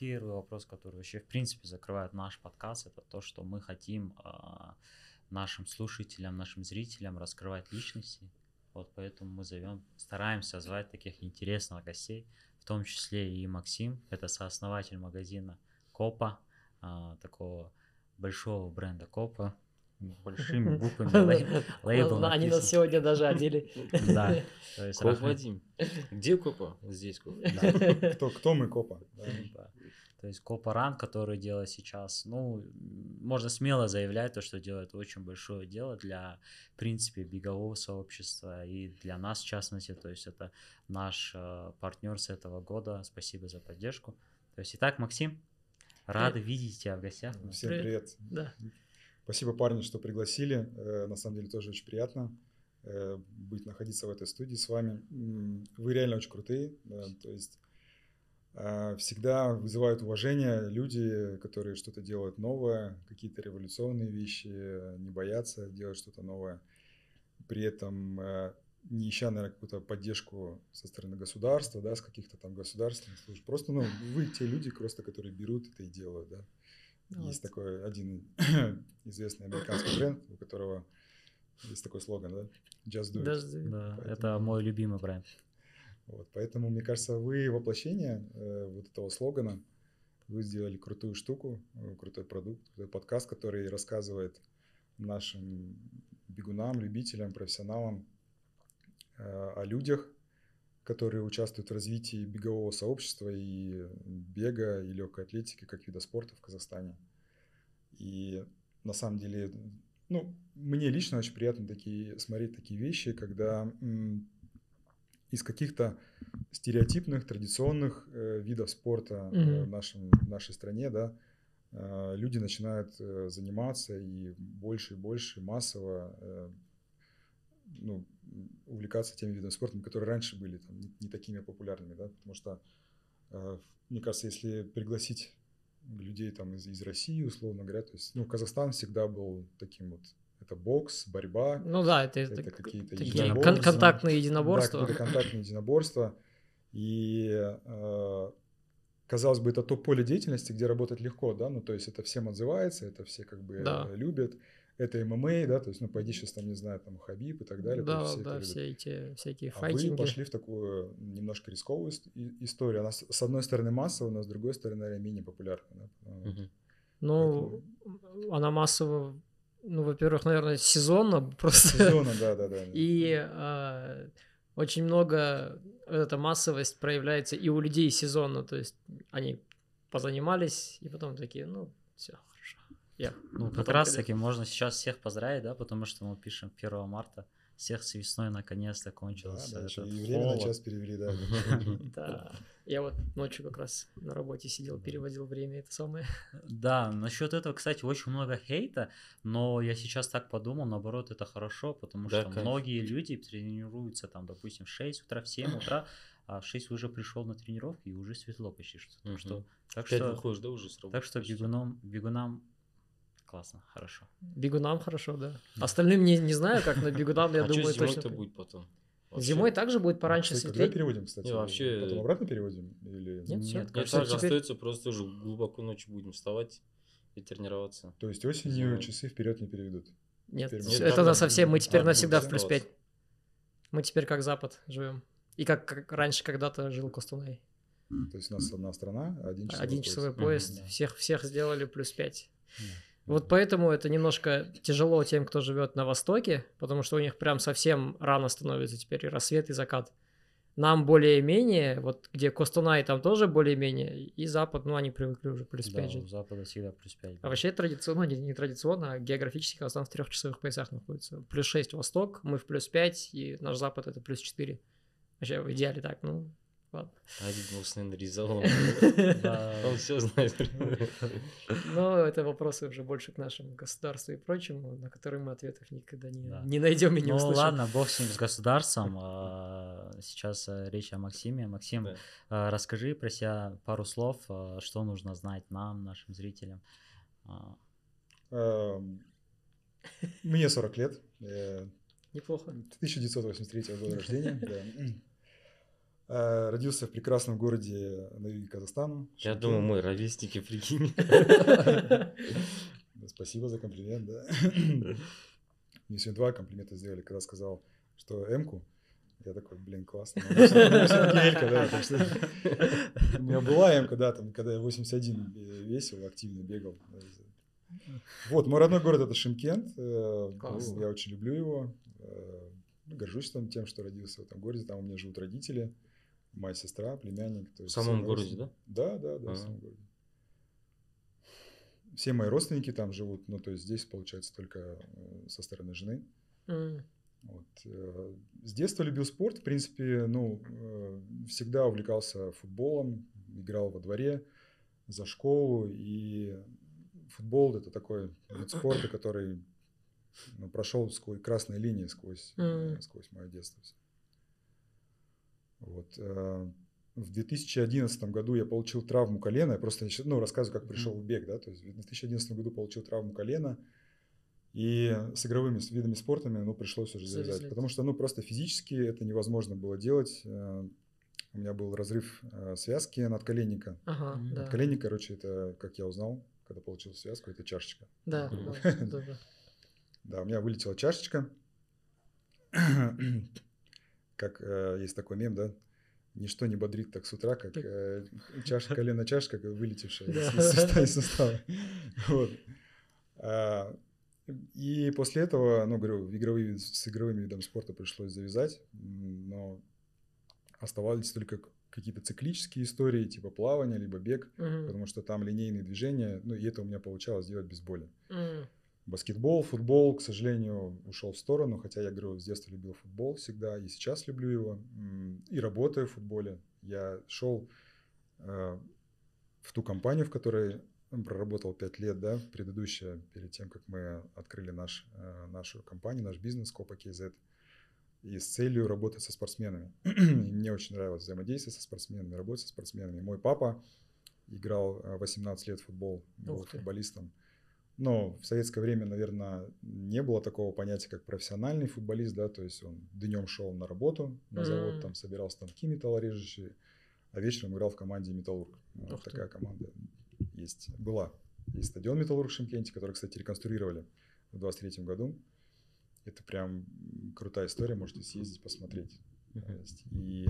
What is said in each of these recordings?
первый вопрос, который вообще в принципе закрывает наш подкаст, это то, что мы хотим э, нашим слушателям, нашим зрителям раскрывать личности. Вот поэтому мы зовем, стараемся звать таких интересных гостей, в том числе и Максим, это сооснователь магазина Копа, э, такого большого бренда Копа, большими буквами лейбл Они нас сегодня даже одели. Да. Коп Вадим. Где Копа? Здесь Копа. Кто, кто мы Копа? То есть Копаран, который делает сейчас, ну, можно смело заявлять то, что делает очень большое дело для, в принципе, бегового сообщества и для нас, в частности. То есть это наш э, партнер с этого года. Спасибо за поддержку. То есть, итак, Максим, рады видеть тебя в гостях. Всем привет. Да. Спасибо, парни, что пригласили. Э, на самом деле тоже очень приятно э, быть, находиться в этой студии с вами. Вы реально очень крутые. Да, то есть э, всегда вызывают уважение люди, которые что-то делают новое, какие-то революционные вещи, не боятся делать что-то новое. При этом не ища, наверное, какую-то поддержку со стороны государства, да, с каких-то там государственных служб. Просто, ну, вы те люди, просто, которые берут это и делают, да. Вот. Есть такой один известный американский бренд, у которого есть такой слоган, да? Just do it. Just do it. Да, поэтому... это мой любимый бренд. Вот, поэтому, мне кажется, вы воплощение э, вот этого слогана, вы сделали крутую штуку, э, крутой продукт, крутой подкаст, который рассказывает нашим бегунам, любителям, профессионалам э, о людях, которые участвуют в развитии бегового сообщества и бега, и легкой атлетики как вида спорта в Казахстане. И на самом деле, ну, мне лично очень приятно такие, смотреть такие вещи, когда из каких-то стереотипных, традиционных э, видов спорта mm-hmm. в, нашем, в нашей стране, да, э, люди начинают э, заниматься и больше и больше массово э, ну, увлекаться теми видами спорта, которые раньше были там, не, не такими популярными, да, потому что, э, мне кажется, если пригласить людей там из, из России, условно говоря, то есть, ну, Казахстан всегда был таким вот, это бокс, борьба. Ну да, это, это, это какие-то кон- контактные единоборства. Да, контактные единоборства. И э, казалось бы, это то поле деятельности, где работать легко, да, ну, то есть это всем отзывается, это все как бы да. любят это ММА, да, то есть, ну, пойди сейчас там, не знаю, там, Хабиб и так далее. Да, все да, все эти всякие а файтинги. вы пошли в такую немножко рисковую историю. Она, с одной стороны, массовая, но с другой стороны, наверное, менее популярная. Да? Угу. Ну, Поэтому... она массово, ну, во-первых, наверное, сезонно просто. Сезонно, да, да, да. И э, очень много эта массовость проявляется и у людей сезонно, то есть они позанимались, и потом такие, ну, все, я. Ну, как раз таки можно сейчас всех поздравить, да, потому что мы пишем 1 марта. Всех с весной наконец-то кончился. Да, да, и время на час перевели, да. Да. Я вот ночью как раз на работе сидел, переводил время, это самое. Да, насчет этого, кстати, очень много хейта, но я сейчас так подумал, наоборот, это хорошо, потому что многие люди тренируются там, допустим, в 6 утра, в 7 утра, а в 6 уже пришел на тренировки и уже светло почти что. что так что, выходишь, да, уже с Так что бегунам, бегунам Классно, хорошо. Бегунам хорошо, да. Остальным не, не знаю, как, на бегунам, я а думаю, что точно. это будет потом? Вообще. Зимой также будет пораньше кстати, светлеть. Когда переводим, кстати? Не, вообще... Потом обратно переводим? Или... Нет, все. Нет, кажется, теперь... остается просто тоже глубоко ночью будем вставать и тренироваться. То есть осенью Зимой. часы вперед не переведут? Нет, Нет это на совсем, мы теперь навсегда в плюс 5. Мы теперь как Запад живем. И как, как раньше когда-то жил Костунай. То есть у нас одна страна, один часовой Один часовой поезд. поезд. Mm-hmm. Всех, всех сделали плюс 5. Mm-hmm. Вот поэтому это немножко тяжело тем, кто живет на Востоке, потому что у них прям совсем рано становится теперь и рассвет, и закат. Нам более-менее, вот где Костанай, там тоже более-менее, и Запад, ну, они привыкли уже плюс да, 5 жить. Запада всегда плюс 5. А вообще традиционно, не, не традиционно, а географически Казахстан в трехчасовых поясах находится. Плюс 6 Восток, мы в плюс 5, и наш Запад это плюс 4. Вообще в идеале так, ну, Ладно. Один устный нарисовал. Он все знает. Но это вопросы уже больше к нашему государству и прочему, на которые мы ответов никогда не, не найдем и не ну, услышим. Ну ладно, бог с ним, с государством. А, сейчас э, речь о Максиме. Максим, э, расскажи про себя пару слов, э, что нужно знать нам, нашим зрителям. А. Эм, мне 40 лет. Неплохо. 1983 года рождения. А, Родился в прекрасном городе на юге Казахстана. Я думаю, мы ровесники, прикинь. Спасибо за комплимент, да. Мне сегодня два комплимента сделали, когда сказал, что М-ку. Я такой, блин, классно. У меня была М-ка, да, там, когда я 81 весил, активно бегал. Вот, мой родной город это Шимкент. э. Я очень люблю его. э, Горжусь там тем, что родился в этом городе. Там у меня живут родители, моя сестра, племянник. то В есть самом все городе, да? Да, да, да, в Ага. самом городе. Все мои родственники там живут, ну, то есть здесь, получается, только э, со стороны жены. М, Вот. э, С детства любил спорт, в принципе, ну, э, всегда увлекался футболом, играл во дворе, за школу, и футбол это такой вид спорта, который ну, прошел сквозь красные линии сквозь, Мгм. сквозь мое детство. всё. Вот. э, В 2011 году я получил травму колена. Я просто ну, рассказываю, как пришел в бег. Да? То есть в 2011 году получил травму колена. И с игровыми с видами спорта ну, пришлось уже завязать. Завязать. Потому что ну, просто физически это невозможно было делать. Э, У меня был разрыв э, связки надколенника. Ага, да. Надколенник, короче, это, как я узнал, когда получил связку, это чашечка. Да, да, да. Да, у меня вылетела чашечка. Как э, есть такой мем, да? Ничто не бодрит так с утра, как э, чашка, колено чашка, как вылетевшая Да. из сустава. из сустава. Вот. А, И после этого, ну, говорю, игровые, с игровыми видами спорта пришлось завязать, но оставались только какие-то циклические истории, типа плавания, либо бег, Мгм, потому что там линейные движения, ну, и это у меня получалось делать без боли. м, Баскетбол, футбол, к сожалению, ушел в сторону, хотя я говорю, с детства любил футбол всегда, и сейчас люблю его, и работаю в футболе. Я шел э, в ту компанию, в которой проработал 5 лет, да, предыдущая, перед тем, как мы открыли наш, э, нашу компанию, наш бизнес Копа KZ, и с целью работать со спортсменами. Мне очень нравилось взаимодействие со спортсменами, работать со спортсменами. Мой папа играл э, 18 лет в футбол, был Ух ты. футболистом. Но в советское время, наверное, не было такого понятия, как профессиональный футболист, да, то есть он днем шел на работу, на завод, М. там собирал станки металлорежущие, а вечером играл в команде «Металлург». Вот Ух ты. такая команда есть, была. Есть стадион «Металлург» в Шимкенте, который, кстати, реконструировали в 23 году. Это прям крутая история, можете съездить, посмотреть. Есть, И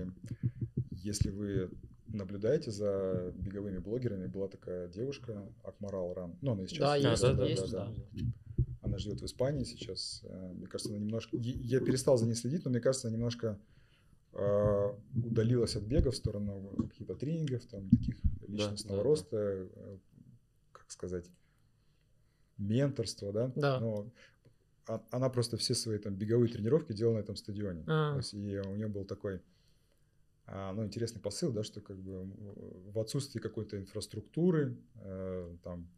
если вы наблюдаете за беговыми блогерами, была такая девушка Акмарал Ран. Ну, она и сейчас. Да, Да, есть, да, да, есть. да. Она живет в Испании сейчас. Э, Мне кажется, она немножко... Я перестал за ней следить, но мне кажется, она немножко э, удалилась от бега в сторону каких-то тренингов, там, таких личностного да, да. роста, э, как сказать, менторства, да? Да. Но а- она просто все свои там беговые тренировки делала на этом стадионе. А. То есть, и у нее был такой а, ну, интересный посыл, да, что как бы в отсутствии какой-то инфраструктуры, э, там,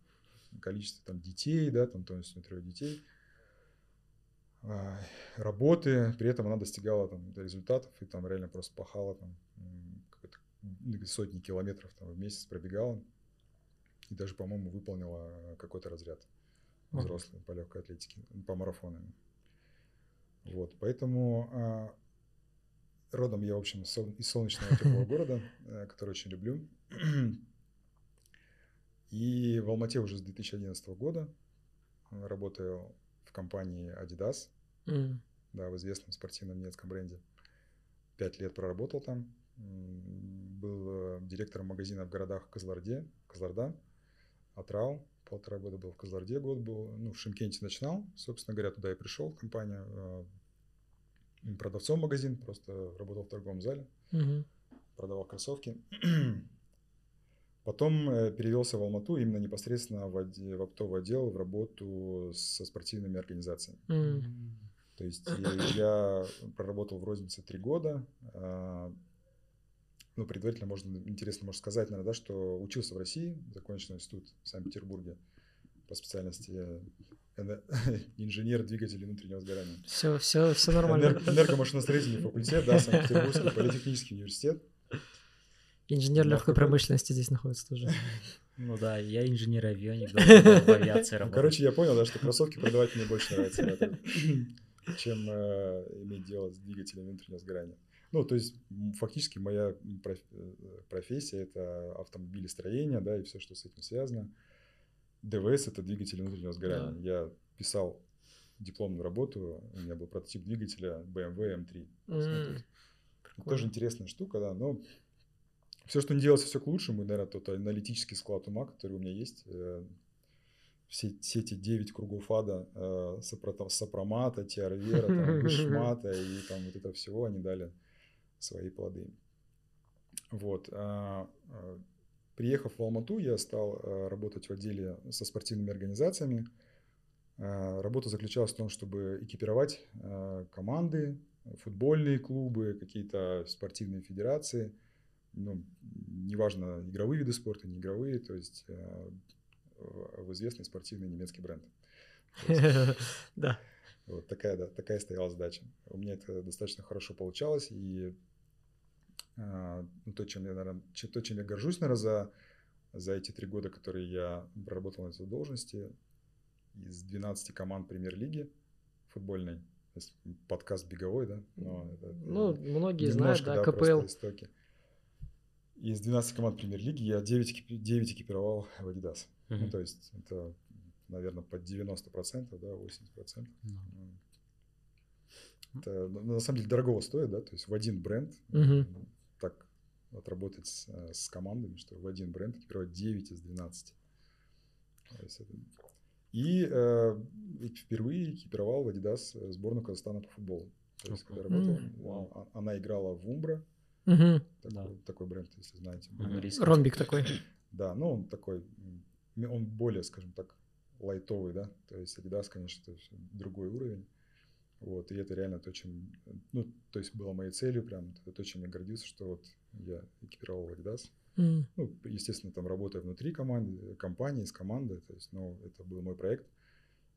количество там детей, да, там, то есть трое детей, а, работы, при этом она достигала там результатов и там реально просто пахала там сотни километров там в месяц пробегала и даже, по-моему, выполнила какой-то разряд взрослый по легкой атлетике, по марафонам. Вот, поэтому а, родом я, в общем, из солнечного теплого города, э, который очень люблю. И в Алмате уже с 2011 года э, работаю в компании Adidas, М, да, в известном спортивном немецком бренде. Пять лет проработал там. Был э, директором магазина в городах Козларде, Козларда, Атрау. Полтора года был в Козларде, год был. Ну, в Шимкенте начинал. Собственно говоря, туда и пришел в компанию. э, Продавцом в магазин, просто работал в торговом зале мгм. продавал кроссовки. Потом э, перевелся в Алмату именно непосредственно в, оде- в оптовый отдел в работу со спортивными организациями. М, То есть я проработал в рознице три года. а, Ну, предварительно можно, интересно можно сказать, наверное, да, что учился в России, закончил институт в Санкт-Петербурге по специальности инженер двигателей внутреннего сгорания. Все, все, все нормально. Энер- Энергомашиностроительный факультет, да, Санкт-Петербургский политехнический университет. Инженер легкой промышленности здесь находится тоже. Ну да, я инженер-авионик, да, в авиации работаю. короче, я понял, да, что кроссовки продавать мне больше нравится, чем э, иметь дело с двигателем внутреннего сгорания. Ну, то есть фактически моя э, профессия это автомобилестроение, да, и все, что с этим связано. ДВС это двигатель внутреннего сгорания. Я писал дипломную работу, у меня был прототип двигателя BMW M3. М, Смотрите. прикольно. Тоже интересная штука, да, но все, что не делается, все к лучшему, и, наверное, тот аналитический склад ума, который у меня есть, э, все, все эти 9 кругов ада, э, сопро- сопромата, тиарвера, там, вышмата и там вот это всего, они дали свои плоды. Вот. а, Приехав в Алмату, я стал э, работать в отделе со спортивными организациями. Э, Работа заключалась в том, чтобы экипировать э, команды, футбольные клубы, какие-то спортивные федерации, ну, неважно, игровые виды спорта, не игровые, то есть в известный спортивный немецкий бренд. Да. вот такая, да, такая стояла задача. У меня это достаточно хорошо получалось, и то, чем я, наверное, то, чем я горжусь, наверное, за, за эти три года, которые я проработал на этой должности, из 12 команд премьер-лиги футбольной, то есть подкаст беговой, да? Но это, Ну, многие знают, немножко, да, просто КПЛ. истоки. Из 12 команд премьер-лиги я 9, экипи- 9 экипировал в Adidas. Ну, Мгм. то есть это, наверное, под 90%, да, 80%. Ну, М. Это ну, на самом деле дорого стоит, да, то есть в один бренд Мгм. Отработать с, э, с командами, что в один бренд экипировать 9 из 12. То есть это- И э, впервые экипировал в Adidas э, сборную Казахстана по футболу. То есть, когда работал, М. э, а- она играла в Умбра, Мгм. такой, такой бренд, если знаете. Английский. Ромбик такой. Да, ну он такой, он более, скажем так, лайтовый, да, то есть Adidas, конечно, другой уровень, вот, и это реально то, чем, ну, то есть было моей целью прям, это то, чем я гордился, что вот я экипировал Adidas, М. ну, естественно, там работая внутри команды, компании, с командой, то есть, ну, это был мой проект,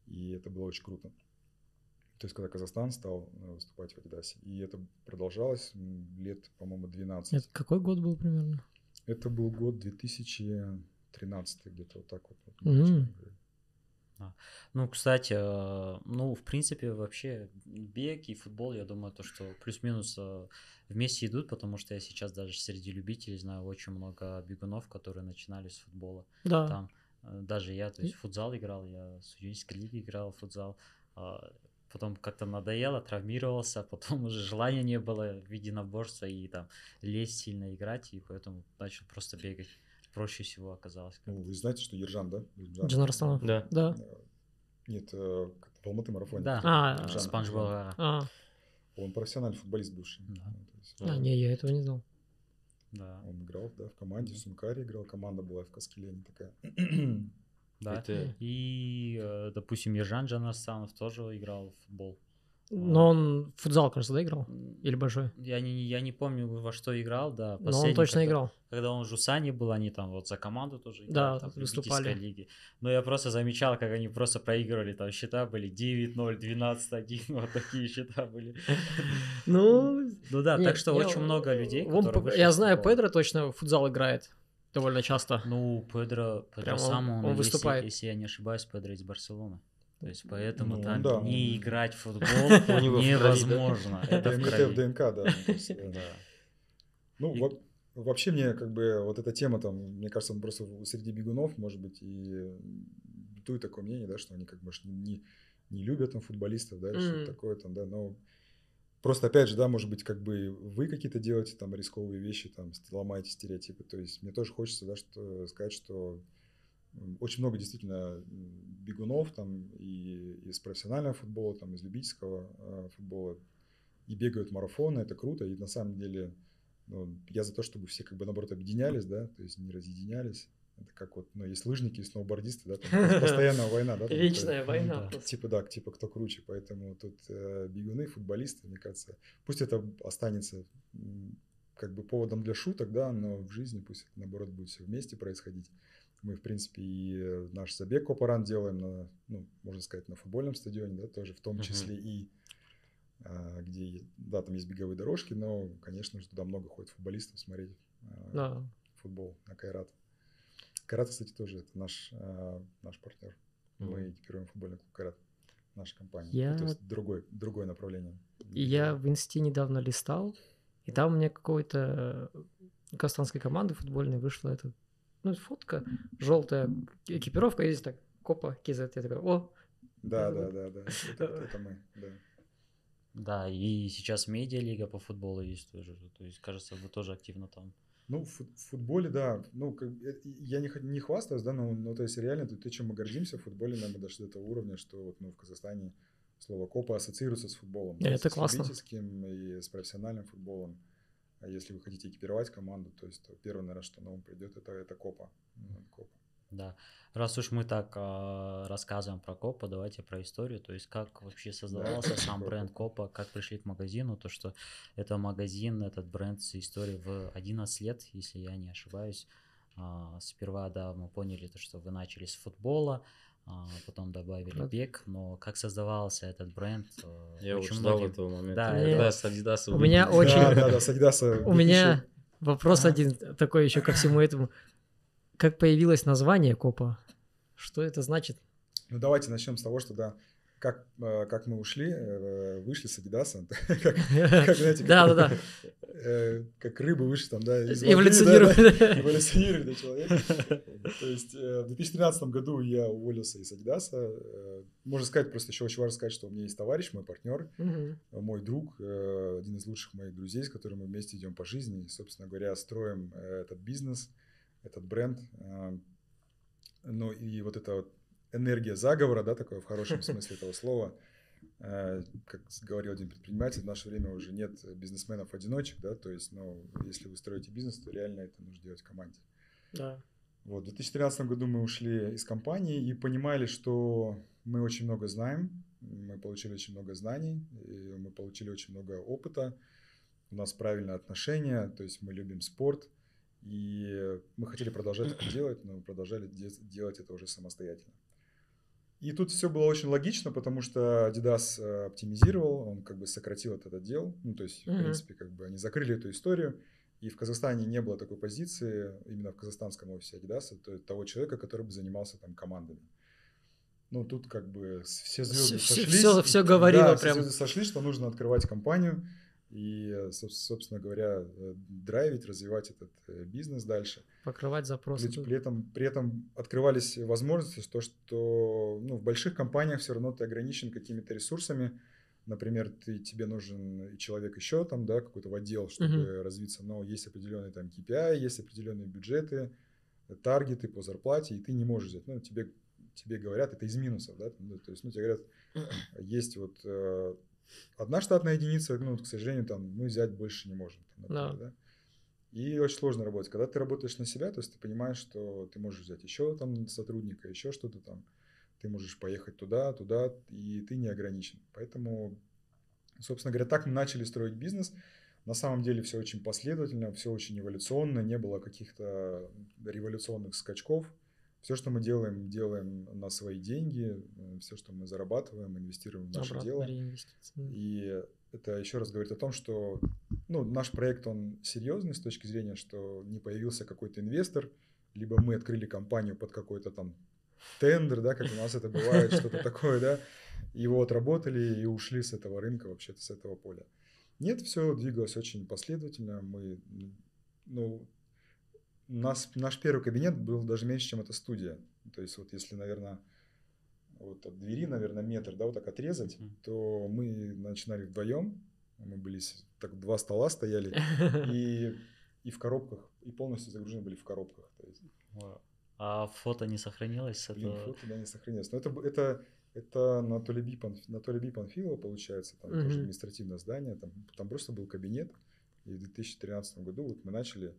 и это было очень круто. То есть, когда Казахстан стал э, выступать в Adidas, и это продолжалось лет, по-моему, 12. Это какой год был примерно? Это был год 2013 где-то вот так вот. вот Мгм. Ну, кстати, э, ну, в принципе, вообще бег и футбол, я думаю, то, что плюс-минус э, вместе идут, потому что я сейчас даже среди любителей знаю очень много бегунов, которые начинали с футбола. Да. Там э, даже я, то есть футзал играл, я в студенческой лиге играл в футзал, а, потом как-то надоело, травмировался, потом уже желания не было в единоборства и там лезть сильно играть, и поэтому начал просто бегать. Проще всего оказалось. Ну, вы знаете, что Ержан, да? Ержан. Джан Арсланов. Да. Да. Э, Нет, э, в Алматы марафоне. Да, А, Ержан, Спанч Ержан. Болгара. А, Он профессиональный футболист бывший. Да. Есть а, не, я этого не знал. Да. Он играл, да, в команде, в Сумкаре играл, команда была в Каскелене такая. Да. Это И, э, допустим, Ержан Джанарстанов тоже играл в футбол. Но он футзал, кажется, да, играл? Или большой? Я не, я не помню, во что играл, да. Но он точно когда- играл. Когда он в Жусане был, они там вот за команду тоже играли. Да, там, выступали. лиге. Но я просто замечал, как они просто проигрывали, там счета были 9-0, 12-1, вот такие счета были. Ну, Ну да, так что очень много людей, Я знаю. Педро точно в футзал играет довольно часто. Ну, Педро, Педро сам, он, выступает. Если, я не ошибаюсь, Педро из Барселоны. То есть поэтому Ну, там да. не играть в футбол невозможно. Это в ДНК в крови. ДНК, да. Ну, вообще мне как бы вот эта тема там, мне кажется, просто среди бегунов, может быть, и бытует такое мнение, да, что они как бы не, не любят там футболистов, да, или что-то такое там, да, но просто опять же, да, может быть, как бы вы какие-то делаете там рисковые вещи, там, ломаете стереотипы, то есть мне тоже хочется, да, что, сказать, что очень много действительно бегунов там и из профессионального футбола, там, из любительского э, футбола и бегают марафоны, это круто, и на самом деле ну, я за то, чтобы все как бы наоборот объединялись, да, то есть не разъединялись. Это как вот, ну, есть лыжники и сноубордисты, да, там постоянная война, да. там, Вечная Ну война. просто. Типа, да, типа кто круче, поэтому тут э, бегуны, футболисты, мне кажется, пусть это останется как бы поводом для шуток, да, но в жизни пусть это, наоборот будет все вместе происходить. Мы, в принципе, и э, наш забег Копаран делаем на, ну, можно сказать, на футбольном стадионе, да, тоже в том числе и а, где, да, там есть беговые дорожки, но, конечно же, туда много ходит футболистов смотреть а, Да. футбол на Кайрат. Кайрат, кстати, тоже это наш, а, наш партнер. Мы экипируем футбольный клуб Кайрат, наша компания. Ну, Я- То есть другой, другое направление. Я в инсте недавно листал, И там у меня какой-то казахстанской команды футбольной вышла эта, ну, фотка, желтая экипировка, и здесь так, копа, КЗ, я такой, о, Да, Это да, да, да. Это, это мы, да. Да, и сейчас медиалига по футболу есть тоже. То есть, кажется, вы тоже активно там. Ну, в фут- в футболе, да. Ну, как, э, я не, не хвастаюсь, да, но, но то есть реально то, чем мы гордимся в футболе, нам мы дошли до того уровня, что вот, ну, в Казахстане слово копа ассоциируется с футболом. Да, да, это с классно. любительским и с профессиональным футболом. А если вы хотите экипировать команду, то есть то первое, наверное, что на ум придет, это, это копа. Копа. Да. Раз уж мы так а, рассказываем про Копа, давайте про историю. То есть, как вообще создавался сам Копа. бренд Копа, как пришли к магазину, то, что это магазин, этот бренд с историей в 11 лет, если я не ошибаюсь. А, сперва, да, мы поняли, то, что вы начали с футбола, потом добавили бег, но как создавался этот бренд? а, Я очень ждал многим- этого момента. Да, Не. Да, с Адидаса У меня очень- Да, да, да, с У меня вопрос один такой еще ко всему этому. Как появилось название копа? Что это значит? Ну, давайте начнем с того, что, да, как, э, как мы ушли, э, вышли с как- Да, да, да. э, как рыбы вышли там, да, из воды, Эволюционирует. да, да, эволюционирует, да, человек. То есть э, в 2013 году я уволился из Адидаса. Э, Можно сказать, просто еще очень важно сказать, что у меня есть товарищ, мой партнер, Мгм. мой друг, э, один из лучших моих друзей, с которым мы вместе идем по жизни. И, собственно говоря, строим э, этот бизнес, этот бренд. Э, Ну и вот эта вот энергия заговора, да, такое в хорошем смысле этого слова, как говорил один предприниматель, в наше время уже нет бизнесменов-одиночек, да, то есть, ну, если вы строите бизнес, то реально это нужно делать в команде. Да. Вот, в 2013 году мы ушли из компании и понимали, что мы очень много знаем, мы получили очень много знаний, мы получили очень много опыта, у нас правильное отношение, то есть мы любим спорт, и мы хотели продолжать это делать, но продолжали де- делать это уже самостоятельно. И тут все было очень логично, потому что Adidas э, оптимизировал, он как бы сократил этот отдел, ну то есть, в Мгм. принципе, как бы они закрыли эту историю, и в Казахстане не было такой позиции, именно в казахстанском офисе Adidas, то того человека, который бы занимался там командами. Ну, тут как бы все звезды Всё- сошлись. всё- всё говорило да, все прям. звезды сошлись, что нужно открывать компанию и, э, соб- собственно говоря, э, драйвить, развивать этот э, бизнес дальше. Покрывать запросы. При, при этом, при этом открывались возможности, то, что ну, в больших компаниях все равно ты ограничен какими-то ресурсами. Например, ты, тебе нужен человек еще там, да, какой-то в отдел, чтобы развиться, но есть определенные там KPI, есть определенные бюджеты, таргеты по зарплате, и ты не можешь взять. Ну, тебе, тебе говорят, это из минусов, да, ну, то есть, ну, тебе говорят, есть вот э, одна штатная единица, ну, к сожалению, там мы взять больше не можем. там, например, Да. да. И очень сложно работать. Когда ты работаешь на себя, то есть ты понимаешь, что ты можешь взять еще там сотрудника, еще что-то там, ты можешь поехать туда, туда, и ты не ограничен. Поэтому, собственно говоря, так мы начали строить бизнес. На самом деле все очень последовательно, все очень эволюционно, не было каких-то революционных скачков. Все, что мы делаем, делаем на свои деньги, все, что мы зарабатываем, инвестируем в наше Обратно дело. И это еще раз говорит о том, что ну, наш проект, он серьезный с точки зрения, что не появился какой-то инвестор, либо мы открыли компанию под какой-то там тендер, да, как у нас это бывает, что-то такое, да, его отработали и ушли с этого рынка, вообще-то с этого поля. Нет, все двигалось очень последовательно. Мы, ну, нас, наш первый кабинет был даже меньше, чем эта студия. То есть вот если, наверное, вот от двери, наверное, метр, да, вот так отрезать, Мгм. то мы начинали вдвоем. Мы были, так два стола стояли и, и в коробках, и полностью загружены были в коробках. То есть, Вау. А фото не сохранилось блин, этого? фото, да, не сохранилось. Но это, это, это на Толеби, Панф- на Толеби Панфилова, получается, там тоже Мгм. административное здание, там, там просто был кабинет. И в 2013 году вот мы начали,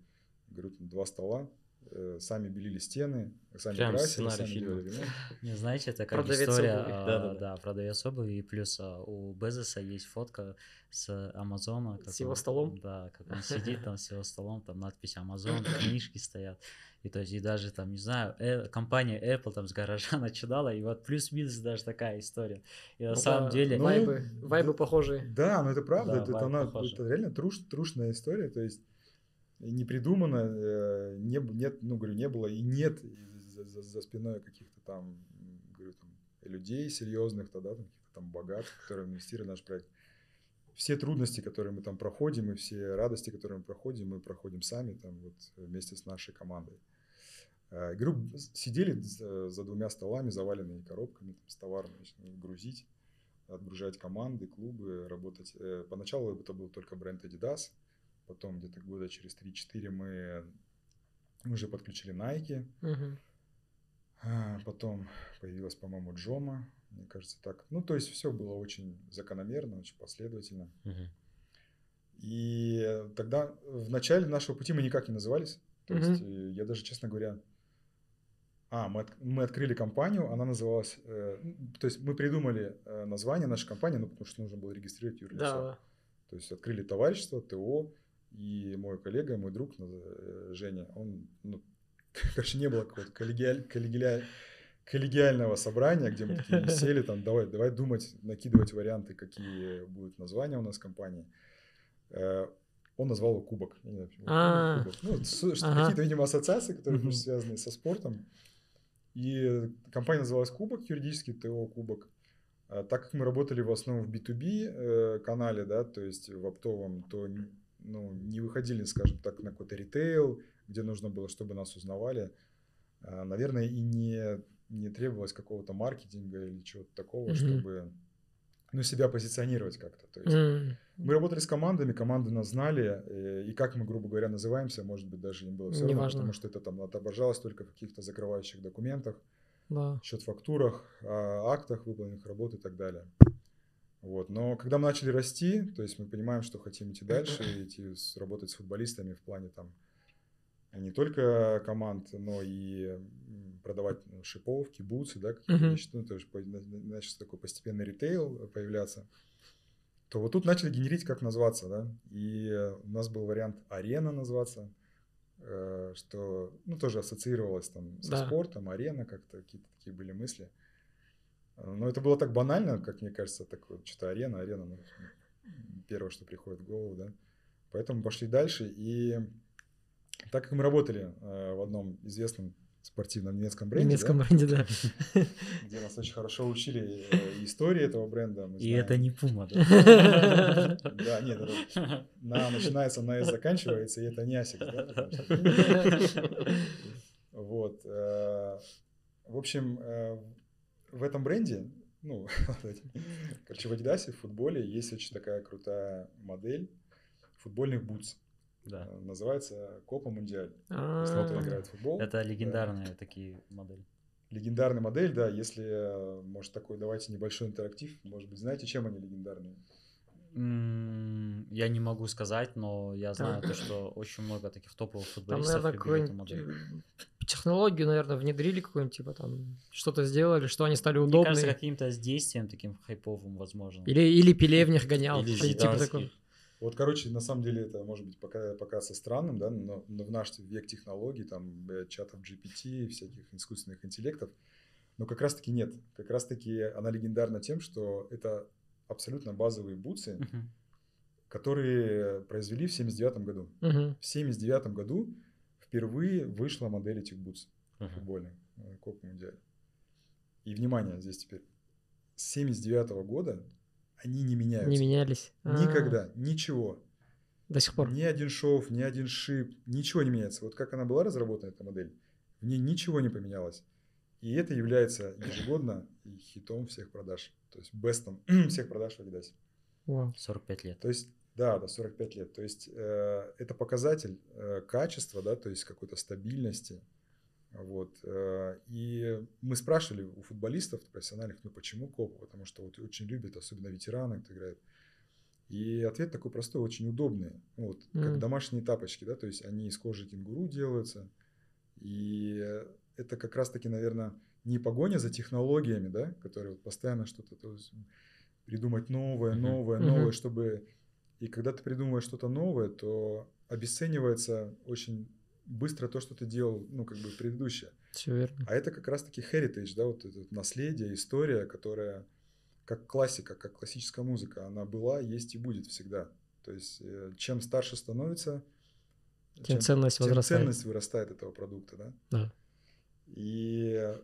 говорю, там два стола, э, сами белили стены, сами Прям красили, сами фильма. делали ремонт. Не, знаете, это как Продавец история, обуви. а, Да-да-да. да, продавец обуви, и плюс а, у Безоса есть фотка с Амазона. С его столом? Да, как он сидит там с его столом, там надпись Амазон, книжки стоят. И то есть, и даже там, не знаю, э, компания Apple там с гаража начинала, и вот плюс-минус даже такая история. И на Ну самом да, деле... Ну, Вайбы, вайбы да. похожие. Да, но это правда, Да, это, это она, это реально труш, трушная история, то есть не придумано, э, не, нет, ну, говорю, не было и нет за, за- за спиной каких-то там, говорю, там, людей серьезных, тогда, там, каких-то там богатых, которые инвестировали в наш проект. все трудности, которые мы там проходим, и все радости, которые мы проходим, мы проходим сами там вот вместе с нашей командой. Э, говорю, сидели за, за двумя столами, заваленными коробками там, с товаром, грузить, отгружать команды, клубы, работать. Э, поначалу это был только бренд Adidas, потом где-то года через 3-4 мы уже подключили Nike, Мгм. а, потом появилась, по-моему, Джома, мне кажется, так. Ну, то есть все было очень закономерно, очень последовательно. Мгм. И тогда в начале нашего пути мы никак не назывались. То Мгм. есть э, я даже, честно говоря, а, мы, от- мы открыли компанию, она называлась, э, то есть мы придумали э, название нашей компании, ну, потому что нужно было регистрировать юрлицо. Да, То есть открыли товарищество, ТО, и мой коллега, мой друг э, Женя, он, ну, короче, не было какого-то коллегиаль- коллегиаля- коллегиального собрания, где мы такие сели, там, давай, давай думать, накидывать варианты, какие будут названия у нас компании. Э, Он назвал его Кубок. А. Кубок. Ну, какие-то, видимо, ассоциации, которые связаны со спортом. И компания называлась Кубок, юридически ТО Кубок. А так как мы работали в основном в B2B э, канале, да, то есть в оптовом, то ну, не выходили, скажем так, на какой-то ритейл, где нужно было, чтобы нас узнавали. А, Наверное, и не, не требовалось какого-то маркетинга или чего-то такого, Мгм. чтобы ну, себя позиционировать как-то. То есть М. мы работали с командами, команды нас знали, э, и как мы, грубо говоря, называемся, может быть, даже им было все равно, потому что это там отображалось только в каких-то закрывающих документах, Да. счет-фактурах, а, актах выполненных работ и так далее. Вот. Но когда мы начали расти, то есть мы понимаем, что хотим идти дальше, идти с- работать с футболистами в плане там не только команд, но и продавать ну, шиповки, бутсы, да, какие-то Мгм. вещи, ну, то есть начался такой постепенный ритейл появляться, то вот тут начали генерить, как назваться, да, и э, у нас был вариант арена назваться, э, что, ну, тоже ассоциировалось там со Да. спортом, арена, как-то какие-то такие были мысли. Но это было так банально, как мне кажется, так вот, что-то арена, арена, ну, первое, что приходит в голову, да. Поэтому пошли дальше, и так как мы работали э, в одном известном спортивном немецком бренде, немецком да, бренде, да. где нас очень хорошо учили э, истории этого бренда, мы И знаем. это не Puma, да? Да, нет, это на начинается на S, заканчивается, и это не Asics, да? что- Вот. э, В общем, э, в этом бренде, ну, короче, в Адидасе, в футболе есть очень такая крутая модель футбольных бутс. Да. Э, Называется Копа Мундиаль. Если А, кто играет в футбол. Это да. легендарные такие модели. Легендарная модель, да. Если, э, может, такой, давайте небольшой интерактив. Может быть, знаете, чем они легендарные? Я не могу сказать, но я знаю то, что очень много таких топовых Там, футболистов наверное, любили технологию, наверное, внедрили какую-нибудь, типа там что-то сделали, что они стали Мне кажется, каким-то с действием таким хайповым, возможно. Или, или Пеле в них гонял. Или типа. Зиданский. Вот, короче, на самом деле это может быть пока, покажется странным, да, но, но в наш век технологий, там, чатов GPT, всяких искусственных интеллектов, но как раз-таки нет. Как раз-таки она легендарна тем, что это абсолютно базовые бутсы, Мгм. которые произвели в 79 году. Мгм. В 79 году впервые вышла модель этих бутс Мгм. футбольных, э, Копа Мундиаль. И, внимание, здесь теперь, с 79 года они не меняются. Не менялись. А, Никогда, ничего. До сих пор. Ни один шов, ни один шип, ничего не меняется. Вот как она была разработана, эта модель, в ней ничего не поменялось. И это является ежегодно хитом всех продаж. То есть бестом всех продаж в Adidas. Вау. 45 лет. То есть, да, до 45 лет. То есть э, это показатель э, качества, да, то есть какой-то стабильности. Вот. э, и мы спрашивали у футболистов профессиональных, ну почему Копа? Потому что вот очень любят, особенно ветераны, кто играет. И ответ такой простой, очень удобный. Вот, как Мгм. домашние тапочки, да, то есть они из кожи кенгуру делаются. И это как раз-таки, наверное, не погоня за технологиями, да, которые вот постоянно что-то придумать новое, новое, новое, чтобы... И когда ты придумываешь что-то новое, то обесценивается очень быстро то, что ты делал, ну, как бы предыдущее. Все верно. А это как раз-таки heritage, да, вот это наследие, история, которая как классика, как классическая музыка, она была, есть и будет всегда. То есть э, чем старше становится, Тем ценность тем возрастает. ценность вырастает этого продукта, да. Да. И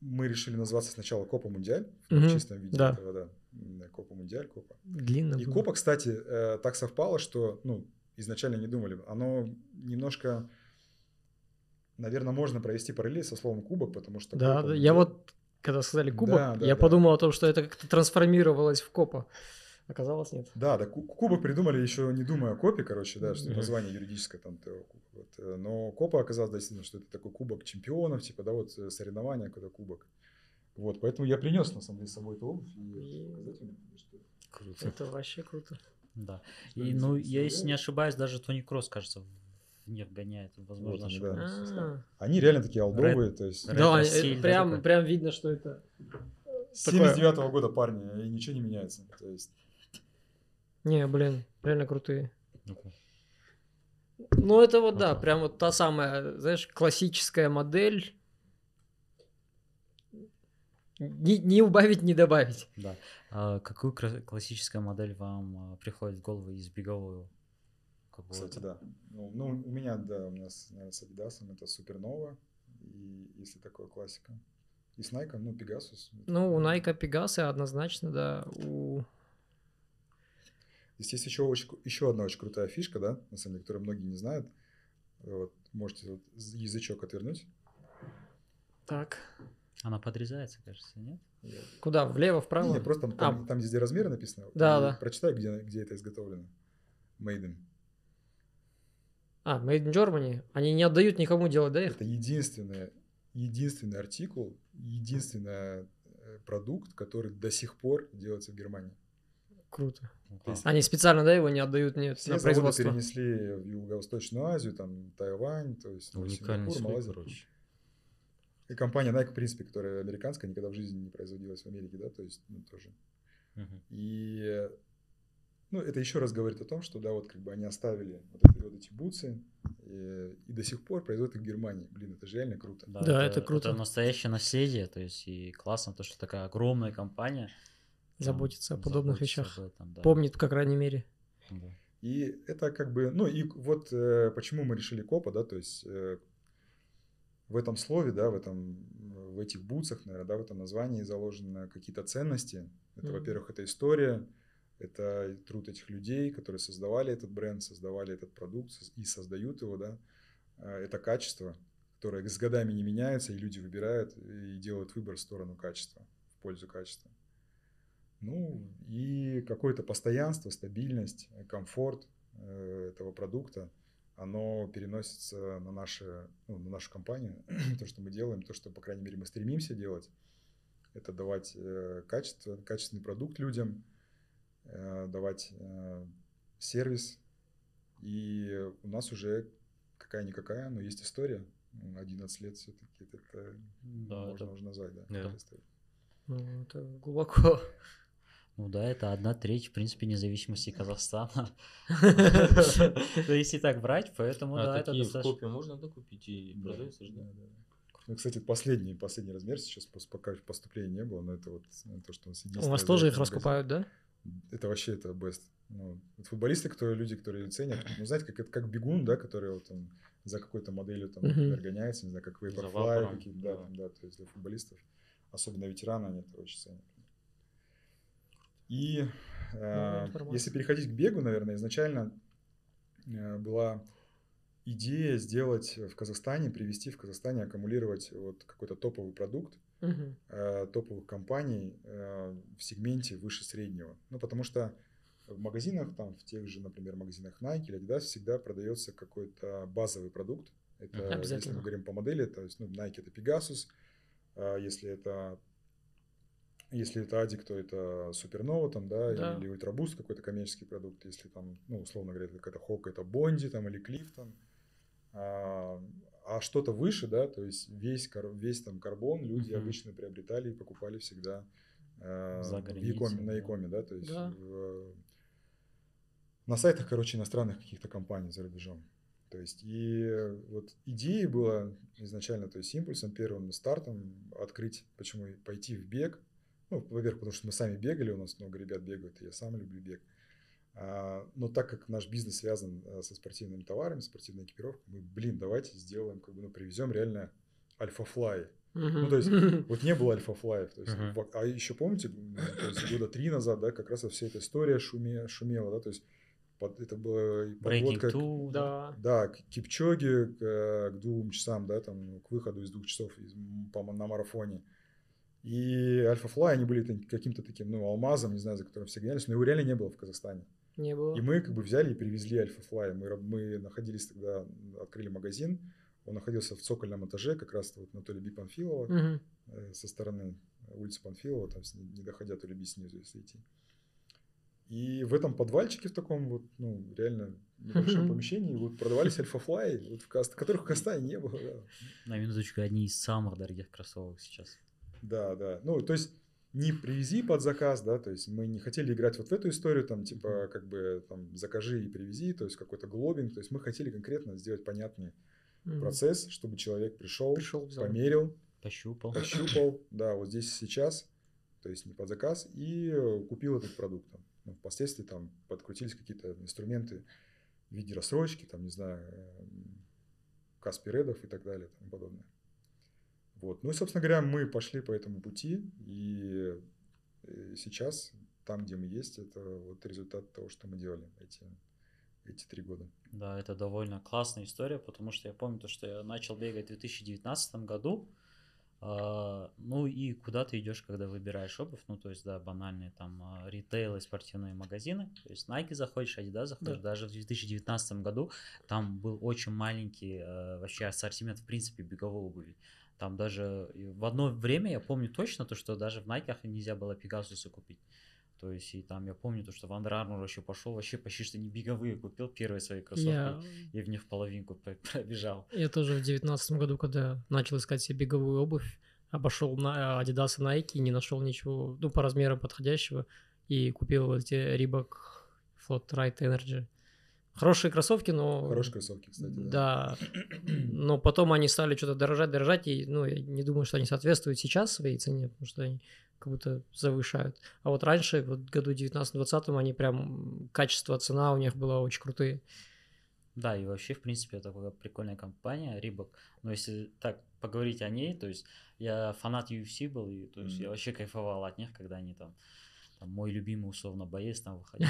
мы решили назваться сначала Копа Мундиаль в чистом виде да. этого, да. Копа Мундиаль, Копа. Длинно И было. Копа, кстати, э, так совпало, что, ну, изначально не думали, оно немножко, наверное, можно провести параллель со словом кубок, потому что... Да, Копа да, я вот, когда сказали кубок, Да, да, я да. подумал о том, что это как-то трансформировалось в копа. Оказалось, нет. Да, да, ку- кубок придумали еще не думая о копе, короче, да, что название юридическое там. вот, э, но копа оказалось действительно, что это такой кубок чемпионов, типа, да, вот э, соревнования, когда кубок. Вот, поэтому я принес, на самом деле, с собой эту обувь. И что- Круто. Это вообще круто. Да. что И, ну, я, если не ошибаюсь, даже Тони Кросс, кажется, в них гоняет. Возможно, они, да. ошибаюсь. А, Они реально такие алдовые, то есть Red Да, э, да, прям, такой? прям видно, что это... с такое- 79 года парни, и ничего не меняется. То есть, Не, блин, реально крутые. Ну-ка. Ну, это вот, да, прям вот та самая, знаешь, классическая модель. Не, не убавить, не добавить. Да. А какую классическая модель вам а, приходит в голову из бегового? какого-то? кстати, да. Ну, ну, у меня, да, у нас, наверное, с Adidas это Супернова, и если такое классика. И с Nike, ну, Pegasus. Ну, у Nike Пегасы однозначно, да. У... Здесь есть еще, очень, еще одна очень крутая фишка, да, на самом деле, которую многие не знают. Вот, можете вот язычок отвернуть. Так. Она подрезается, кажется, нет? Куда? Влево, вправо? Не, просто там, там, А. там везде размеры написано. Да, да. Прочитай, где, где это изготовлено. Made in. А, Made in Germany. Они не отдают никому делать, да, их? Это единственный, единственный артикул, единственный э, продукт, который до сих пор делается в Германии. Круто. Ага. Они специально, да, его не отдают нет, Все на производство? перенесли в Юго-Восточную Азию, там Тайвань, то есть Уникальный Сингапур, Малайзия. короче. И компания Nike, в принципе, которая американская, никогда в жизни не производилась в Америке, да, то есть, ну, тоже. Мгм. И, э, ну, это еще раз говорит о том, что, да, вот как бы они оставили вот, эти, вот эти бутсы, и, и до сих пор производят их в Германии. Блин, это же реально круто. Да, это круто. Это настоящее наследие, то есть и классно то, что такая огромная компания там Заботится о подобных заботится вещах. об этом, да. Помнит, по крайней мере. Да. И это как бы, ну и вот э, почему мы решили копа, да, то есть э, в этом слове, да, в этом, в этих бутсах, наверное, да, в этом названии заложены какие-то ценности. Это, Мгм. во-первых, это история, это труд этих людей, которые создавали этот бренд, создавали этот продукт и создают его, да. А, Это качество, которое с годами не меняется, и люди выбирают и делают выбор в сторону качества, в пользу качества. Ну, и какое-то постоянство, стабильность, э, комфорт э, этого продукта, оно переносится на, наше, ну, на нашу компанию, то, что мы делаем, то, что, по крайней мере, мы стремимся делать, это давать э, качество, качественный продукт людям, э, давать э, сервис. И у нас уже какая-никакая, но есть история. М, 11 лет все-таки это Да, можно это- уже назвать, да. История. Ну, это глубоко. Ну да, это одна треть, в принципе, независимости Казахстана. То Если так брать, поэтому а да, это достаточно... копию можно докупить и Да, продается же. Ну, кстати, последний, последний размер сейчас, пока поступления не было, но это вот э, то, что у нас У вас тоже их раскупают, да? Это вообще это best. Ну, футболисты, которые люди, которые ценят, ну, знаете, как, это как бегун, да, который вот он за какой-то моделью там, например, гоняется, не знаю, как Vaporfly, вапором, какие да, да. там, да, то есть для футболистов, особенно ветераны, они это очень ценят. И э, если переходить к бегу, наверное, изначально э, была идея сделать в Казахстане, привести в Казахстане, аккумулировать вот какой-то топовый продукт, Мгм. э, топовых компаний э, в сегменте выше среднего. Ну, потому что в магазинах, там, в тех же, например, магазинах Nike или Adidas всегда продается какой-то базовый продукт. Это, если мы говорим по модели, то есть, ну, Nike это Pegasus, а если это если это Адик, то это Supernova, там, да, Да. или Ultraboost, какой-то коммерческий продукт. Если там, ну, условно говоря, это какая-то Hoka, это Bondi, там, или Clifton. А, а что-то выше, да, то есть весь, весь там карбон люди Мгм. обычно приобретали и покупали всегда э, границей, Якоме- на. Якоме, да, то есть Да. в- на сайтах, короче, иностранных каких-то компаний за рубежом. То есть и вот идея была изначально, то есть импульсом, первым стартом открыть, почему пойти в бег. Ну, во-первых, потому что мы сами бегали, у нас много ребят бегают, и я сам люблю бег. А, но так как наш бизнес связан э, со спортивными товарами, спортивной экипировкой, мы, блин, давайте сделаем, как бы, ну, привезем реально альфа-флай. Ну, то есть, вот не было Fly. То есть, во- а еще помните, м, то есть, года три назад, да, как раз вся эта история шуме, шумела, да, то есть, под- это Breaking подводка к- Two. Да. Да, к Кипчоге к, э, к двум часам, да, там, ну, к выходу из двух часов из- по, на марафоне. И Альфа Флай, они были каким-то таким, ну, алмазом, не знаю, за которым все гонялись, но его реально не было в Казахстане. Не было. И мы как бы взяли и привезли Альфа Флай. Мы, мы находились тогда, открыли магазин, он находился в цокольном этаже, как раз вот на Толеби Панфилова, э, со стороны улицы Панфилова, там не доходя Толеби снизу, если идти. И в этом подвальчике в таком вот, ну, реально небольшом помещении вот продавались альфа-флай, вот в Каст- которых в Кастане не было, да. На минуточку, одни из самых дорогих кроссовок сейчас. Да, да. Ну, то есть не привези под заказ, да, то есть мы не хотели играть вот в эту историю, там, типа, как бы, там, закажи и привези, то есть какой-то глобинг, то есть мы хотели конкретно сделать понятный Мгм. процесс, чтобы человек пришел, Пришел, взял. померил, Пощупал. пощупал, да, вот здесь сейчас, то есть не под заказ, и э, купил этот продукт. Там. Ну, впоследствии там подкрутились какие-то инструменты в виде рассрочки, там, не знаю, эм, Каспиредов и так далее и тому подобное. Вот. Ну и, собственно говоря, мы пошли по этому пути, и э, сейчас там, где мы есть, это вот результат того, что мы делали эти, эти три года. Да, это довольно классная история, потому что я помню то, что я начал бегать в 2019 году. А, ну и куда ты идешь, когда выбираешь обувь? Ну, то есть, да, банальные там а, ритейлы, спортивные магазины. То есть Nike заходишь, Adidas заходишь. Да. Даже в 2019 году там был очень маленький э, вообще ассортимент, в принципе, беговой обуви. Там даже и в одно время я помню точно то, что даже в Nike нельзя было Пегасусы купить. То есть, и там я помню то, что в Under Armour еще пошел, вообще почти что не беговые купил первые свои кроссовки Я, и в них половинку пр- пробежал. я тоже в девятнадцатом году, когда начал искать себе беговую обувь, обошел на Adidas и Nike, не нашел ничего, ну, по размерам подходящего, и купил вот эти Reebok Float Ride Energy. Хорошие кроссовки, но... Хорошие кроссовки, кстати. Да. Но потом они стали что-то дорожать, дорожать, и ну, я не думаю, что они соответствуют сейчас своей цене, потому что они как будто завышают. А вот раньше, вот году 19-20 они прям качество, цена у них была очень крутые. Да, и вообще, в принципе, это такая прикольная компания, Reebok. Но если так поговорить о ней, то есть я фанат UFC был, и то есть я Мгм. вообще кайфовал от них, когда они там, там мой любимый условно боец там выходил,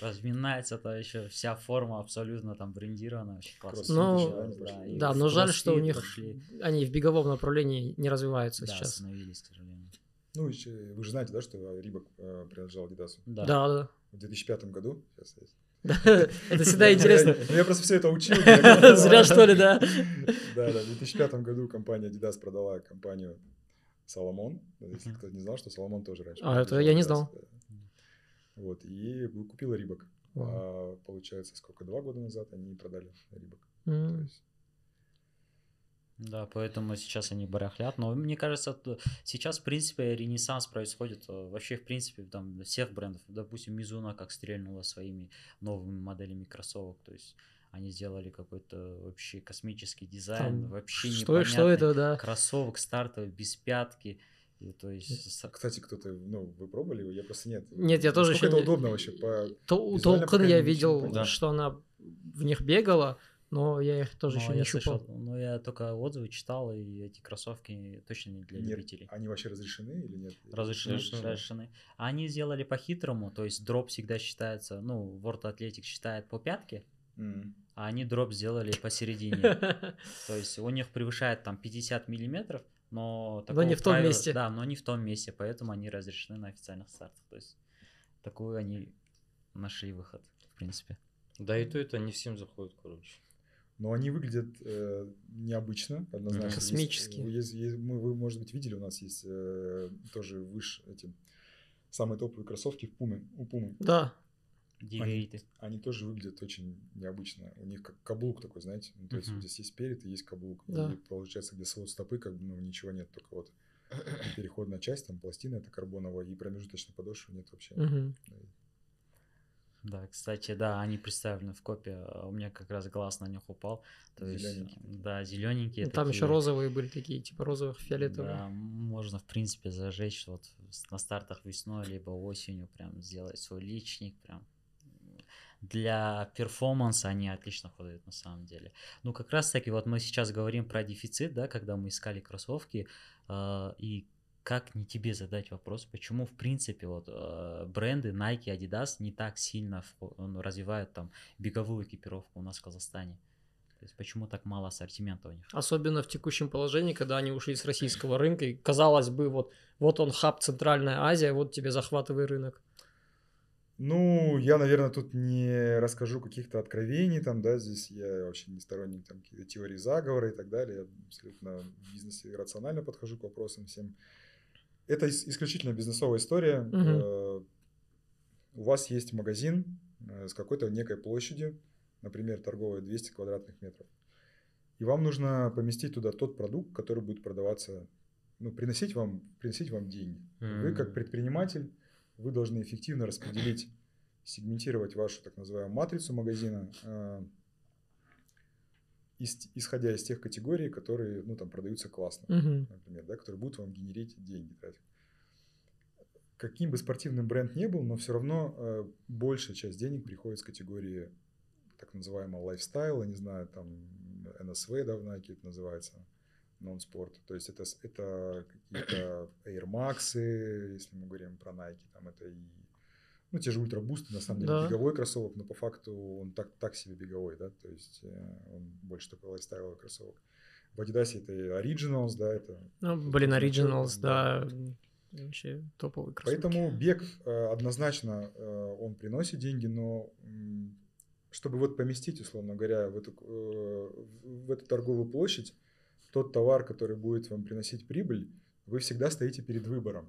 разминается, это еще вся форма абсолютно там брендирована, вообще классно. Ну, да, но жаль, что у них пошли. они в беговом направлении не развиваются Да, сейчас. остановились, к сожалению. Ну, еще вы же знаете, да, что Рибок принадлежал Adidas Да. Да, да. в 2005 году. Сейчас да. Это всегда интересно. Я просто все это учил. Зря что ли, да? Да, да. В 2005 году компания Adidas продала компанию Соломон. Если Мгм. кто не знал, что Соломон тоже раньше. А, это я не знал. Вот, и купила Рибок. Вау. получается, сколько, два года назад они продали Рибок. М. Да, поэтому сейчас они барахлят. Но мне кажется, сейчас, в принципе, ренессанс происходит э, вообще, в принципе, там всех брендов. Допустим, Мизуна как стрельнула своими новыми моделями кроссовок. То есть они сделали какой-то вообще космический дизайн, Там вообще Что, что непонятный это, да? Кроссовок стартовый, без пятки. И, то есть, Кстати, кто-то, ну, вы пробовали его? Я просто нет. Нет, я тоже Насколько еще это не- удобно вообще по... То- У Визуально Толкан пока я видел, понятно. что она в них бегала, но я их тоже ну, еще не щупал. слышал, ну, я только отзывы читал, и эти кроссовки точно не для Нет, любителей. Они вообще разрешены или нет? разрешены, Разрешены. разрешены. Они сделали по-хитрому, то есть дроп всегда считается, ну, World Athletics считает по пятке, М. а они дроп сделали посередине. То есть у них превышает там 50 миллиметров, но... Но такого не в том правила- месте. Да, но не в том месте, поэтому они разрешены на официальных стартах. То есть такую они нашли выход, в принципе. Да и то это не всем заходит, короче. Но они выглядят э, необычно, однозначно. Есть- Космически. вы- есть- есть- мы, вы, может быть, видели, у нас есть э, тоже выше эти самые топовые кроссовки в Пуме, у Пумы. Да, Девейты. Они тоже выглядят очень необычно. У них как каблук такой, знаете. Ну, то есть вот здесь есть перед и есть каблук. Да. И получается, где свод стопы, как бы ну, ничего нет, только вот переходная часть, там пластина это карбоновая, и промежуточной подошвы нет вообще. мгм. Да, кстати, да, они представлены в копии. а У меня как раз глаз на них упал. То есть, Зелёненькие такие. да, зелененькие. Ну, Там еще розовые были такие, типа розовых, фиолетовых. Да, можно, в принципе, зажечь вот на стартах весной, либо осенью, прям сделать свой личник, прям. Для перформанса они отлично ходят на самом деле. Ну, как раз таки, вот мы сейчас говорим про дефицит, да, когда мы искали кроссовки, э, и как не тебе задать вопрос, почему, в принципе, вот э, бренды Nike, Adidas не так сильно в, ну, развивают там беговую экипировку у нас в Казахстане? То есть почему так мало ассортимента у них? Особенно в текущем положении, когда они ушли с российского рынка, и казалось бы, вот, вот он хаб Центральная Азия, вот тебе захватывай рынок. Ну, я, наверное, тут не расскажу каких-то откровений, там, да, здесь я вообще не сторонник там каких-то теорий заговора и так далее, я абсолютно в бизнесе рационально подхожу к вопросам всем. Это исключительно бизнесовая история. Угу. У вас есть магазин э, с какой-то некой площадью, например, торговая 200 квадратных метров, и вам нужно поместить туда тот продукт, который будет продаваться, ну, приносить вам, приносить вам деньги. Mm. Вы как предприниматель вы должны эффективно распределить, сегментировать вашу так называемую матрицу магазина, э, исходя из тех категорий, которые ну, там, продаются классно, uh-huh. например, да, которые будут вам генерить деньги, трафик. Каким бы спортивным бренд не был, но все равно э, большая часть денег приходит с категории так называемого лайфстайла, не знаю, там NSV, да, в Nike это называется, нон-спорт. То есть это, это какие-то Air Max, если мы говорим про Nike, там это и ну, те же ультрабусты, на самом деле, да. беговой кроссовок, но по факту он так, так себе беговой, да, то есть э, он больше такой лайфстайловый кроссовок. В Adidas это Originals, да, это... Ну, блин, Originals, да, да. вообще топовый кроссовок. Поэтому бег э, однозначно, э, он приносит деньги, но чтобы вот поместить, условно говоря, в эту, в эту торговую площадь, тот товар, который будет вам приносить прибыль, вы всегда стоите перед выбором.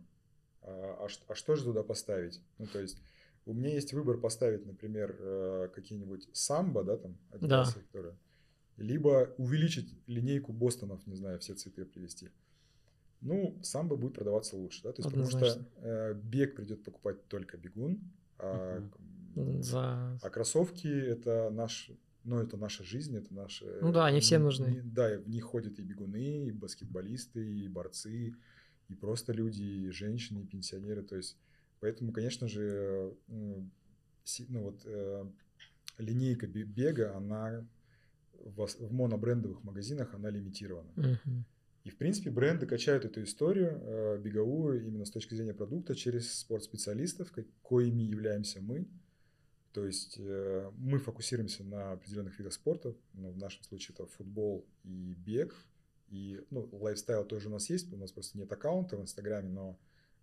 А, а, а что же туда поставить? Ну, то есть у меня есть выбор поставить, например, э, какие-нибудь самбо, да, там, да. которые, либо увеличить линейку Бостонов, не знаю, все цветы привести. Ну, самбо будет продаваться лучше, да, то есть потому что э, бег придет покупать только бегун, а, угу. За... а кроссовки это наш ну, это наша жизнь, это наши... Ну да, они всем нужны. Да, в них ходят и бегуны, и баскетболисты, и борцы, и просто люди, и женщины, и пенсионеры. То есть, поэтому, конечно же, ну, вот э, линейка бега, она в, в монобрендовых магазинах, она лимитирована. Uh-huh. И, в принципе, бренды качают эту историю э, беговую именно с точки зрения продукта через спортспециалистов, коими являемся мы. То есть э, мы фокусируемся на определенных видах спорта. Ну, в нашем случае это футбол и бег. И ну, лайфстайл тоже у нас есть. У нас просто нет аккаунта в Инстаграме, но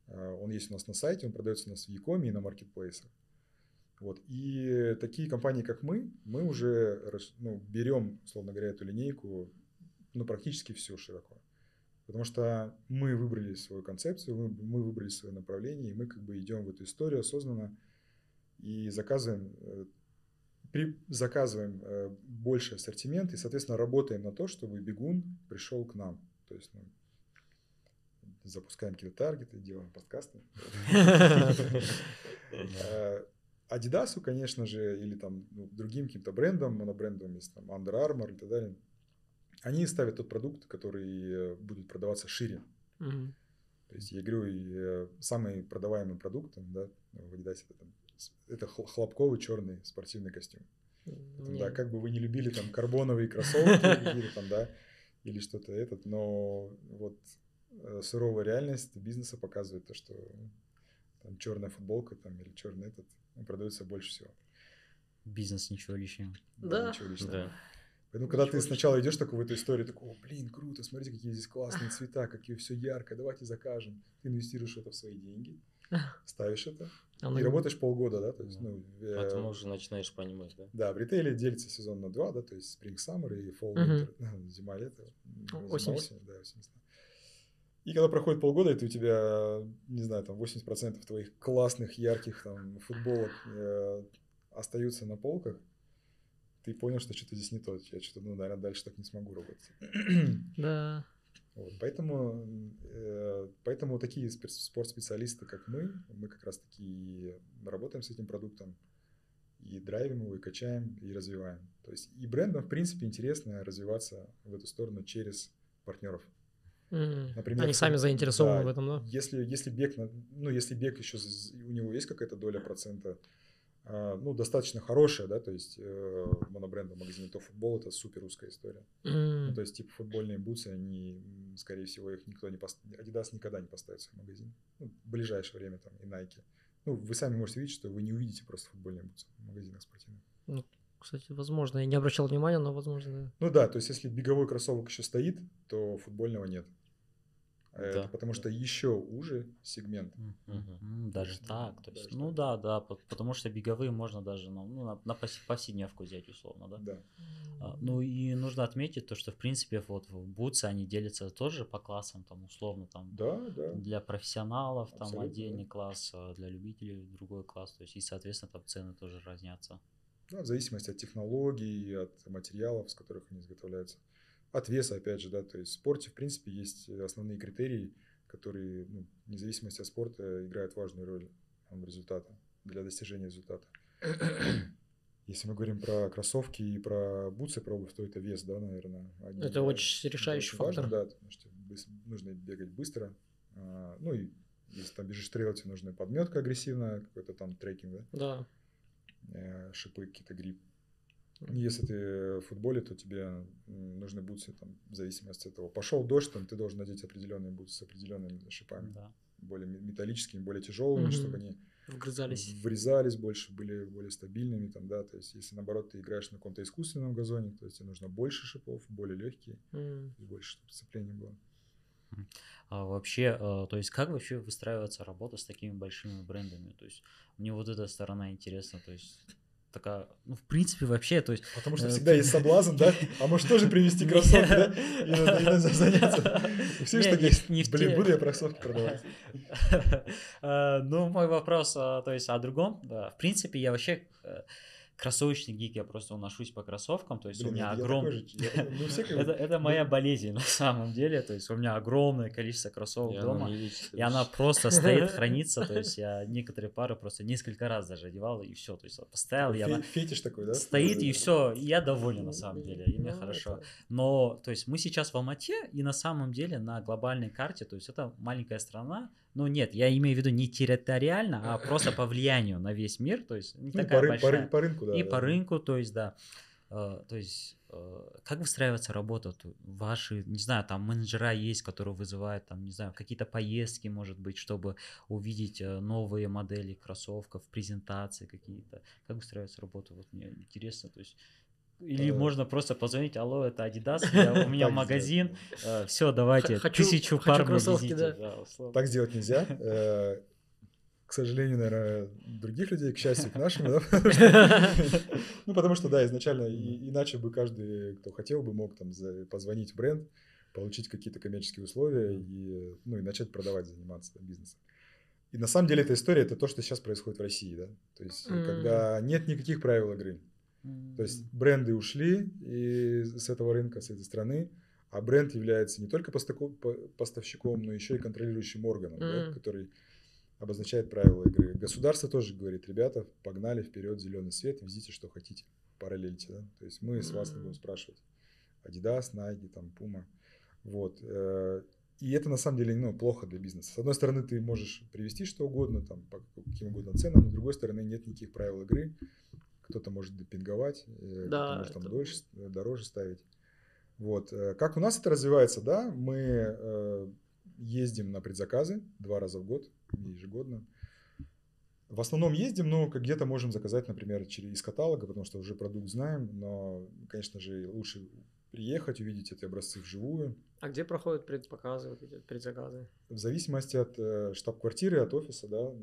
э, он есть у нас на сайте, он продается у нас в Якоме и на маркетплейсах. Вот. И такие компании, как мы, мы уже ну, берем, условно говоря, эту линейку ну, практически всю широко. Потому что мы выбрали свою концепцию, мы, мы выбрали свое направление, и мы как бы идем в эту историю осознанно и заказываем, э, при, заказываем э, больше ассортимент и, соответственно, работаем на то, чтобы бегун пришел к нам. То есть ну, запускаем какие-то таргеты, делаем подкасты. Э, Адидасу, конечно же, или там ну, другим каким-то брендам, монобрендам, есть там Under Armour и так далее, они ставят тот продукт, который будет продаваться шире. То есть я говорю, самый продаваемый продукт да, в Adidas это там это хлопковый черный спортивный костюм. Нет. Да, как бы вы не любили там карбоновые кроссовки или там, да, или что-то этот, но вот э, суровая реальность бизнеса показывает то, что там черная футболка там или черный этот продается больше всего. Бизнес ничего лишнего. Да. да. Ничего лишнего. Да. Поэтому, когда ты сначала идешь такой в эту историю, такой, блин, круто, смотрите, какие здесь классные цвета, какие все ярко, давайте закажем. Ты инвестируешь это в свои деньги, ставишь это, Оно... и работаешь полгода, да, то есть, ну... Э, Потом уже начинаешь понимать, да? Да, в ритейле делится сезон на два, да, то есть Spring Summer и Fall Winter, uh зима, лето, осень, осень, да, осень. И когда проходит полгода, это у тебя, не знаю, там 80% твоих классных, ярких там футболок э, остаются на полках, ты понял, что что-то здесь не то. Я что-то, ну, наверное, дальше так не смогу работать. Да. Вот, поэтому, э, поэтому такие спортспециалисты, как мы, мы как раз-таки работаем с этим продуктом и драйвим его, и качаем, и развиваем. То есть и брендам, в принципе, интересно развиваться в эту сторону через партнеров. Mm. Например, Они сами заинтересованы да, в этом, да? Если, если бег, ну, если бег еще, у него есть какая-то доля процента ну, достаточно хорошая, да, то есть э, монобренда в магазине то футбол это супер узкая история. Ну, то есть, типа, футбольные бутсы, они, скорее всего, их никто не поставит, Adidas никогда не поставит в свой магазин. Ну, в ближайшее время там и Nike. Ну, вы сами можете видеть, что вы не увидите просто футбольные бутсы в магазинах спортивных. Ну, кстати, возможно, я не обращал внимания, но возможно. Ну да, то есть если беговой кроссовок еще стоит, то футбольного нет. Это Да, потому что еще уже сегмент. Даже так, то есть, даже ну так. да, да, по- потому что беговые можно даже ну, ну, на, на повс- повседневку взять условно, да. Да. А, Ну и нужно отметить то, что в принципе вот в бутсы они делятся тоже по классам, там условно там Да, да. для профессионалов там Абсолютно, отдельный да. класс, а для любителей другой класс, то есть и соответственно там цены тоже разнятся. Да, в зависимости от технологий, от материалов, с которых они изготовляются. От веса, опять же, да, то есть в спорте, в принципе, есть основные критерии, которые, ну, вне зависимости от спорта, играют важную роль там, результата, для достижения результата. Если мы говорим про кроссовки и про бутсы, про обувь, то это вес, да, наверное. они Это играют. очень решающий очень важно, фактор. да, потому что нужно бегать быстро. А, Ну и если там бежишь трейл, тебе нужна подметка агрессивная, какой-то там трекинг, да, Да. э, шипы, какие-то грипп. Если ты в футболе, то тебе нужны бутсы там, в зависимости от того. Пошел дождь, там, ты должен надеть определенные бутсы с определенными шипами, Да. более ме- металлическими, более тяжелыми, Мгм. чтобы они Вгрызались. врезались больше, были более стабильными. Там, да? То есть, если наоборот ты играешь на каком-то искусственном газоне, то есть тебе нужно больше шипов, более легкие, и больше чтобы сцепления было. А вообще, э, то есть как вообще выстраивается работа с такими большими брендами? То есть мне вот эта сторона интересна, то есть такая, ну в принципе вообще, то есть Потому что Э, всегда есть соблазн, да? А может тоже привезти кроссовки, да? И надо- заняться. Все же такие, не в блин, буду я кроссовки продавать. Э, Ну, мой вопрос, а, то есть о другом. В принципе, я вообще э, кроссовочный гик, я просто уношусь по кроссовкам, то есть у Блин, меня я- я я- все как бы- Это, это моя болезнь на самом деле, то есть у меня огромное количество кроссовок она дома. И она просто стоит, хранится, то есть я некоторые пары просто несколько раз даже одевал, и все, то есть поставил, она Фетиш такой, да? стоит, и все, я доволен на самом деле, и мне Ну, хорошо. Но, то есть мы сейчас в Алмате, и на самом деле на глобальной карте, то есть это маленькая страна, ну нет, я имею в виду не территориально, а просто по влиянию на весь мир, то есть не Ну, такая по, ры- по большая. ры- по рынку, да. и да, по рынку, то есть, да. Э, То есть, э, как выстраивается работа? Ваши, не знаю, там менеджера есть, которые вызывают, там, не знаю, какие-то поездки, может быть, чтобы увидеть э, новые модели кроссовков, презентации какие-то. Как выстраивается работа? Вот мне интересно, то есть. Или Э. можно просто позвонить, алло, это Adidas, я- у меня магазин, сделать. все, давайте, хочу- тысячу хочу пар мне кроссовки, везите». да. условно. Так сделать нельзя. Э, К сожалению, наверное, других людей, к счастью, к нашему, да, потому что- Ну, потому что, да, изначально иначе бы каждый, кто хотел бы, мог там позвонить в бренд, получить какие-то коммерческие условия и, ну, и начать продавать, заниматься бизнесом. И на самом деле эта история, это то, что сейчас происходит в России, да. То есть, когда нет никаких правил игры. То есть бренды ушли из этого рынка, с этой страны, а бренд является не только поставщиком, но еще и контролирующим органом, да, Мгм. который обозначает правила игры. Государство тоже говорит, ребята, погнали вперед, зеленый свет, везите, что хотите, параллельте. Да? То есть мы с вас не будем спрашивать. Adidas, Nike, там, Puma. Вот. э, И это на самом деле ну, плохо для бизнеса. С одной стороны, ты можешь привести что угодно, там, по каким угодно ценам, с другой стороны, нет никаких правил игры. Кто-то может депинговать, э, Да, может там это- дольше, э, дороже ставить. Вот. э, Как у нас это развивается, да, мы э, ездим на предзаказы два раза в год, ежегодно. В основном ездим, но где-то можем заказать, например, через из каталога, потому что уже продукт знаем, но, конечно же, лучше приехать, увидеть эти образцы вживую. А где проходят предпоказы, предзаказы? В зависимости от э, штаб-квартиры, от офиса, да,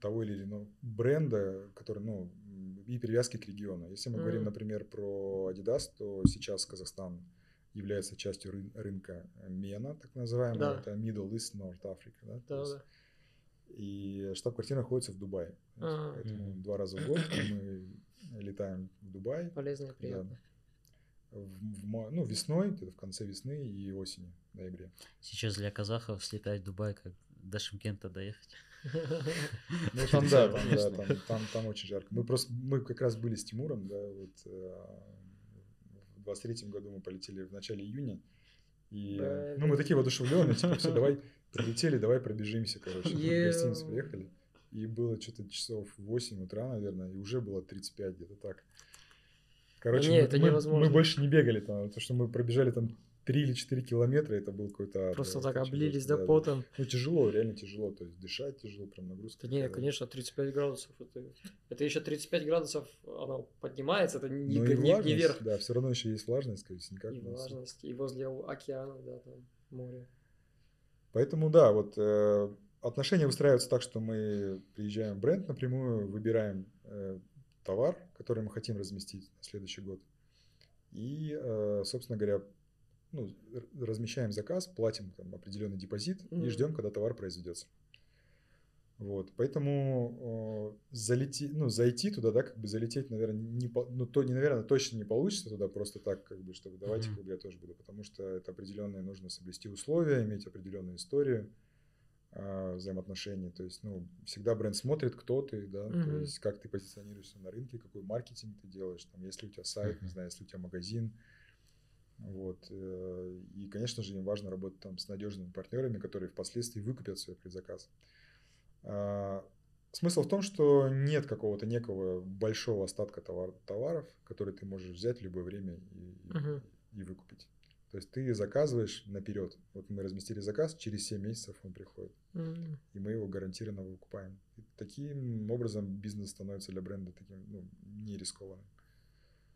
того или иного бренда, который, ну, и привязки к региону. Если мы говорим, Мгм. например, про Adidas, то сейчас Казахстан является частью рын- рынка МЕНА, так называемого, Да. это Middle East North Africa, да, Да, есть да. И штаб-квартира находится в Дубае. А. Поэтому Мгм. два раза в год мы летаем в Дубай. Полезно и да, приятно. в- в ну, весной, где-то в конце весны и осени, в ноябре. Сейчас для казахов слетать в Дубай, как до Шимкента доехать. Ну, там, да, там, там, там, там очень жарко. Мы просто, мы как раз были с Тимуром, да, вот э, в 23 году мы полетели в начале июня, и, ну, мы такие воодушевленные, типа, все, давай, прилетели, давай пробежимся, короче. В гостиницу приехали. и было что-то часов 8 утра, наверное, и уже было 35 где-то так. Короче, Не, мы, это мы- невозможно. мы больше не бегали там, то, что мы пробежали там 3 или 4 километра, это был какой-то ад, Просто да, так облились жестко, до пота. Ну, тяжело, реально тяжело, то есть дышать тяжело, прям нагрузка. Да не, конечно, 35 градусов. Это, это еще 35 градусов, оно поднимается, это не, Ну не, не влажность, вверх. да, все равно еще есть влажность, конечно, никак. И влажность, и возле океана, да, там море. Поэтому да, вот э, отношения выстраиваются так, что мы приезжаем в бренд напрямую, выбираем э, товар, который мы хотим разместить на следующий год. И, э, собственно говоря, ну, размещаем заказ, платим там, определенный депозит и Мгм. ждем, когда товар произведется. Вот, поэтому э, залети, ну, зайти туда, да, как бы залететь, наверное, не, ну, то, не, наверное, точно не получится туда просто так, как бы, чтобы давайте, Мгм. как бы я тоже буду, потому что это определенные, нужно соблюсти условия, иметь определенную историю э, взаимоотношений, то есть, ну, всегда бренд смотрит, кто ты, да, то Мгм. есть, как ты позиционируешься на рынке, какой маркетинг ты делаешь, там, если у тебя сайт, не Мгм. знаю, если у тебя магазин, вот, э, и, конечно же, им важно работать там с надежными партнерами, которые впоследствии выкупят свой предзаказ. А, Смысл в том, что нет какого-то некого большого остатка товар- товаров, которые ты можешь взять в любое время и, Мгм. и выкупить. То есть ты заказываешь наперед. Вот мы разместили заказ, через 7 месяцев он приходит, М, и мы его гарантированно выкупаем. И таким образом бизнес становится для бренда таким ну, не рискованным.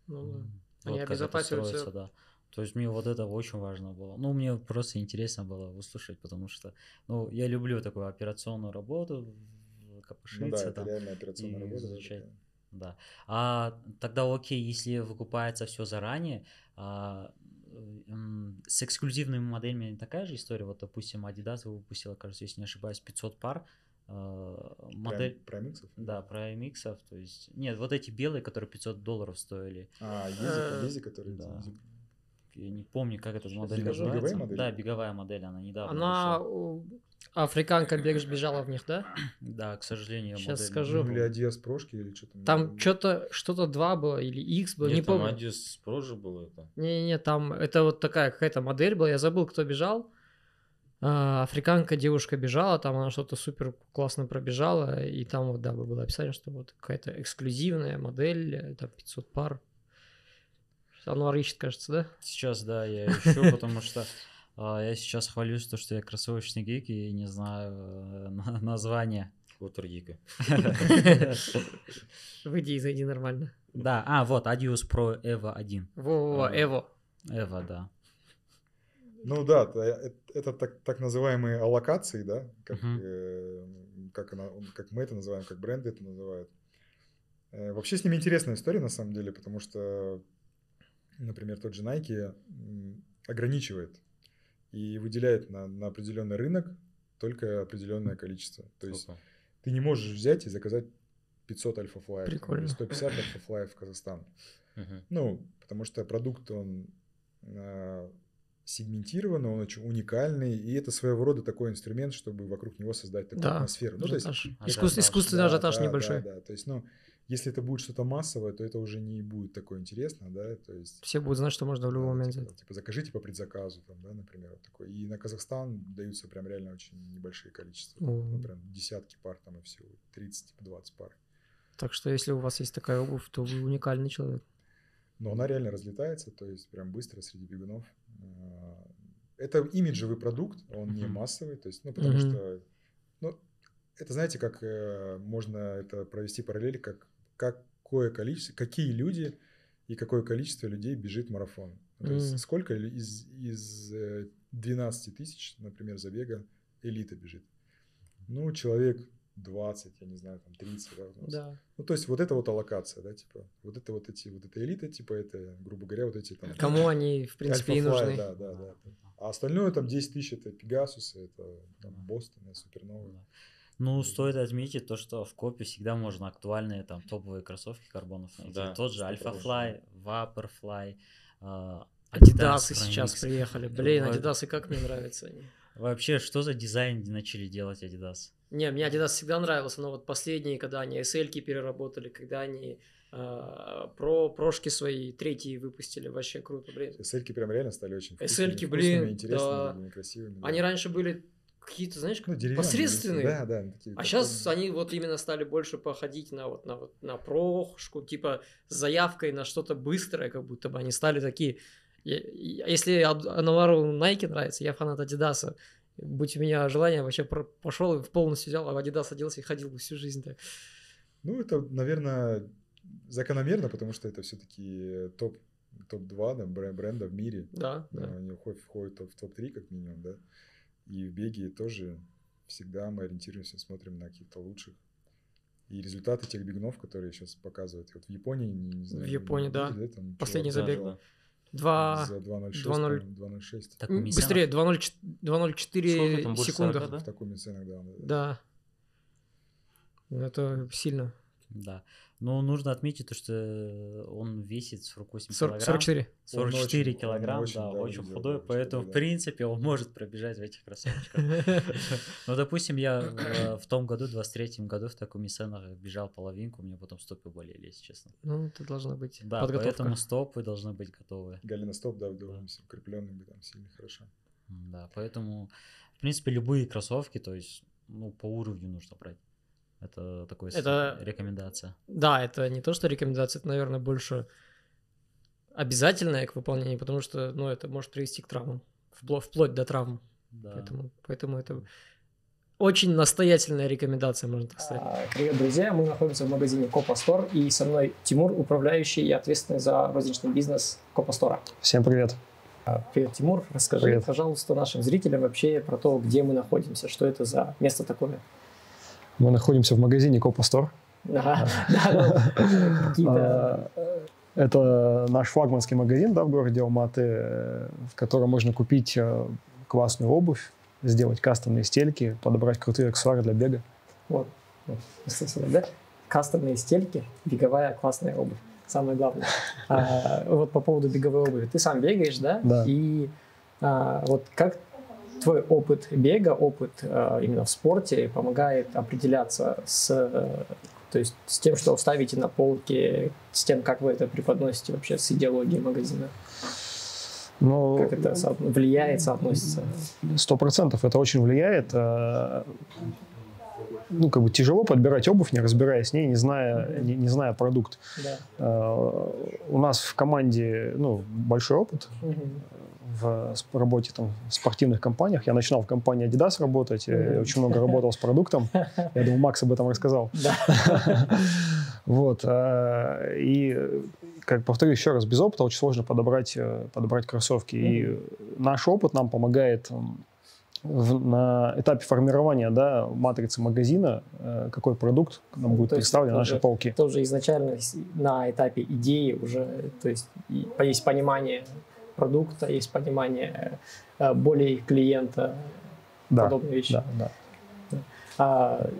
Ну, да. Они Вот как это обезопасивают строится, всё. да. То есть мне вот это очень важно было. Ну, мне просто интересно было услышать, потому что, ну, я люблю такую операционную работу, в- Ну да, копошиться это там. реально операционная работа. да, изучать. такая. Да. А тогда окей, если выкупается все заранее, а, с эксклюзивными моделями такая же история. Вот, допустим, Adidas выпустила, кажется, если не ошибаюсь, 500 пар. а, Модель, Prime- Prime X? да, про MX, то есть, нет, вот эти белые, которые 500 долларов стоили, А, Ези, Э, Ези, который... да. Ези- я не помню, как эта модель скажу. называется. Беговая модель? Да, беговая модель, она недавно Она, вышла. африканка бег бежала в них, да? Да, к сожалению, Щас модель скажу. Ну, или Adidas прошки, или что-то. Там что-то, что-то 2 было, или X было, не Нет, там помню. Adidas Pro же было это. Не-не-не, там это вот такая какая-то модель была, я забыл, кто бежал. А, африканка девушка бежала, там она что-то супер классно пробежала, и там вот, да, было описание, что вот какая-то эксклюзивная модель, э, там 500 пар. Ануар ищет, кажется, да? Сейчас, да, я ищу, потому что а, я сейчас хвалюсь, то, что я кроссовочный гик и не знаю э, на- название. Watergeek. Выйди и зайди нормально. Да, а, вот, Adios Pro Evo 1. Во-во-во, А. Эво. Evo, да. Ну да, э- это так, так называемые аллокации, да, как, Мгм. э, как, она- как мы это называем, как бренды это называют. Э, Вообще с ними интересная история на самом деле, потому что, например, тот же Nike ограничивает и выделяет на, на определенный рынок только определенное количество. То есть Сколько? ты не можешь взять и заказать 500 Alpha Fly Прикольно. или 150 Alpha Fly в Казахстан. Мгм. Ну, потому что продукт, он э, сегментированный, он очень уникальный, и это своего рода такой инструмент, чтобы вокруг него создать такую Да, атмосферу. Ну, то есть, ажиотаж. ажиотаж, Искус- искусственный да, ажиотаж да, небольшой. Да, да, то есть, ну, если это будет что-то массовое, то это уже не будет такое интересно, да, то есть... Все будут знать, что можно в любой да, момент типа, типа, закажите по предзаказу, там, да, например, вот такой. И на Казахстан даются прям реально очень небольшие количества. О. Ну, прям десятки пар там и всего, 30-20 пар. Так что если у вас есть такая обувь, то вы уникальный человек. Но она реально разлетается, то есть прям быстро среди бегунов. А, Это имиджевый продукт, он не массовый, то есть, ну, потому что, ну, это знаете, как э, можно это провести параллель, как какое количество, какие люди и какое количество людей бежит марафон. То есть Мгм. сколько из, из э, 12 тысяч, например, забега элита бежит? Ну, человек 20, я не знаю, там 30, да, у нас. Да. Ну, то есть вот это вот аллокация, да, типа, вот это вот эти, вот эта элита, типа, это, грубо говоря, вот эти там... Кому они, в принципе, и нужны. Да, да, да. А остальное там 10 тысяч это Пегасусы, это там Бостоны, Суперновые. Да. Ну, стоит отметить то, что в копе всегда можно актуальные там топовые кроссовки карбонов найти. Да, Тот же 100%. Alpha Fly, Vaporfly, а, Адидасы Adidas сейчас Prime X. приехали. Блин. Адидасы как мне нравятся они. Вообще, что за дизайн начали делать Adidas? Не, мне Adidas всегда нравился, но вот последние, когда они SL-ки переработали, когда они а, про прошки свои третьи выпустили, вообще круто, блин. SL-ки прям реально стали очень SL-ки, вкусными, блин, вкусными, интересными, да. красивыми. да. Они раньше были какие-то, знаешь, Ну, посредственные. Да, да. такие, А как сейчас он- они вот именно стали больше походить на вот на вот на прошку, типа с заявкой на что-то быстрое, как будто бы они стали такие. Если Анвару Nike нравится, я фанат Адидаса. Будь у меня желание, вообще пошел и полностью взял, а в Адидас оделся и ходил бы всю жизнь. так. Ну, это, наверное, закономерно, потому что это все-таки топ, топ-2 да, бре- бренда в мире. Да, Да, да. Они входят, входят в топ-3 как минимум, да. И в беге тоже всегда мы ориентируемся, смотрим на каких-то лучших. И результаты тех бегунов, которые сейчас показывают. Вот в Японии, не, не знаю, В Японии, да. видели, там Последний чувак забег. бежал Два... За 2.06, 2.0. по-моему, 2.06. Так, М, у Мисяна- Быстрее, 2.04 2.04 Сколько там, больше секунды. 40, да? В таком да. да, да. Да. Это сильно. Да. Но нужно отметить то, что он весит 48 40 килограмм. 44. 44 очень- он килограмм, очень, да, да, очень выглядел, худой, да, поэтому, что в да. принципе, он может пробежать в этих кроссовочках. Ну, допустим, я э, в том году, 23-м году в таком Сенах бежал половинку, у меня потом стопы болели, если честно. Ну, это должна быть Да, подготовка. поэтому стопы должны быть готовы. Голеностоп, да, укрепленный, бы там сильно хорошо. Да, поэтому, в принципе, любые кроссовки, то есть, ну, по уровню нужно брать. Это такой Это- рекомендация. Да, это не то, что рекомендация, это, наверное, больше обязательное к выполнению, потому что, ну, это может привести к травмам, впло- вплоть до травм. Да. Поэтому, поэтому это очень настоятельная рекомендация, можно так сказать. А, Привет, друзья! Мы находимся в магазине Копа Стор, и со мной Тимур, управляющий и ответственный за розничный бизнес Копа Стора. Всем привет. Привет, Тимур. Расскажи, Привет. пожалуйста, нашим зрителям вообще про то, где мы находимся, что это за место такое. Мы находимся в магазине Копа Store. Ага, да, какие-то... А, Это наш флагманский магазин да, в городе Алматы, э, в котором можно купить э, классную обувь, сделать кастомные стельки, подобрать крутые аксессуары для бега. Вот, естественно, да? Кастомные стельки, беговая классная обувь. Самое главное. А, вот по поводу беговой обуви. Ты сам бегаешь, да? Да. И а, вот как твой опыт бега, опыт а, именно в спорте помогает определяться с, э, то есть с тем, что ставите на полке, с тем, как вы это преподносите вообще с идеологией магазина? Но Как это со- влияет, соотносится? сто процентов это очень влияет. э, Ну, как бы тяжело подбирать обувь, не разбираясь с ней, не зная, не, не зная продукт. Да. Э, У нас в команде ну, большой опыт Мгм. В работе там, в спортивных компаниях. Я начинал в компании Adidas работать, Мгм. очень много работал с продуктом. Я думаю, Макс об этом рассказал. Вот. э, И, как повторю еще раз, без опыта очень сложно подобрать, э, подобрать кроссовки. И наш опыт нам помогает в- на этапе формирования да, матрицы магазина, э, какой продукт нам будет То есть представлен на нашей полке. тоже изначально на этапе идеи уже, то есть есть понимание продукта, есть понимание э, более клиента, Да, подобные вещи. да, да. А,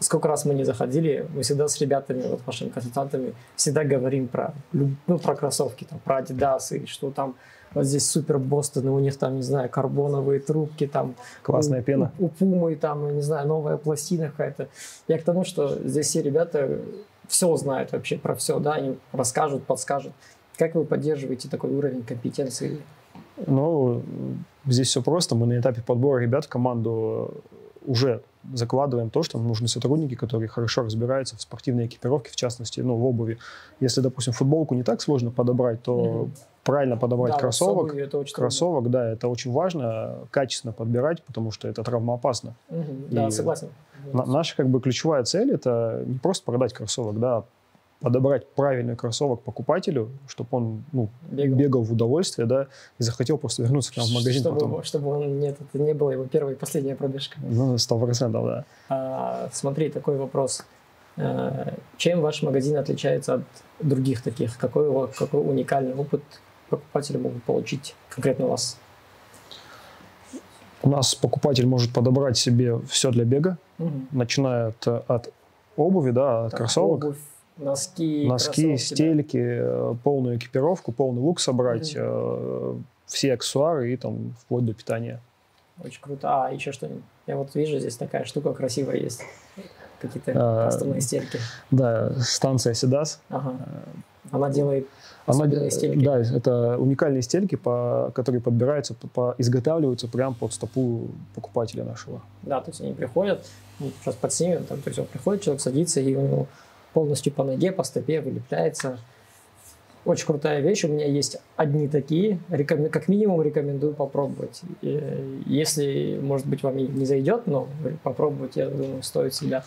сколько раз мы не заходили, мы всегда с ребятами, вот вашими консультантами, всегда говорим про, ну, про кроссовки, там, про Adidas, и что там вот здесь супер Бостоны, у них там, не знаю, карбоновые трубки, там Классная у, пена. У, у Пумы там, не знаю, новая пластина какая-то. Я к тому, что здесь все ребята все знают вообще про все, да, они расскажут, подскажут. Как вы поддерживаете такой уровень компетенции? Ну, здесь все просто. Мы на этапе подбора ребят в команду уже закладываем то, что нам нужны сотрудники, которые хорошо разбираются в спортивной экипировке, в частности, ну, в обуви. Если, допустим, футболку не так сложно подобрать, то Мгм. правильно подобрать Да, кроссовок. это очень трудно. Кроссовок, да, это очень важно, качественно подбирать, потому что это травмоопасно. Мгм, Да, согласен. На- наша как бы ключевая цель это не просто продать кроссовок, да, а подобрать правильный кроссовок покупателю, чтобы он ну, Бегал. бегал. в удовольствие, да, и захотел просто вернуться к нам в магазин чтобы, потом. чтобы он нет, это не было его первой и последняя пробежка. Ну, сто процентов, да. А, смотри, такой вопрос. А, чем ваш магазин отличается от других таких? Какой, его- какой уникальный опыт покупатели могут получить конкретно у вас? У нас покупатель может подобрать себе все для бега, Мгм. начиная от, от обуви, да, от Так, кроссовок, Обувь, носки, носки, кроссовки, да? стельки, э, полную экипировку, полный лук собрать, э, все аксессуары и там вплоть до питания. Очень круто. А, еще что-нибудь? Я вот вижу, здесь такая штука красивая есть. Какие-то А, кастомные стельки. Да, станция Седас. Ага. Она делает Она, стельки. да, это уникальные стельки, по, которые подбираются, по, по- изготавливаются прямо под стопу покупателя нашего. Да, то есть они приходят, ну, сейчас подснимем, там, то есть он приходит, человек садится, и у него полностью по ноге, по стопе вылепляется. Очень крутая вещь, у меня есть одни такие, Рекомен- как минимум рекомендую попробовать. И Если, может быть, вам и не зайдет, но попробовать, я думаю, стоит всегда.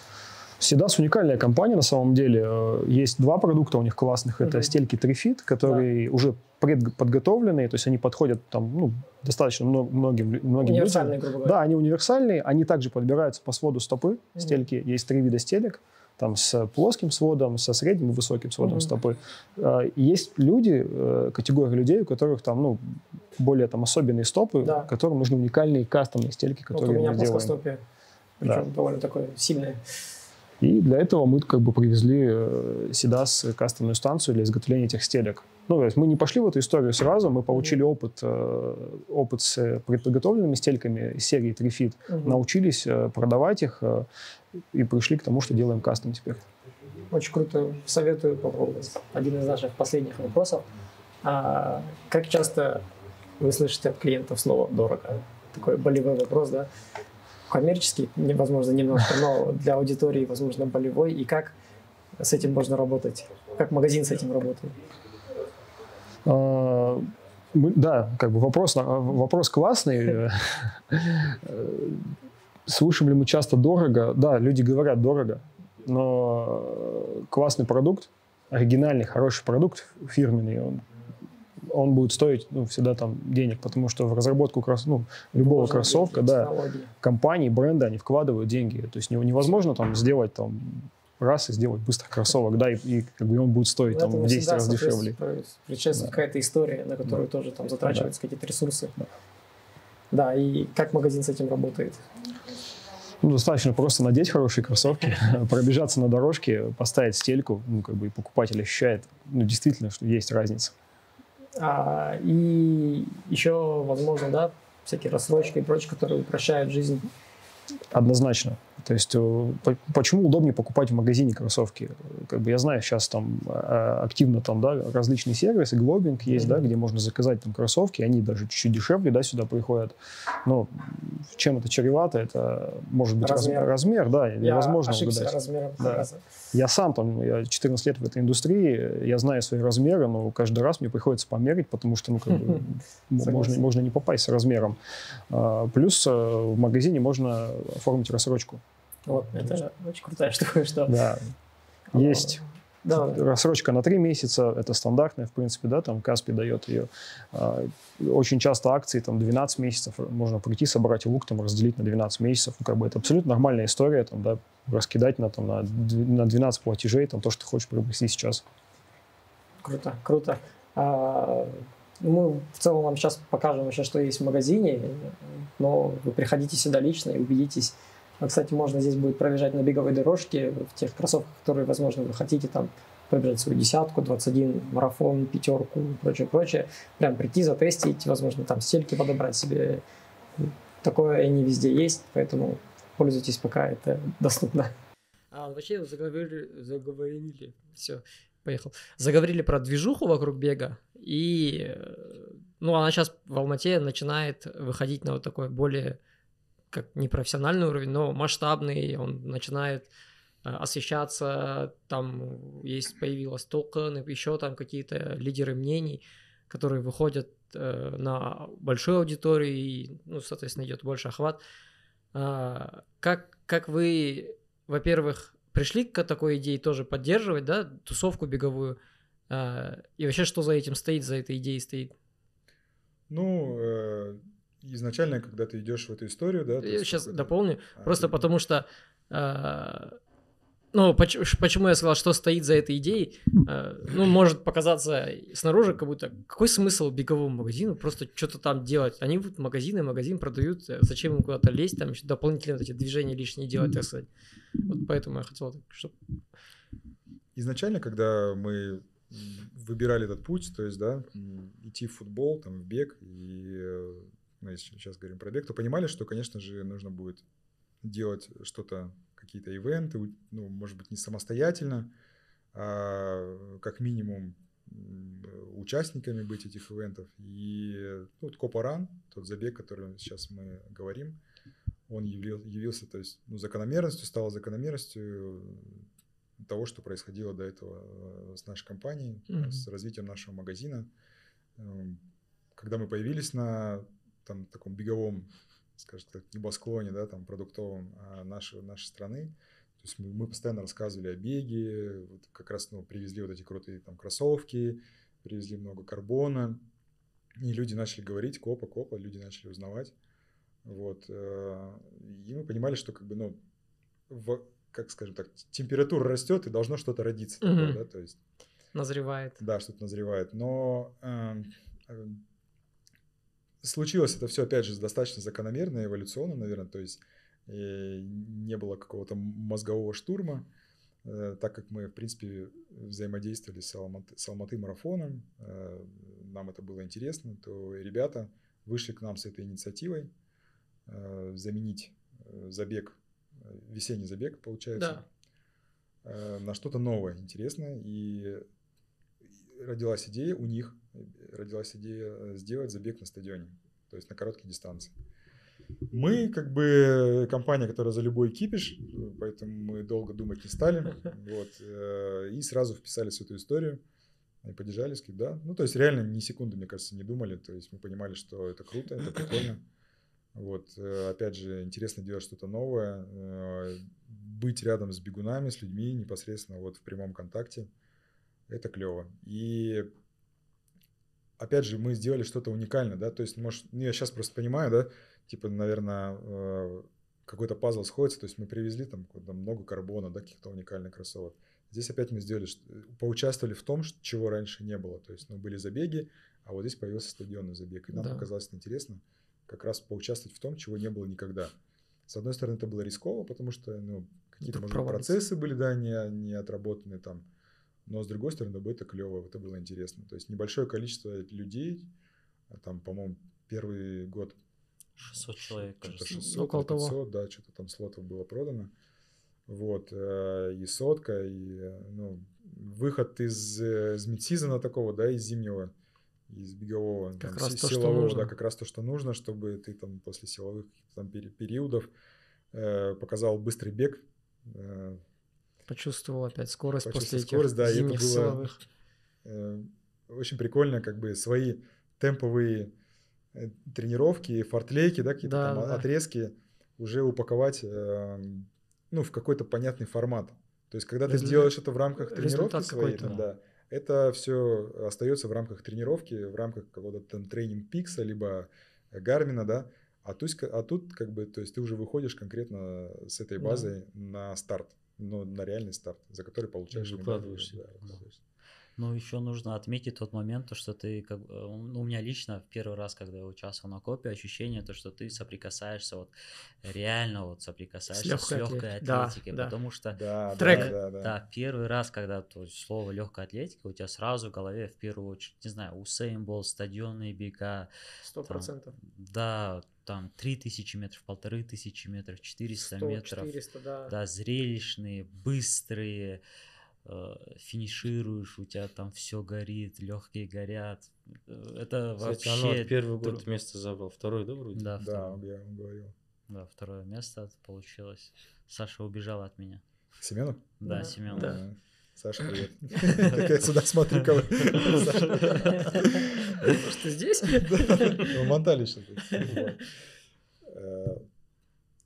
Седас уникальная компания на самом деле. Э, Есть два продукта у них классных. Это Мгм. стельки Трифит, которые уже предподготовленные, то есть они подходят там ну, достаточно мно- многим, многим людям. Универсальные, грубо говоря. Да, они универсальные, они также подбираются по своду стопы, Мгм. стельки. Есть три вида стелек, там с плоским сводом, со средним и высоким сводом Мгм. стопы. А, Есть люди, э, категория людей, у которых там, ну, более там особенные стопы, Да. которым нужны уникальные кастомные стельки, Вот у которые меня мы делаем. плоскостопие, причем довольно такое сильное. И для этого мы как бы привезли э, Седас кастомную станцию для изготовления этих стелек. Ну, то есть мы не пошли в эту историю сразу, мы получили опыт, э, опыт с предподготовленными стельками из серии Трифит, Мгм. научились э, продавать их э, и пришли к тому, что делаем кастом теперь. Очень круто, советую попробовать. Один из наших последних вопросов. А, как часто вы слышите от клиентов слово «дорого»? Такой болевой вопрос, да? Коммерческий, невозможно немножко, но для аудитории, возможно, болевой. И как с этим можно работать? Как магазин с этим работает? А, да, как бы вопрос, вопрос классный. Э, Слышим ли мы часто дорого? Да, люди говорят дорого, но э, классный продукт, оригинальный, хороший продукт, фирменный, он, он будет стоить ну, всегда там денег, потому что в разработку крос- ну, любого Вложены кроссовка, да, компании, бренды, они вкладывают деньги. То есть не- невозможно там сделать там раз и сделать быстро кроссовок, да, и, и как бы он будет стоить там в 10 всегда, раз дешевле. соответственно, Предшествует какая-то история, на которую тоже там затрачиваются какие-то ресурсы. Да, и как магазин с этим работает? Ну, достаточно просто надеть хорошие кроссовки, пробежаться на дорожке, поставить стельку, ну, как бы и покупатель ощущает, ну, действительно, что есть разница. А, и еще, возможно, да, всякие рассрочки и прочее, которые упрощают жизнь. Однозначно. То есть э, по- почему удобнее покупать в магазине кроссовки? Как бы я знаю, сейчас там э, активно там, да, различные сервисы, глобинг есть, да, Мгм. где можно заказать там кроссовки, они даже чуть-чуть дешевле, да, сюда приходят. Но чем это чревато? Это может быть раз- Размер. размер, да, Я невозможно ошибся угадать. размером. Да. Я сам там, я 14 лет в этой индустрии, я знаю свои размеры, но каждый раз мне приходится померить, потому что, ну, как бы, можно, можно не попасть с размером. А, Плюс э, в магазине можно оформить рассрочку. Вот, это очень крутая штука, что... Да. Есть Да, рассрочка на 3 месяца, это стандартная, в принципе, да, там Каспи дает ее. А, Очень часто акции, там, 12 месяцев, можно прийти, собрать лук, там, разделить на 12 месяцев, ну, как бы это абсолютно нормальная история, там, да, раскидать на, там, на дв- на 12 платежей, там, то, что ты хочешь приобрести сейчас. Круто, круто. А, мы в целом вам сейчас покажем еще, что есть в магазине, но вы приходите сюда лично и убедитесь. А, Кстати, можно здесь будет пробежать на беговой дорожке в тех кроссовках, которые, возможно, вы хотите там пробежать свою десятку, 21, марафон, пятерку и прочее, прочее. Прям прийти, затестить, возможно, там стельки подобрать себе. Такое не везде есть, поэтому пользуйтесь, пока это доступно. А вообще заговорили, заговорили, все, поехал. Заговорили про движуху вокруг бега, и, э, ну, она сейчас в Алмате начинает выходить на вот такой более, как непрофессиональный уровень, но масштабный, он начинает э, освещаться, там есть, появилась токен, еще там какие-то лидеры мнений, которые выходят э, на большую аудиторию, и, ну, соответственно, идет больше охват. А, как, как вы, во-первых, пришли к такой идее тоже поддерживать, да, тусовку беговую, а, и вообще, что за этим стоит, за этой идеей стоит? Ну, э, изначально, когда ты идешь в эту историю, да... Я сейчас какой-то- дополню, А, просто ты- потому что, а, ну, поч- почему я сказал, что стоит за этой идеей, а, ну, может показаться снаружи, как будто, какой смысл беговому магазину просто что-то там делать? Они вот магазины, магазин продают, э, зачем им куда-то лезть, там еще дополнительные вот эти движения лишние делать, так сказать. Вот поэтому я хотел, чтобы Изначально, когда мы выбирали этот путь, то есть, да, идти в футбол, там, в бег, и э, ну, если сейчас говорим про бег, то понимали, что, конечно же, нужно будет делать что-то, какие-то ивенты, ну, может быть, не самостоятельно, а как минимум участниками быть этих ивентов. И ну, вот Копаран, тот забег, о котором сейчас мы говорим, он явил, явился, то есть, ну, закономерностью, стал закономерностью того, что происходило до этого э, с нашей компанией, mm-hmm. с развитием нашего магазина. Эм, когда мы появились на там, таком беговом, скажем так, небосклоне, да, там, продуктовом а нашей, нашей страны, то есть мы, мы постоянно рассказывали о беге, вот как раз ну, привезли вот эти крутые там кроссовки, привезли много карбона, и люди начали говорить, копа, копа, люди начали узнавать. Вот. Э, и мы понимали, что как бы, ну, в, как скажем так, температура растет, и должно что-то родиться. Mm-hmm. Такое, да, то есть... Назревает. Да, что-то назревает. Но э, э, случилось это все, опять же, достаточно закономерно, эволюционно, наверное, то есть э, не было какого-то мозгового штурма, э, так как мы, в принципе, взаимодействовали с Алматы, с Алматы марафоном, э, нам это было интересно, то ребята вышли к нам с этой инициативой, заменить забег, весенний забег, получается, да. на что-то новое, интересное. И родилась идея у них, родилась идея сделать забег на стадионе, то есть на короткие дистанции. Мы как бы компания, которая за любой кипиш, поэтому мы долго думать не стали. Вот, и сразу вписались в эту историю. И поддержались, да. Ну, то есть реально ни секунды, мне кажется, не думали. То есть мы понимали, что это круто, это прикольно. Вот, э, опять же, интересно делать что-то новое, э, быть рядом с бегунами, с людьми непосредственно вот в прямом контакте. Это клево. И опять же, мы сделали что-то уникальное, да, то есть, может, ну, я сейчас просто понимаю, да, типа, наверное, э, какой-то пазл сходится, то есть мы привезли там много карбона, да, каких-то уникальных кроссовок. Здесь опять мы сделали, поучаствовали в том, чего раньше не было, то есть, ну, были забеги, а вот здесь появился стадионный забег, и нам да. показалось интересно как раз поучаствовать в том, чего не было никогда. С одной стороны, это было рисково, потому что ну, какие-то, может быть, процессы были, да, не, не отработаны там. Но с другой стороны, да, это клево, это было интересно. То есть небольшое количество людей, а там, по-моему, первый год 600 человек, что-то 600, Около 500, того. да, что-то там слотов было продано. Вот, э, и сотка, и, ну, выход из, э, из мидсизона такого, да, из зимнего, из бегового, как там, раз то, силового, что нужно. да, как раз то, что нужно, чтобы ты там после силовых там, периодов э, показал быстрый бег. Э, почувствовал опять скорость после этих скорость, да, зимних это было, силовых. Э, очень прикольно, как бы свои темповые э, тренировки, фортлейки, да, какие-то да, там да. отрезки уже упаковать э, ну, в какой-то понятный формат. То есть, когда Результат, ты делаешь это в рамках тренировки своей, там, да, это все остается в рамках тренировки, в рамках какого-то там тренинг пикса, либо гармина, да. А тут, а тут как бы, то есть ты уже выходишь конкретно с этой базой да. на старт, ну, на реальный старт, за который получаешь. Выкладываешься. Да, выкладываешься. Но еще нужно отметить тот момент, то, что ты, как, ну, у меня лично в первый раз, когда я участвовал на копе, ощущение, то, что ты соприкасаешься, вот реально вот соприкасаешься с легкой, с легкой атлетикой, да, потому да. что да, трек, да, да, да. да, первый раз, когда то слово легкая атлетика, у тебя сразу в голове в первую очередь, не знаю, Усейн Болт, стадионные бега. Сто процентов. Да, там 3000 метров, полторы тысячи метров, 400 100, метров. 400, да. Да, зрелищные, быстрые, Э, финишируешь, у тебя там все горит, легкие горят. Э, это Кстати, вообще... первый год друг... место забрал, второй, да, вроде? Да, да я ему говорил. Да, второе место получилось. Саша убежал от меня. Семенов? Да, да. Семенов. Да. Саша, привет. Так я сюда смотрю, кого. Что здесь? Мы мотали что-то.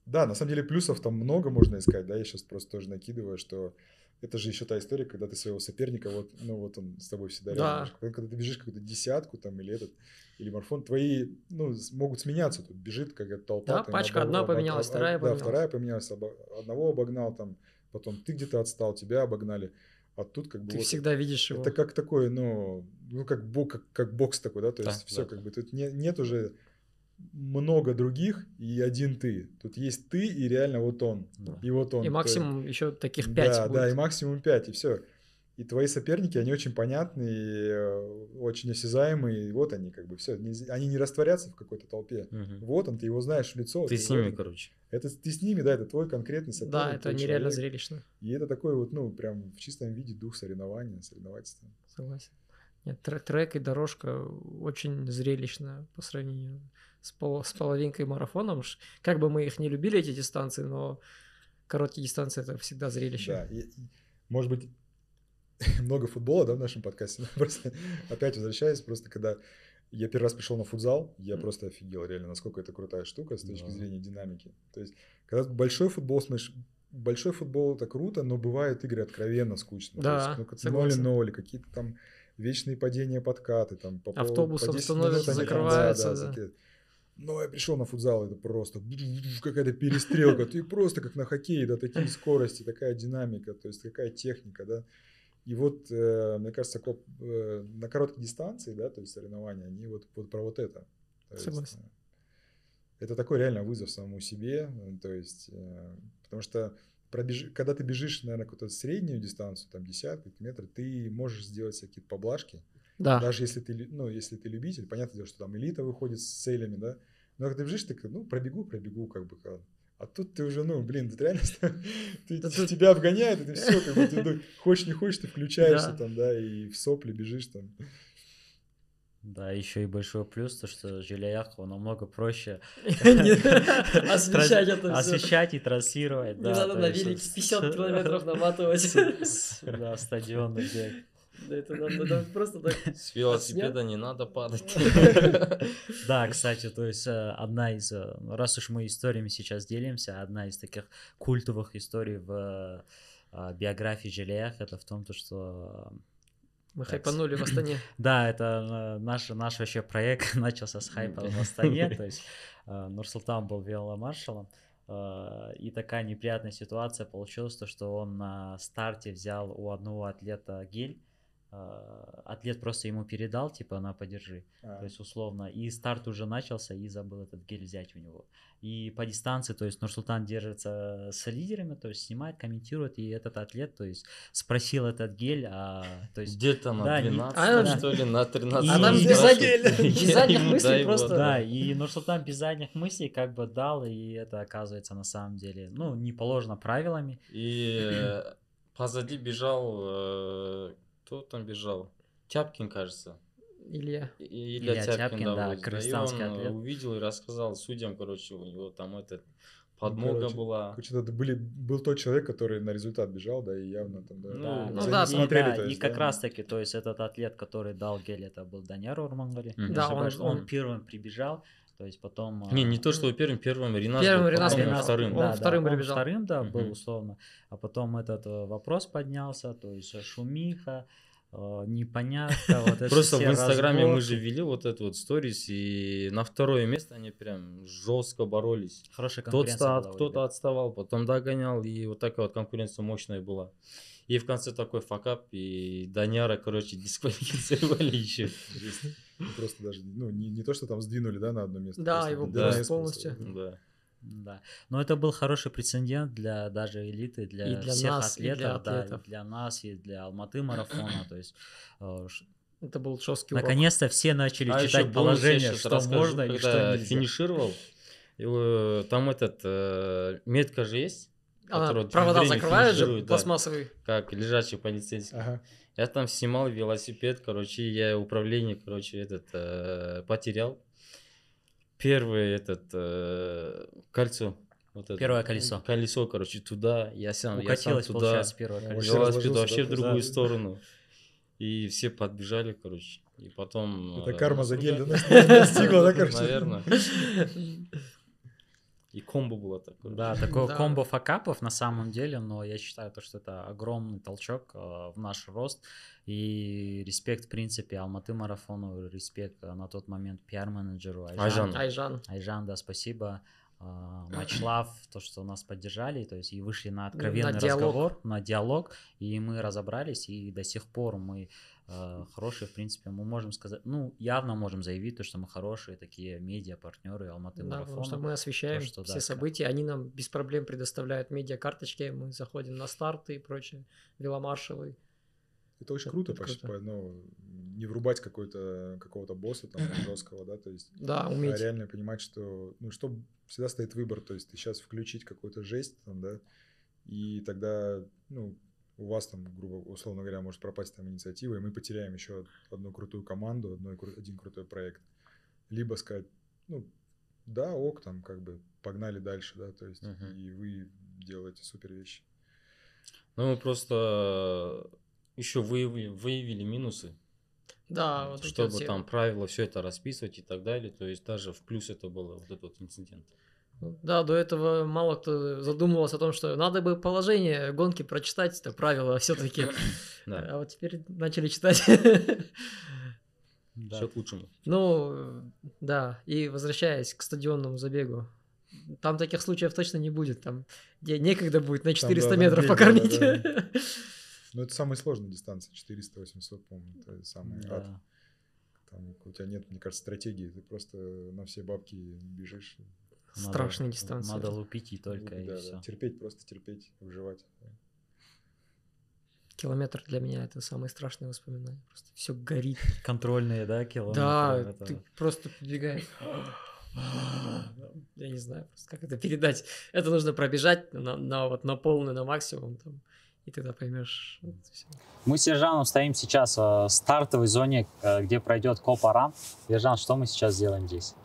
Да, на самом деле плюсов там много можно искать, да, я сейчас просто тоже накидываю, что это же еще та история, когда ты своего соперника, вот, ну вот он с тобой всегда да. рядом. Когда ты бежишь какую-то десятку там или этот, или марафон, твои, ну, могут сменяться. Тут бежит какая-то толпа. Да, пачка одна поменялась, вторая поменялась. Да, вторая поменялась, одного обогнал там, потом ты где-то отстал, тебя обогнали. А тут как бы... Ты вот, всегда видишь его. Это как такой, ну, ну как, бок, как, как бокс такой, да, то есть да, все да. как бы, тут не, нет уже много других и один ты. Тут есть ты и реально вот он. Да. И вот он. И максимум есть, еще таких пять Да, будет. да, и максимум пять, и все. и твои соперники, они очень понятные, э, очень осязаемые, и вот они как бы все, они не растворятся в какой-то толпе. Мгм. Вот он, ты его знаешь в лицо. Ты ты с ними, короче. Это ты с ними, да, это твой конкретный соперник. Да, это нереально человек. зрелищно. И это такой вот, ну, прям в чистом виде дух соревнования, соревновательства. Согласен. Нет, трек, трек и дорожка очень зрелищно по сравнению с, пол- с половинкой марафоном. Как бы мы их не любили, эти дистанции, но короткие дистанции это всегда зрелище. Да, и- может быть, много футбола, да, в нашем подкасте. но Просто опять возвращаясь, просто когда я первый раз пришел на футзал, я просто офигел реально, насколько это крутая штука с точки Да. зрения динамики. То есть, когда большой футбол смотришь, большой футбол это круто, но бывают игры откровенно скучные. То Да, есть, ну, как согласен. 0-0, какие-то там вечные падения, подкаты, там по Автобусом по 10 становятся, минут там, закрываются, да. закидывают. Но я пришел на футзал, это просто какая-то перестрелка. Ты просто как на хоккее, да, такие скорости, такая динамика, то есть какая техника, да. И вот, э, мне кажется, коп- э, на короткой дистанции, да, то есть соревнования, они вот, вот про вот это. То Согласен. э, это такой реально вызов самому себе, то есть, э, потому что пробежи, когда ты бежишь, наверное, какую-то среднюю дистанцию, там десятку метров, ты можешь сделать всякие поблажки, Да. даже если ты, ну, если ты любитель, понятно дело, что там элита выходит с целями, да, но когда ты бежишь, ты, как, ну, пробегу, пробегу, как бы, как- а тут ты уже, ну, блин, тут реально ты, Да тут- тебя обгоняет, и ты все, как бы, ты, ну, хочешь не хочешь, ты включаешься Да. там, да, и в сопли бежишь там. Да, еще и большой плюс, то что Желяяху намного проще Освещать это освещать и транслировать. Не да, надо то на велике с- 50 километров наматывать. Да, стадионный бег. Да, это надо надо просто так. С велосипеда не надо падать. Да, кстати, то есть э, одна из, э, раз уж мы историями сейчас делимся, одна из таких культовых историй в э, биографии Желеях, это в том, то, что Мы Так, хайпанули в Астане. Да, это наш, наш вообще проект начался с хайпа в Астане, то есть Нурсултан был веломаршалом, и такая неприятная ситуация получилась, то, что он на старте взял у одного атлета гель, атлет просто ему передал, типа, на подержи, А, то есть условно, и старт уже начался, и забыл этот гель взять у него. И по дистанции, то есть Нурсултан держится с лидерами, то есть снимает, комментирует, и этот атлет, то есть спросил этот гель, а, то есть Где-то на Да, не- 12, А, что ли, на 13. А там без задел- без задних мыслей просто- Да, и Нурсултан без задних мыслей как бы дал, и это оказывается на самом деле, ну, не положено правилами. И э, позади бежал, э, кто там бежал? Тяпкин, кажется. Илья. Илья, Илья Тяпкин, Тяпкин, да, да, кыргызстанский он э, атлет. увидел и рассказал судьям, короче, у него там этот подмога короче, была. Короче, это были, был тот человек, который на результат бежал, да, и явно там, да. Ну, ну да, ним и, смотрели, да, то и есть, как да. раз таки, то есть этот атлет, который дал гель, это был Даняр Урмангали. Мгм. Да, он- он он- первым прибежал, то есть потом... Не, не то, что первым, первым Ренас Первым был, Ренас потом прибежал. вторым. Он да, да, вторым он прибежал. вторым, да, был Мгм. условно. А потом этот э, вопрос поднялся, то есть э, шумиха, э, непонятно, вот Просто в Инстаграме мы разборки. же вели вот эту вот сторис, и на второе место они прям жестко боролись. Хорошая Кто-то, конкуренция от- была у кто-то ребят. отставал, потом догонял, и вот такая вот конкуренция мощная была. И в конце такой факап, и Даняра, короче, дисквалифицировали еще. Просто даже, ну, не, не то, что там сдвинули, да, на одно место. Да, его просто, полностью. да. Да. Да. Но это был хороший прецедент для даже элиты, для, И для всех нас, и для атлетов, да, атлетов. и для нас, и для Алматы марафона. То есть э, Это был жесткий урок. наконец-то все начали А читать положение, что расскажу. можно и что нельзя. финишировал, и, э, там этот, э, метка же есть, А, вот провода закрывают же, да, пластмассовый. как лежачий полицейский. Ага. Я там снимал велосипед, короче, я управление, короче, этот э, потерял. Первый этот э, кольцо. Вот это, Первое колесо. Колесо, короче, туда. Я сам, я сам Укатилось, туда. получается, первое колесо. вообще Велосипед вообще в другую да. сторону. И все подбежали, короче. И потом... Это э, карма за гель ругали. да, настигла, да, короче? Наверное. И комбо было такое. Да, такое Да. комбо факапов на самом деле, но я считаю, то, что это огромный толчок э, в наш рост. И респект, в принципе, Алматы марафону, респект э, на тот момент пиар-менеджеру Айжан. Айжан. Айжан. Айжан, да, спасибо. А, Мачлав, то, что нас поддержали, то есть и вышли на откровенный На диалог. разговор, на диалог, и мы разобрались, и до сих пор мы э, хорошие, в принципе, мы можем сказать, ну, явно можем заявить то, что мы хорошие такие медиа-партнеры Алматы Да, потому что марафона. мы освещаем что, да, все ка- события, они нам без проблем предоставляют медиакарточки, мы заходим на старты и прочее, веломаршалы. Это очень круто, это почти, круто. ну, не врубать какой-то, какого-то босса там жесткого, да, то есть Да, а уметь. реально понимать, что, ну, что всегда стоит выбор, то есть ты сейчас включить какую-то жесть там, да, и тогда, ну, у вас там, грубо, условно говоря, может пропасть там инициатива, и мы потеряем еще одну крутую команду, одной, кру- один крутой проект. Либо сказать, ну, да, ок, там, как бы, погнали дальше, да, то есть, Мгм. и вы делаете супер вещи. Ну, мы просто еще выявили, выявили минусы, Да, вот чтобы вот все- там правила все это расписывать и так далее. То есть даже в плюс это было вот этот вот инцидент. Да, до этого мало кто задумывался о том, что надо бы положение гонки прочитать, это правила все-таки. Да, А вот теперь начали читать. Да. все к лучшему. Ну, да, и возвращаясь к стадионному забегу, там таких случаев точно не будет, там где некогда будет на 400 да, метров покормить. да, да. Ну, это самая сложная дистанция, 400-800, по-моему, это самый ад. Да. Там у тебя нет, мне кажется, стратегии, ты просто на все бабки бежишь. Надо- Страшные дистанции. Надо лупить и только, Да, и да, все. терпеть, просто терпеть, выживать. Километр для меня это самые страшные воспоминания. Просто все горит. Контрольные, да, километры? Да, это- ты просто подбегаешь. Я не знаю, просто как это передать. Это нужно пробежать на, на, вот, на полную, на максимум. Там, и тогда поймешь. Мы с Ержаном стоим сейчас э, в стартовой зоне, э, где пройдет Копа Рам. Ержан, что мы сейчас делаем здесь?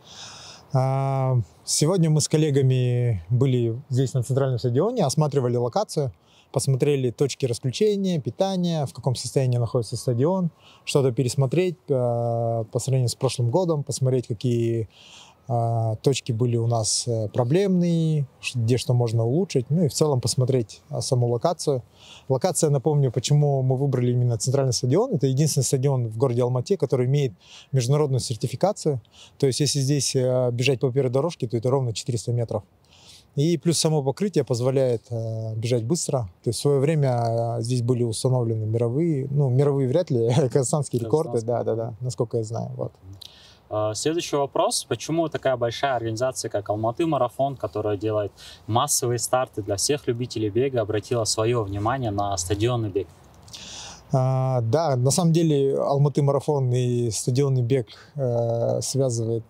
А, Сегодня мы с коллегами были здесь на центральном стадионе, осматривали локацию, посмотрели точки расключения, питания, в каком состоянии находится стадион, что-то пересмотреть а, по сравнению с прошлым годом, посмотреть, какие точки были у нас э, проблемные, где что можно улучшить, ну и в целом посмотреть а, саму локацию. Локация, напомню, почему мы выбрали именно центральный стадион. Это единственный стадион в городе Алмате, который имеет международную сертификацию. То есть, если здесь э, бежать по первой дорожке, то это ровно 400 метров. И плюс само покрытие позволяет э, бежать быстро. То есть в свое время э, здесь были установлены мировые, ну, мировые вряд ли, казахстанские рекорды, Казахстанские. да, да, да, насколько я знаю. Вот. Э, Следующий вопрос. Почему такая большая организация, как Алматы Марафон, которая делает массовые старты для всех любителей бега, обратила свое внимание на стадионный бег? А, да, на самом деле Алматы марафон и стадионный бег э, связывает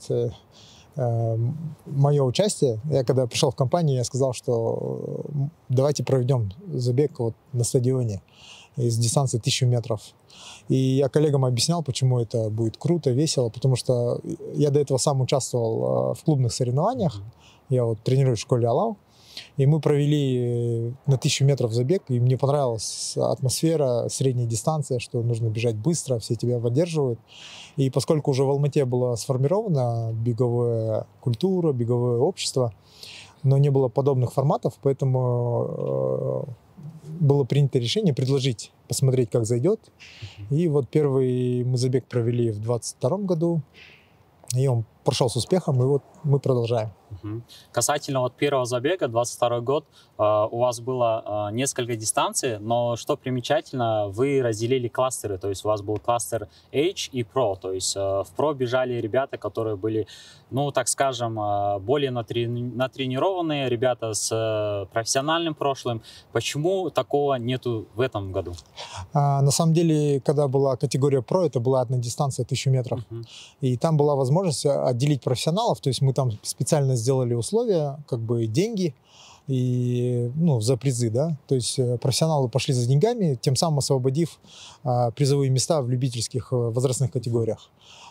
мое участие. Я когда пришел в компанию, я сказал, что э, давайте проведем забег вот на стадионе из дистанции 1000 метров. И я коллегам объяснял, почему это будет круто, весело, потому что я до этого сам участвовал э, в клубных соревнованиях. Я вот тренируюсь в школе Алау. И мы провели на тысячу метров забег, и мне понравилась атмосфера, средняя дистанция, что нужно бежать быстро, все тебя поддерживают. И поскольку уже в Алмате была сформирована беговая культура, беговое общество, но не было подобных форматов, поэтому э, было принято решение предложить посмотреть, как зайдет. И вот первый мы забег провели в 22 году, и он прошел с успехом, и вот мы продолжаем. Мгм. Касательно вот первого забега, 22 год, э, у вас было э, несколько дистанций, но что примечательно, вы разделили кластеры, то есть у вас был кластер H и Pro, то есть э, в Pro бежали ребята, которые были, ну, так скажем, э, более натрени- натренированные, ребята с э, профессиональным прошлым. Почему такого нету в этом году? А, на самом деле, когда была категория Pro, это была одна дистанция 1000 метров. Мгм. И там была возможность отделить профессионалов, то есть мы там специально сделали условия, как бы деньги и ну, за призы, да. То есть э, профессионалы пошли за деньгами, тем самым освободив а, призовые места в любительских э, возрастных категориях.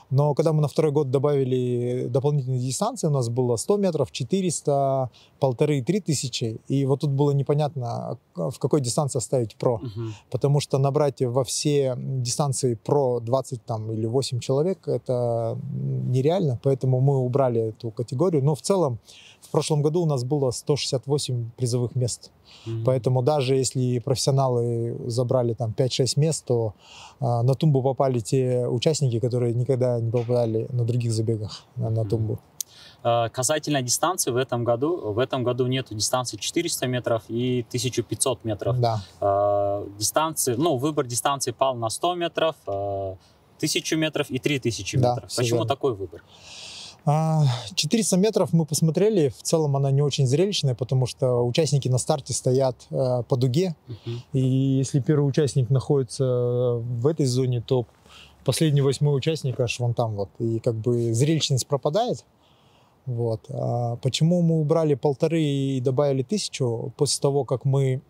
Но когда мы на второй год добавили дополнительные дистанции, у нас было 100 метров, 400, полторы и три тысячи. И вот тут было непонятно, а, в какой дистанции оставить про Мгм. потому что набрать во все дистанции про 20 там, или 8 человек это нереально, поэтому мы убрали эту категорию. Но в целом в прошлом году у нас было 168 призовых мест, Мгм. поэтому даже если профессионалы забрали там 5-6 мест, то а, на тумбу попали те участники, которые никогда не попадали на других забегах на, на тумбу. Э, Касательно дистанции в этом году, в этом году нету дистанции 400 метров и 1500 метров. Да. Э, дистанции, ну, выбор дистанции пал на 100 метров, э, 1000 метров и 3000 Да, метров. всё Почему такой выбор? А, 400 метров мы посмотрели. В целом она не очень зрелищная, потому что участники на старте стоят э, по дуге. И если первый участник находится в этой зоне, то последний восьмой участник аж вон там вот. И как бы зрелищность пропадает. Вот. А почему мы убрали полторы и добавили тысячу? После того, как мы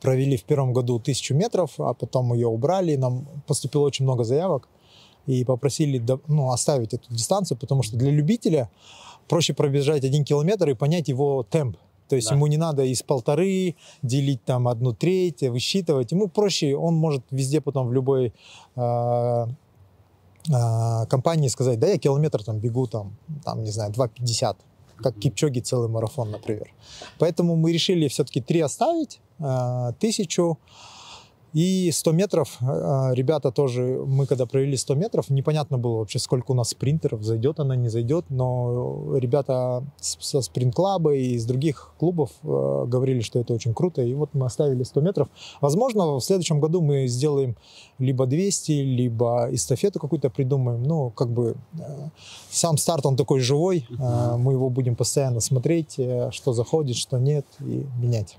провели в первом году тысячу метров, а потом ее убрали, нам поступило очень много заявок и попросили ну, оставить эту дистанцию, потому что для любителя проще пробежать один километр и понять его темп. То есть Да. ему не надо из полторы делить там одну треть, высчитывать. Ему проще, он может везде потом в любой а, а, компании сказать, да, я километр там бегу там, там не знаю, 2,50, как Кипчоги целый марафон, например. Поэтому мы решили все-таки три оставить, а, тысячу и 100 метров. а, Ребята тоже, мы когда провели 100 метров, непонятно было вообще, сколько у нас спринтеров, зайдет она, не зайдет, но ребята со спринт-клаба и из других клубов э, говорили, что это очень круто, и вот мы оставили 100 метров. Возможно, в следующем году мы сделаем либо 200, либо эстафету какую-то придумаем. Ну, как бы э, сам старт, он такой живой, э, мы его будем постоянно смотреть, что заходит, что нет, и менять.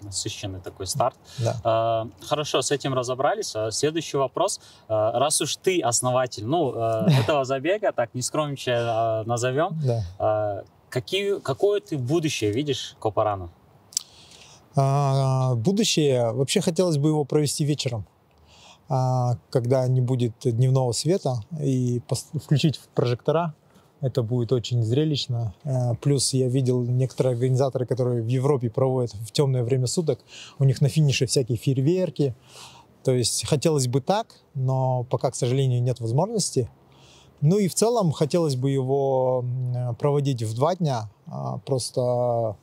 Насыщенный такой старт. Да. А, Хорошо, с этим разобрались. А Следующий вопрос. А, Раз уж ты основатель, ну, этого забега, так не скромничая назовем, Да. какие, какое ты будущее видишь Копарану? А, будущее, вообще хотелось бы его провести вечером, когда не будет дневного света, и включить прожектора. Это будет очень зрелищно. А, Плюс я видел некоторые организаторы, которые в Европе проводят в темное время суток. У них на финише всякие фейерверки. То есть хотелось бы так, но пока, к сожалению, нет возможности. Ну и в целом хотелось бы его м, проводить в два дня. а, Просто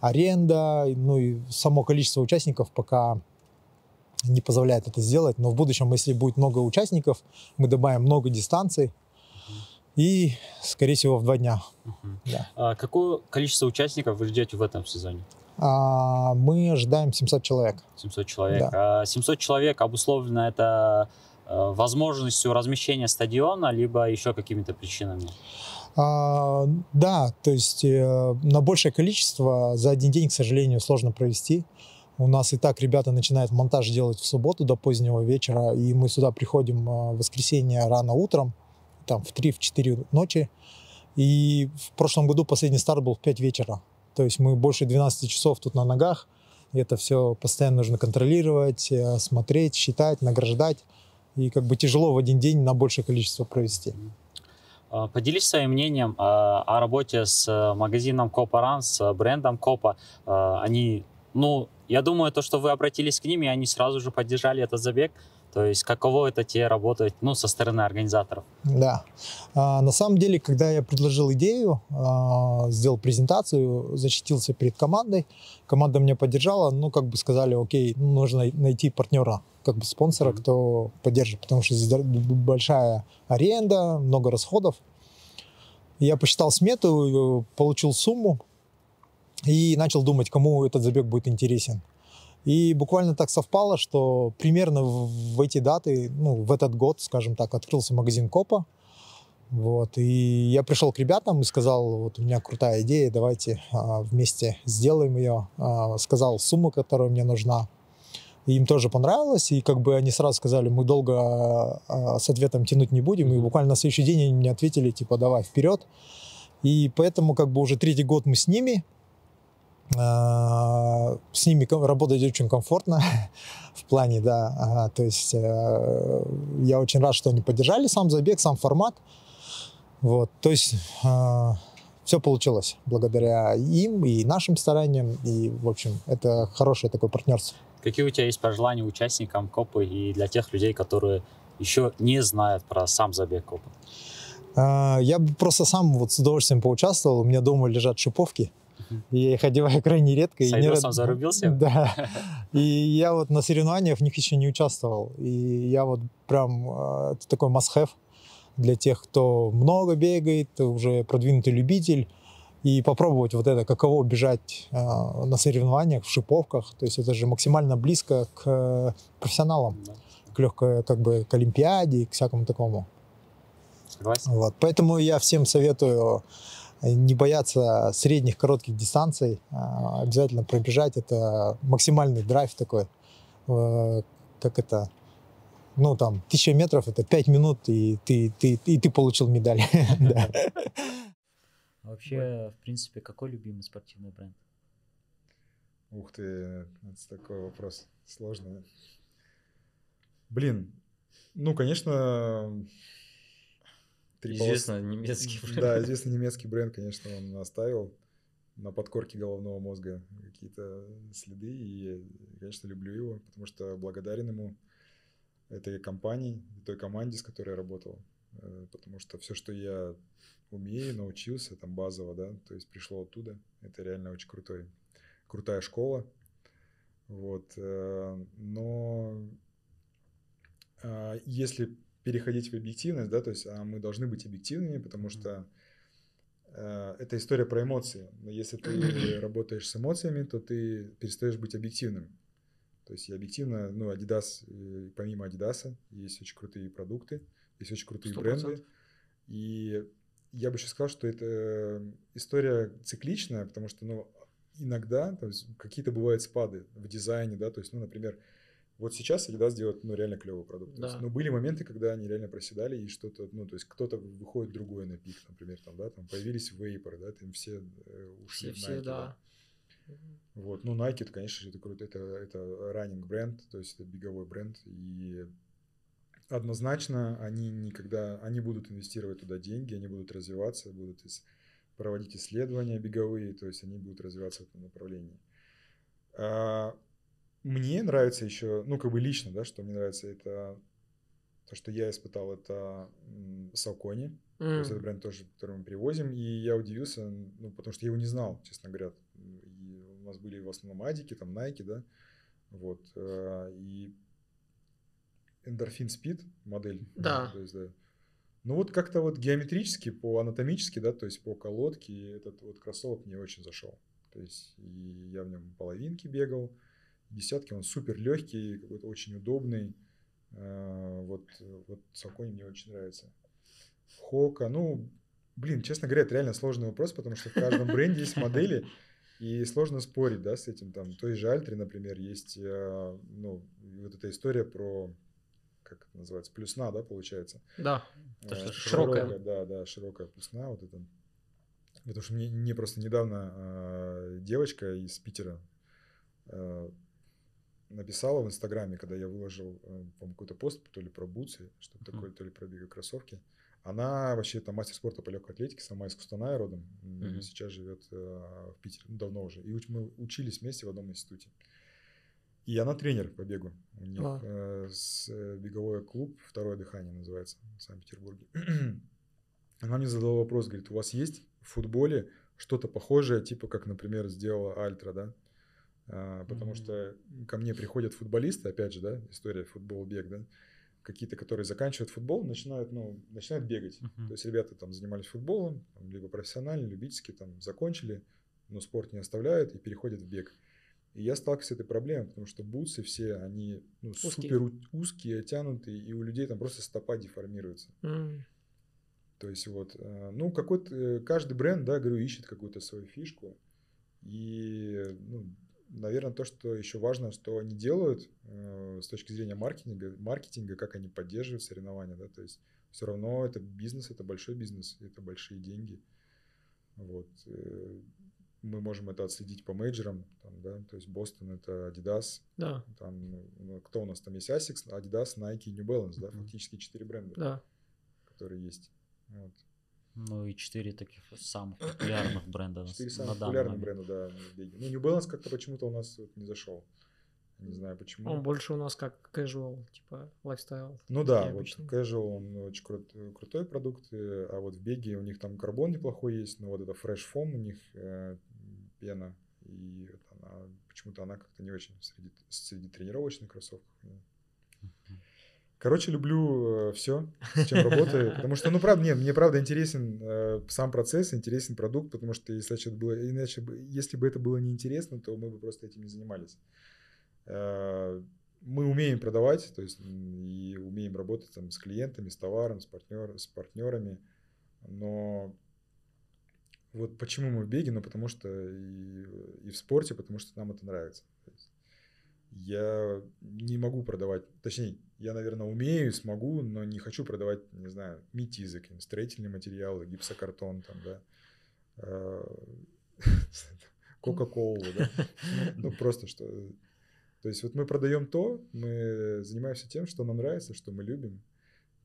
аренда, ну и само количество участников пока не позволяет это сделать. Но в будущем, если будет много участников, мы добавим много дистанций. И, скорее всего, в два дня. Мгм. Да. А Какое количество участников вы ждете в этом сезоне? А, мы ожидаем 700 человек. 700 человек. А 700 человек обусловлено это э, возможностью размещения стадиона, либо еще какими-то причинами? А, да, то есть э, на большее количество за один день, к сожалению, сложно провести. У нас и так ребята начинают монтаж делать в субботу до позднего вечера, и мы сюда приходим э, в воскресенье рано утром, там в 3-4 ночи. И в прошлом году последний старт был в 5 вечера. То есть мы больше 12 часов тут на ногах. И это все постоянно нужно контролировать, э, смотреть, считать, награждать. И как бы тяжело в один день на большее количество провести. А, Поделись своим мнением о работе с э, магазином Копа с э, брендом Копа. Они, ну, я думаю, то, что вы обратились к ним, и они сразу же поддержали этот забег. То есть, каково это тебе работать, ну, со стороны организаторов? Да. А, на самом деле, когда я предложил идею, а, сделал презентацию, защитился перед командой, команда меня поддержала, ну, как бы сказали, окей, ну, нужно найти партнера, как бы спонсора, кто поддержит, потому что здесь большая аренда, много расходов. Я посчитал смету, э, получил сумму и начал думать, кому этот забег будет интересен. И буквально так совпало, что примерно в, эти даты, ну, в этот год, скажем так, открылся магазин Копа. Вот, и я пришел к ребятам и сказал, вот у меня крутая идея, давайте а, вместе сделаем ее. А, сказал сумму, которая мне нужна. И им тоже понравилось, и как бы они сразу сказали, мы долго а, с ответом тянуть не будем, и буквально на следующий день они мне ответили, типа, давай вперед. И поэтому как бы уже третий год мы с ними, с ними работать очень комфортно в плане, да, ага, то есть э, я очень рад, что они поддержали сам забег, сам формат, вот, то есть все получилось благодаря им и нашим стараниям, и, в общем, это хорошее такое партнерство. Какие у тебя есть пожелания участникам Копы и для тех людей, которые еще не знают про сам забег Копы? Я бы просто сам вот с удовольствием поучаствовал. У меня дома лежат шиповки. И Я их одеваю крайне редко. С не Айдосом рад- зарубился? Да. И я вот на соревнованиях в них еще не участвовал. И я вот прям... э, Это такой must-have для тех, кто много бегает, уже продвинутый любитель. И попробовать вот это, каково бежать э, на соревнованиях в шиповках. То есть это же максимально близко к э, профессионалам, Да. к легкой, как бы, к Олимпиаде, и к всякому такому. Согласен. Вот. Поэтому я всем советую не бояться средних, коротких дистанций, а, обязательно пробежать. Это максимальный драйв такой, э, как это, ну там, тысяча метров, это пять минут, и ты, ты, и ты получил медаль. Да. А Вообще, в принципе, какой любимый спортивный бренд? Ух ты, это такой вопрос сложный. Блин, ну, конечно, три полос- Известно, немецкий бренд. Да, известный немецкий бренд, конечно, он оставил на подкорке головного мозга какие-то следы, и, конечно, люблю его, потому что благодарен ему, этой компании, той команде, с которой я работал, Э, потому что все, что я умею, научился там базово, да, то есть пришло оттуда, это реально очень крутой, крутая школа, вот, э, но а, если переходить в объективность, да, то есть а мы должны быть объективными, потому что э, это история про эмоции. Но если ты работаешь с эмоциями, то ты перестаешь быть объективным. То есть и объективно, ну, Adidas, э, помимо Adidas, есть очень крутые продукты, есть очень крутые Сто бренды. процентов. И я бы еще сказал, что это история цикличная, потому что, ну, иногда то есть, какие-то бывают спады в дизайне, да, то есть, ну, например, вот сейчас Adidas делает, ну, реально клевый продукт. То есть, Да. но были моменты, когда они реально проседали, и что-то, ну, то есть кто-то выходит другой на пик, например, там, да, там появились Vapor, да, там все э, ушли Все, в все, Nike, да. Вот, ну, Nike, это, конечно же, это круто, это, это running бренд, то есть это беговой бренд, и однозначно они никогда, они будут инвестировать туда деньги, они будут развиваться, будут ис- проводить исследования беговые, то есть они будут развиваться в этом направлении. А, Мне нравится еще, ну, как бы лично, да, что мне нравится, это то, что я испытал, это м, Saucony, то есть это бренд тоже, который мы привозим, и я удивился, ну, потому что я его не знал, честно говоря. И у нас были в основном адики, там Nike, да, вот, э, и Endorphin Speed модель. Да. То есть, да. Ну вот как-то вот геометрически, по анатомически, да, то есть по колодке этот вот кроссовок мне очень зашел. То есть и я в нем половинки бегал, десятки, он супер легкий, какой-то очень удобный. Э, Вот, вот Saucony мне очень нравится. Хока, ну, блин, честно говоря, это реально сложный вопрос, потому что в каждом бренде есть модели, и сложно спорить, да, с этим. Там, той же Альтри, например, есть, э, ну, вот эта история про, как это называется, плюсна, да, получается. Да. То, что Э, широкая. Да, да, широкая плюсна, вот это. Потому что мне, мне просто недавно э, девочка из Питера э, написала в Инстаграме, когда я выложил, э, по-моему, какой-то пост, то ли про бутсы, что-то Мгм. такое, то ли про бега кроссовки. Она вообще там мастер спорта по легкой атлетике, сама из Кустаная родом, Мгм. сейчас живет э, в Питере, ну, давно уже. И уч- мы учились вместе в одном институте. И она тренер по бегу. У них А. э, с, э, беговой клуб «Второе дыхание» называется в Санкт-Петербурге. Она мне задала вопрос, говорит, у вас есть в футболе что-то похожее, типа как, например, сделала Альтра, да? А, потому Мгм. что ко мне приходят футболисты, опять же, да, история футбол, бег, да, какие-то, которые заканчивают футбол, начинают, ну, начинают бегать. Мгм. То есть ребята там занимались футболом, там, либо профессионально, любительски, там, закончили, но спорт не оставляют и переходят в бег. И я сталкиваюсь с этой проблемой, потому что бутсы все, они ну, Узкие. супер узкие, оттянутые, и у людей там просто стопа деформируется. М, То есть вот, э, ну, какой-то, э, каждый бренд, да, говорю, ищет какую-то свою фишку. И, ну, наверное, то, что еще важно, что они делают э, с точки зрения маркетинга, маркетинга, как они поддерживают соревнования, да, то есть все равно это бизнес, это большой бизнес, это большие деньги. Вот. э, Мы можем это отследить по мейджорам, там, да, то есть Бостон это Adidas, Да, там, ну, кто у нас там есть, Asics, Adidas, Nike, New Balance, да, Мгм. фактически четыре бренда, да. которые есть. Вот. Ну и четыре таких самых популярных бренда на, Четыре самых популярных бренда, да, в беге. Ну, New Balance как-то почему-то у нас вот не зашел. Не знаю почему. Он больше у нас как casual, типа lifestyle. Ну да, вот обычные. casual, он очень крут- крутой продукт, э, а вот в беге у них там карбон неплохой есть, но вот это Fresh Foam у них э, пена, и вот она, почему-то она как-то не очень среди, среди тренировочных кроссовков. Короче, люблю все, с чем работаю, потому что, ну, правда, нет, мне правда интересен э, сам процесс, интересен продукт, потому что если, это было, иначе если бы это было неинтересно, то мы бы просто этим не занимались. Э, мы умеем продавать, то есть и умеем работать там с клиентами, с товаром, с, партнер, с партнерами, но вот почему мы в беге, ну потому что и, и в спорте, потому что нам это нравится. я не могу продавать, точнее, я, наверное, умею, смогу, но не хочу продавать, не знаю, метизы, строительные материалы, гипсокартон там, да, а, Кока-колу, да, ну просто что то есть вот мы продаем то, мы занимаемся тем, что нам нравится, что мы любим.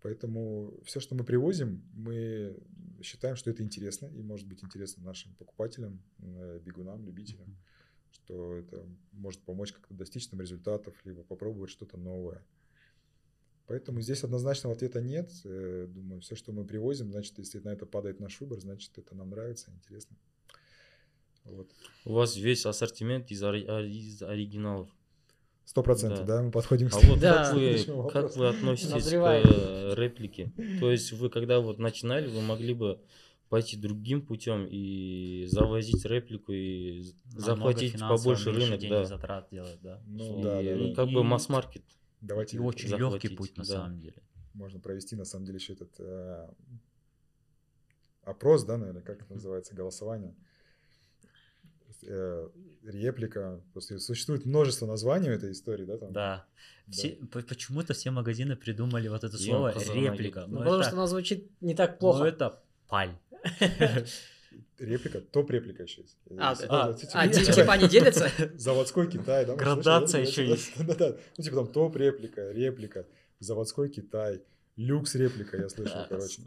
Поэтому все, что мы привозим, мы считаем, что это интересно и может быть интересно нашим покупателям, э, бегунам, любителям, что это может помочь как-то достичь там результатов, либо попробовать что-то новое. Поэтому здесь однозначного ответа нет. Э, думаю, все, что мы привозим, значит, если на это падает наш выбор, значит, это нам нравится, интересно. Вот. У вас весь ассортимент из, из оригиналов. Сто процентов, да. да, мы подходим к А вот да. как, вы, как вы относитесь Назреваем. к э, реплике? То есть вы когда вот начинали, вы могли бы пойти другим путем и завозить реплику и захватить побольше рынок, да. затрат делать, да. Ну, и, да, да, да. как и, бы масс-маркет. Давайте и очень захватить. легкий путь на да. самом деле. Можно провести на самом деле еще этот э, опрос, да, наверное, как это называется, голосование э, реплика. Просто существует множество названий у этой истории, да? Там? Да. Все, да. Почему-то все магазины придумали вот это слово реплика. Ну, потому это, что оно звучит не так плохо. Ну, это паль. Реплика, топ-реплика еще есть. А, а, а типа они делятся? Заводской Китай, да? Градация еще есть. Да-да, ну типа там топ-реплика, реплика, заводской Китай, люкс-реплика, я слышал, короче.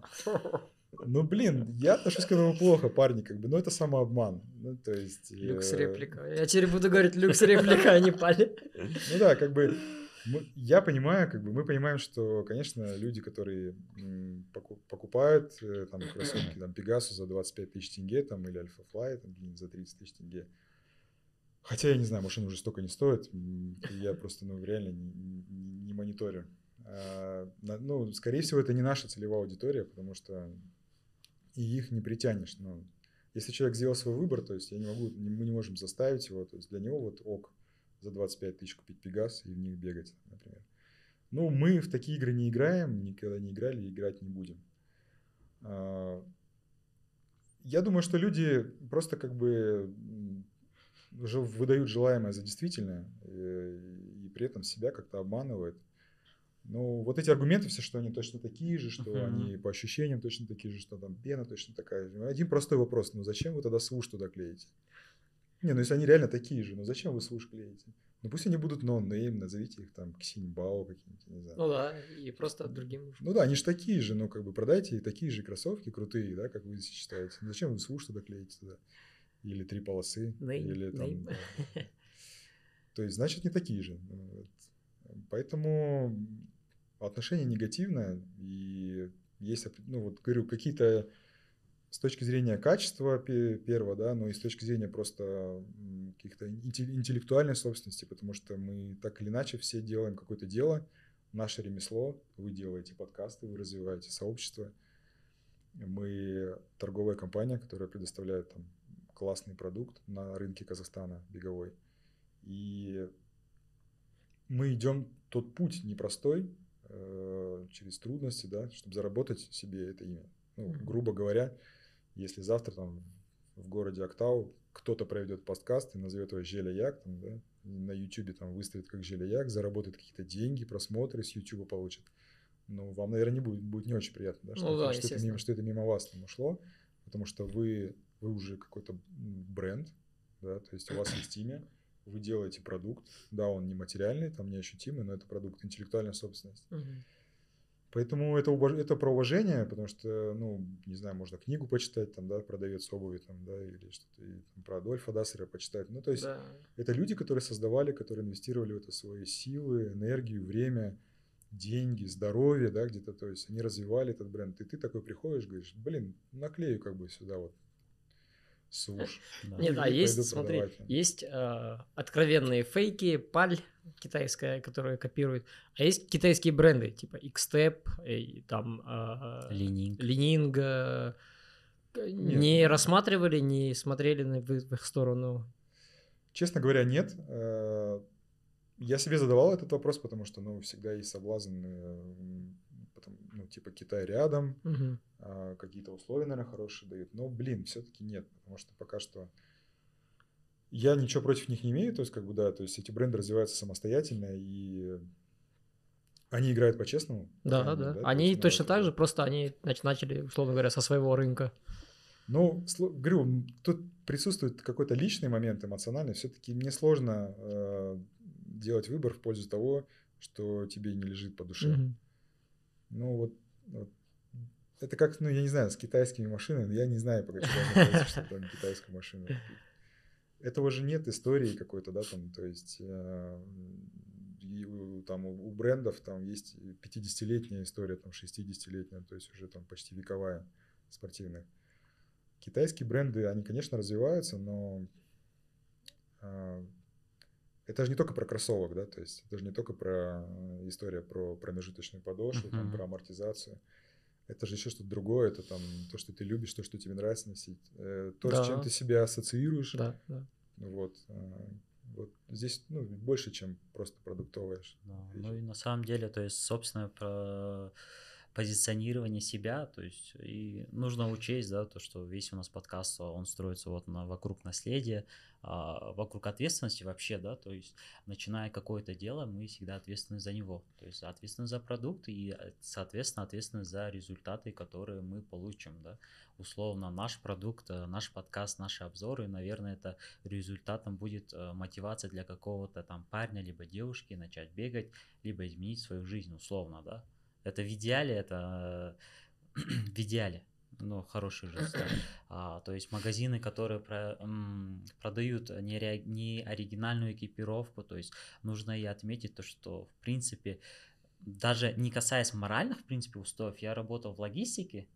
Ну, блин, я отношусь к этому плохо, парни, как бы, но это самообман. Ну, то есть... Люкс-реплика. Э... Я теперь буду говорить люкс-реплика, а не пали. Ну да, как бы, мы, я понимаю, как бы, мы понимаем, что, конечно, люди, которые покупают э, там кроссовки, там, Pegasus за 25 тысяч тенге, там, или Alpha Fly, там, за 30 тысяч тенге, Хотя я не знаю, машина уже столько не стоит. Я просто, ну, реально не, не, мониторю. А, ну, скорее всего, это не наша целевая аудитория, потому что и их не притянешь. Но если человек сделал свой выбор, то есть я не могу, мы не можем заставить его, то есть для него вот ок, за 25 тысяч купить Пегас и в них бегать, например. Ну, мы в такие игры не играем, никогда не играли и играть не будем. А, я думаю, что люди просто как бы уже выдают желаемое за действительное э, и при этом себя как-то обманывают. Ну, вот эти аргументы все, что они точно такие же, что uh-huh. они по ощущениям точно такие же, что там пена точно такая же. Один простой вопрос, ну зачем вы тогда свуш туда клеите? Не, ну если они реально такие же, ну зачем вы свуш клеите? Ну пусть они будут no name, назовите их там Ксиньбао какие-нибудь, не знаю. Ну да, и просто другим. Ну да, они же такие же, ну как бы продайте такие же кроссовки крутые, да, как вы считаете. Ну, зачем вы свуш туда клеите туда? Или три полосы, name, или там... name. Да. То есть, значит, не такие же. Вот. Поэтому отношение негативное, и есть, ну вот говорю, какие-то с точки зрения качества первого, да, но и с точки зрения просто каких-то интеллектуальной собственности, потому что мы так или иначе все делаем какое-то дело, наше ремесло, вы делаете подкасты, вы развиваете сообщество, мы торговая компания, которая предоставляет там классный продукт на рынке Казахстана беговой, и мы идем тот путь непростой, э, через трудности, да, чтобы заработать себе это имя. Ну, грубо говоря, если завтра там в городе Актау кто-то проведет подкаст и назовет его Желя Як, там, да, на YouTube там выставит как Желя Як, заработает какие-то деньги, просмотры с YouTube получит. Ну, вам, наверное, не будет, будет не очень приятно, да, что, ну, да, что, это, мимо, что это мимо вас там ушло, потому что вы, вы уже какой-то бренд, да, то есть у вас есть имя, вы делаете продукт, да, он не материальный, там не ощутимый, но это продукт интеллектуальной собственности. Угу. Поэтому это, это про уважение, потому что, ну, не знаю, можно книгу почитать, там, да, продавец обуви, там, да, или что-то и, там, про Адольфа Дассера почитать. Ну, то есть да. это люди, которые создавали, которые инвестировали в это свои силы, энергию, время, деньги, здоровье, да, где-то, то есть они развивали этот бренд. И ты такой приходишь, говоришь, блин, наклею как бы сюда вот Суш. Да. Нет, а есть, смотри, есть э, откровенные фейки, паль китайская, которая копирует, а есть китайские бренды, типа Xtep, и там э, Ленинг. Ленинг э, не рассматривали, не смотрели на, в, в их сторону? Честно говоря, нет. Э, я себе задавал этот вопрос, потому что, ну, всегда есть соблазн, э, потом, ну, типа Китай рядом, а, какие-то условия, наверное, хорошие дают. Но, блин, все-таки нет, потому что пока что я ничего против них не имею, то есть, как бы, да, то есть эти бренды развиваются самостоятельно, и они играют по-честному. по Да, да. то Они есть, ну, точно так же, просто они нач- начали, условно говоря, со своего рынка. Ну, говорю, тут присутствует какой-то личный момент эмоциональный. Все-таки мне сложно э, делать выбор в пользу того, что тебе не лежит по душе. Мгм. Ну, вот, вот это как, ну, я не знаю, с китайскими машинами. Я не знаю, пока что там китайская машина. Этого же нет истории какой-то, да, там, то есть э, и у- там у у брендов там есть 50-летняя история, там 60-летняя, то есть уже там почти вековая спортивная. Китайские бренды, они, конечно, развиваются, но а, это же не только про кроссовок, да, то есть это же не только про э, история про промежуточную подошву, там, Мгм. про амортизацию. Это же еще что-то другое, это там то, что ты любишь, то, что тебе нравится носить, э, то, с чем Да. ты себя ассоциируешь. Да, да. Вот, а, вот здесь ну, больше, чем просто продуктовая. Да. Ну и на самом деле, то есть, собственно, про позиционирование себя, то есть, и нужно учесть, да, то, что весь у нас подкаст, он строится вот на, вокруг наследия, а, вокруг ответственности вообще, да, то есть, начиная какое-то дело, мы всегда ответственны за него, то есть, ответственны за продукт и, э, соответственно, ответственны за результаты, которые мы получим, да, условно, наш продукт, э, наш подкаст, наши обзоры, наверное, это результатом будет э, мотивация для какого-то там парня, либо девушки начать бегать, либо изменить свою жизнь, условно, да. Это в идеале, это э, в идеале, ну, жизнь, да. А, то есть магазины, которые про- м, продают не, ре- не оригинальную экипировку, то есть нужно и отметить то, что, в принципе, даже не касаясь моральных, в принципе, устоев, я работал в логистике,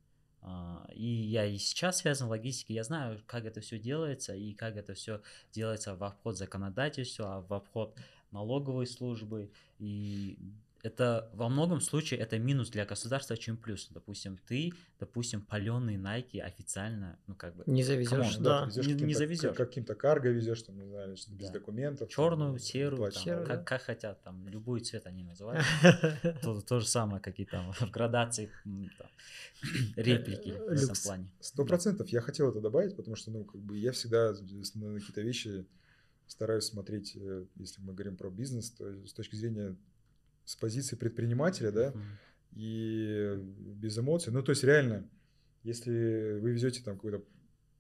а, и я и сейчас связан в логистике, я знаю, как это все делается и как это все делается в обход законодательства, в обход налоговой службы. И это во многом случае это минус для государства, чем плюс. Допустим, ты, допустим, паленый Nike официально, ну как бы Не come on, завезешь, да, везешь Не- не каким-то- завезешь. как- Каким-то карго везешь, там, не знаю, без Да. документов. там, черную, не серую, там, Серую, как, да. как хотят, там любой цвет они называют. То, то же самое, как и там в градации там, реплики в этом плане. Сто процентов я хотел это добавить, потому что, ну, как бы я всегда на какие-то вещи стараюсь смотреть, э, если мы говорим про бизнес, то с точки зрения с позиции предпринимателя, да, и без эмоций. Ну, то есть реально, если вы везете там какой-то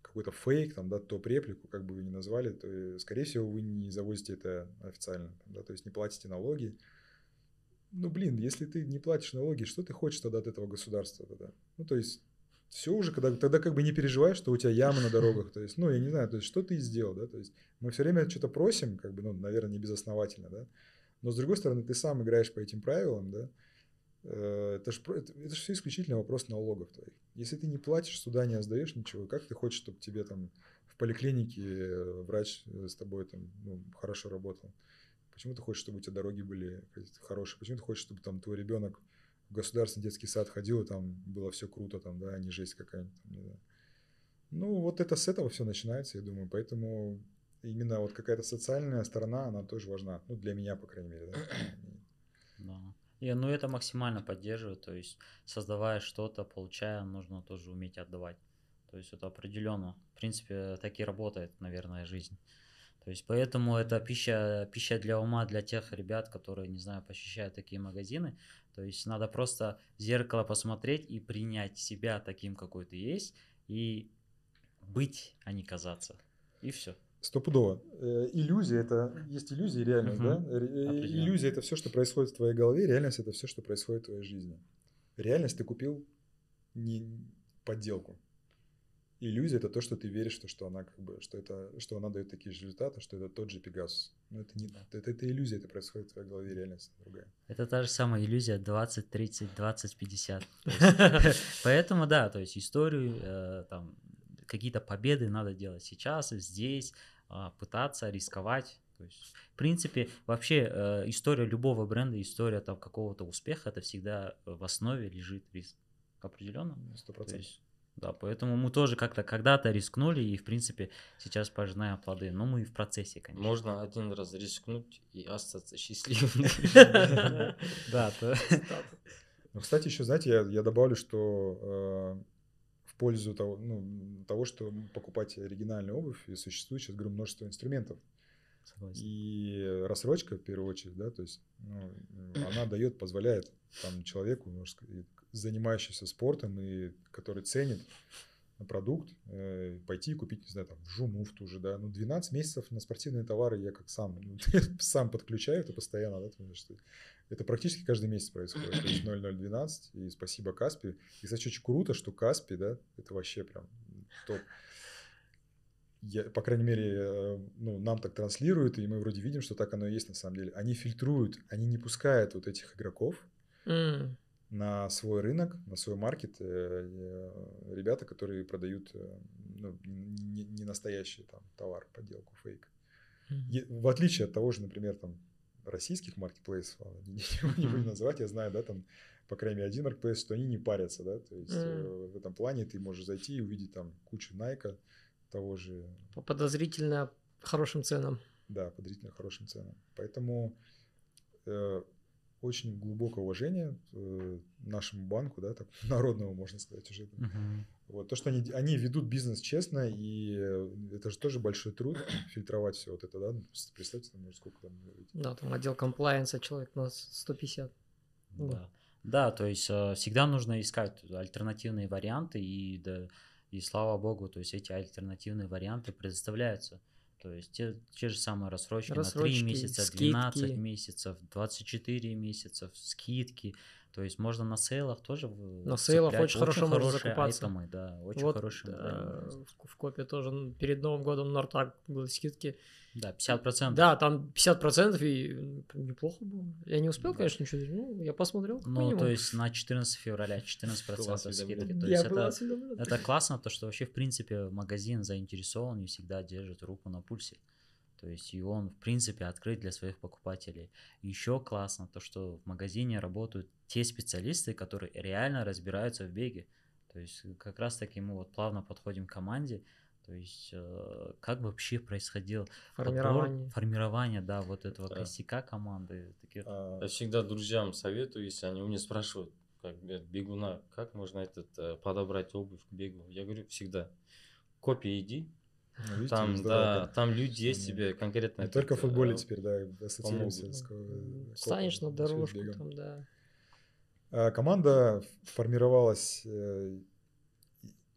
какой-то фейк, там, да, топ-реплику, как бы вы ни назвали, то, э, скорее всего, вы не завозите это официально, там, да, то есть не платите налоги. Ну, блин, если ты не платишь налоги, что ты хочешь тогда от этого государства тогда? Ну, то есть все уже, когда, тогда как бы не переживаешь, что у тебя ямы на дорогах, то есть, ну, я не знаю, то есть что ты сделал, да, то есть мы все время что-то просим, как бы, ну, наверное, не безосновательно, да, но с другой стороны, ты сам играешь по этим правилам, да, Э, это же это, это все исключительно вопрос налогов твоих. Если ты не платишь, сюда не сдаешь ничего, как ты хочешь, чтобы тебе там в поликлинике э, врач э, с тобой там ну, хорошо работал? Почему ты хочешь, чтобы у тебя дороги были хорошие? Почему ты хочешь, чтобы там твой ребенок в государственный детский сад ходил, и там было все круто, там, да, а не жесть какая-нибудь. Ну, вот это с этого все начинается, я думаю. Поэтому именно вот какая-то социальная сторона, она тоже важна. Ну, для меня, по крайней мере, да. Да. И, ну, это максимально поддерживает, то есть, создавая что-то, получая, нужно тоже уметь отдавать. То есть, это определенно, в принципе, так и работает, наверное, жизнь. То есть, поэтому это пища, пища для ума для тех ребят, которые, не знаю, посещают такие магазины. То есть, надо просто в зеркало посмотреть и принять себя таким, какой ты есть, и быть, а не казаться. И все. Стопудово. Э, Иллюзия это есть иллюзия и реальность, Мгм. да? Э. Иллюзия это все, что происходит в твоей голове, реальность это все, что происходит в твоей жизни. Реальность ты купил не подделку. Иллюзия это то, что ты веришь, что, что она как бы, что это, что она дает такие же результаты, что это тот же Пегас. Но это не, это, это иллюзия, это происходит в твоей голове, реальность другая. Это та же самая иллюзия 20, 30, 20, 50. То есть, Поэтому, да, то есть историю, э, там, какие-то победы надо делать сейчас, здесь, а, пытаться рисковать. То есть, в принципе, вообще э, история любого бренда, история там какого-то успеха, это всегда в основе лежит риск. Определенно. Сто То процентов. Да, поэтому мы тоже как-то когда-то рискнули и, в принципе, сейчас пожинаем плоды. Но мы в процессе, конечно. Можно один раз рискнуть и остаться счастливым. Да, Ну, кстати, еще, знаете, я, добавлю, что э, пользу того, ну, того, что покупать оригинальную обувь, и существует сейчас, говорю, множество инструментов. Согласен. И рассрочка, в первую очередь, да, то есть ну, она дает, позволяет там, человеку, можно сказать, занимающийся спортом и который ценит продукт, э, пойти и купить, не знаю, там, жуму в ту же, да, ну, 12 месяцев на спортивные товары я как сам, ну, сам подключаю это постоянно, да, потому что это практически каждый месяц происходит, то есть 0012, и спасибо Каспи. И, кстати, очень круто, что Каспи, да, это вообще прям топ. Я, по крайней мере, э, ну, нам так транслируют, и мы вроде видим, что так оно и есть на самом деле. Они фильтруют, они не пускают вот этих игроков, mm на свой рынок, на свой маркет э, ребята, которые продают э, ну, не, не настоящий там товар, подделку, фейк. Mm-hmm. В отличие от того же, например, там российских маркетплейсов, не, не, не буду называть, я знаю, да, там по крайней мере один маркетплейс, что они не парятся, да, то есть mm-hmm. в этом плане ты можешь зайти и увидеть там кучу Найка, того же. По подозрительно хорошим ценам. Да, подозрительно хорошим ценам. Поэтому э, очень глубокое уважение э, нашему банку, да, так, народному, можно сказать, уже. Uh-huh. Вот, то, что они, они ведут бизнес честно, и э, это же тоже большой труд, фильтровать все вот это, да, представьте, там, сколько там... Да, там отдел комплайенса человек у нас 150. Да. да. Да, то есть э, всегда нужно искать альтернативные варианты, и, да, и слава богу, то есть эти альтернативные варианты предоставляются. То есть те, те же самые рассрочки, рассрочки на 3 месяца, скидки. 12 месяцев, 24 месяцев, скидки. То есть можно на сейлах тоже На сейлах очень, очень хорошо можно закупаться. Айтемы, да, очень вот, хорошие. Да, в, в копе тоже перед Новым годом Нортак были скидки. Да, 50%. Да, там 50% и неплохо было. Я не успел, да. конечно, ничего. Ну, я посмотрел. Ну, то есть на 14 февраля 14% скидки. То есть это, это классно, то что вообще, в принципе, магазин заинтересован и всегда держит руку на пульсе. То есть и он, в принципе, открыт для своих покупателей. Еще классно то, что в магазине работают те специалисты, которые реально разбираются в беге. То есть как раз таки мы вот плавно подходим к команде, то есть э, как вообще происходил формирование, подбор, формирование да, вот этого да. костяка команды. Таких... А, я всегда друзьям советую, если они у меня спрашивают, как бегуна, как можно этот э, подобрать обувь к бегу. Я говорю всегда, копия иди, ну, видите, там, да, там люди есть тебе конкретно. Не только в футболе э, теперь, да, ассоциируемся с Встанешь на дорожку там, да. А, команда формировалась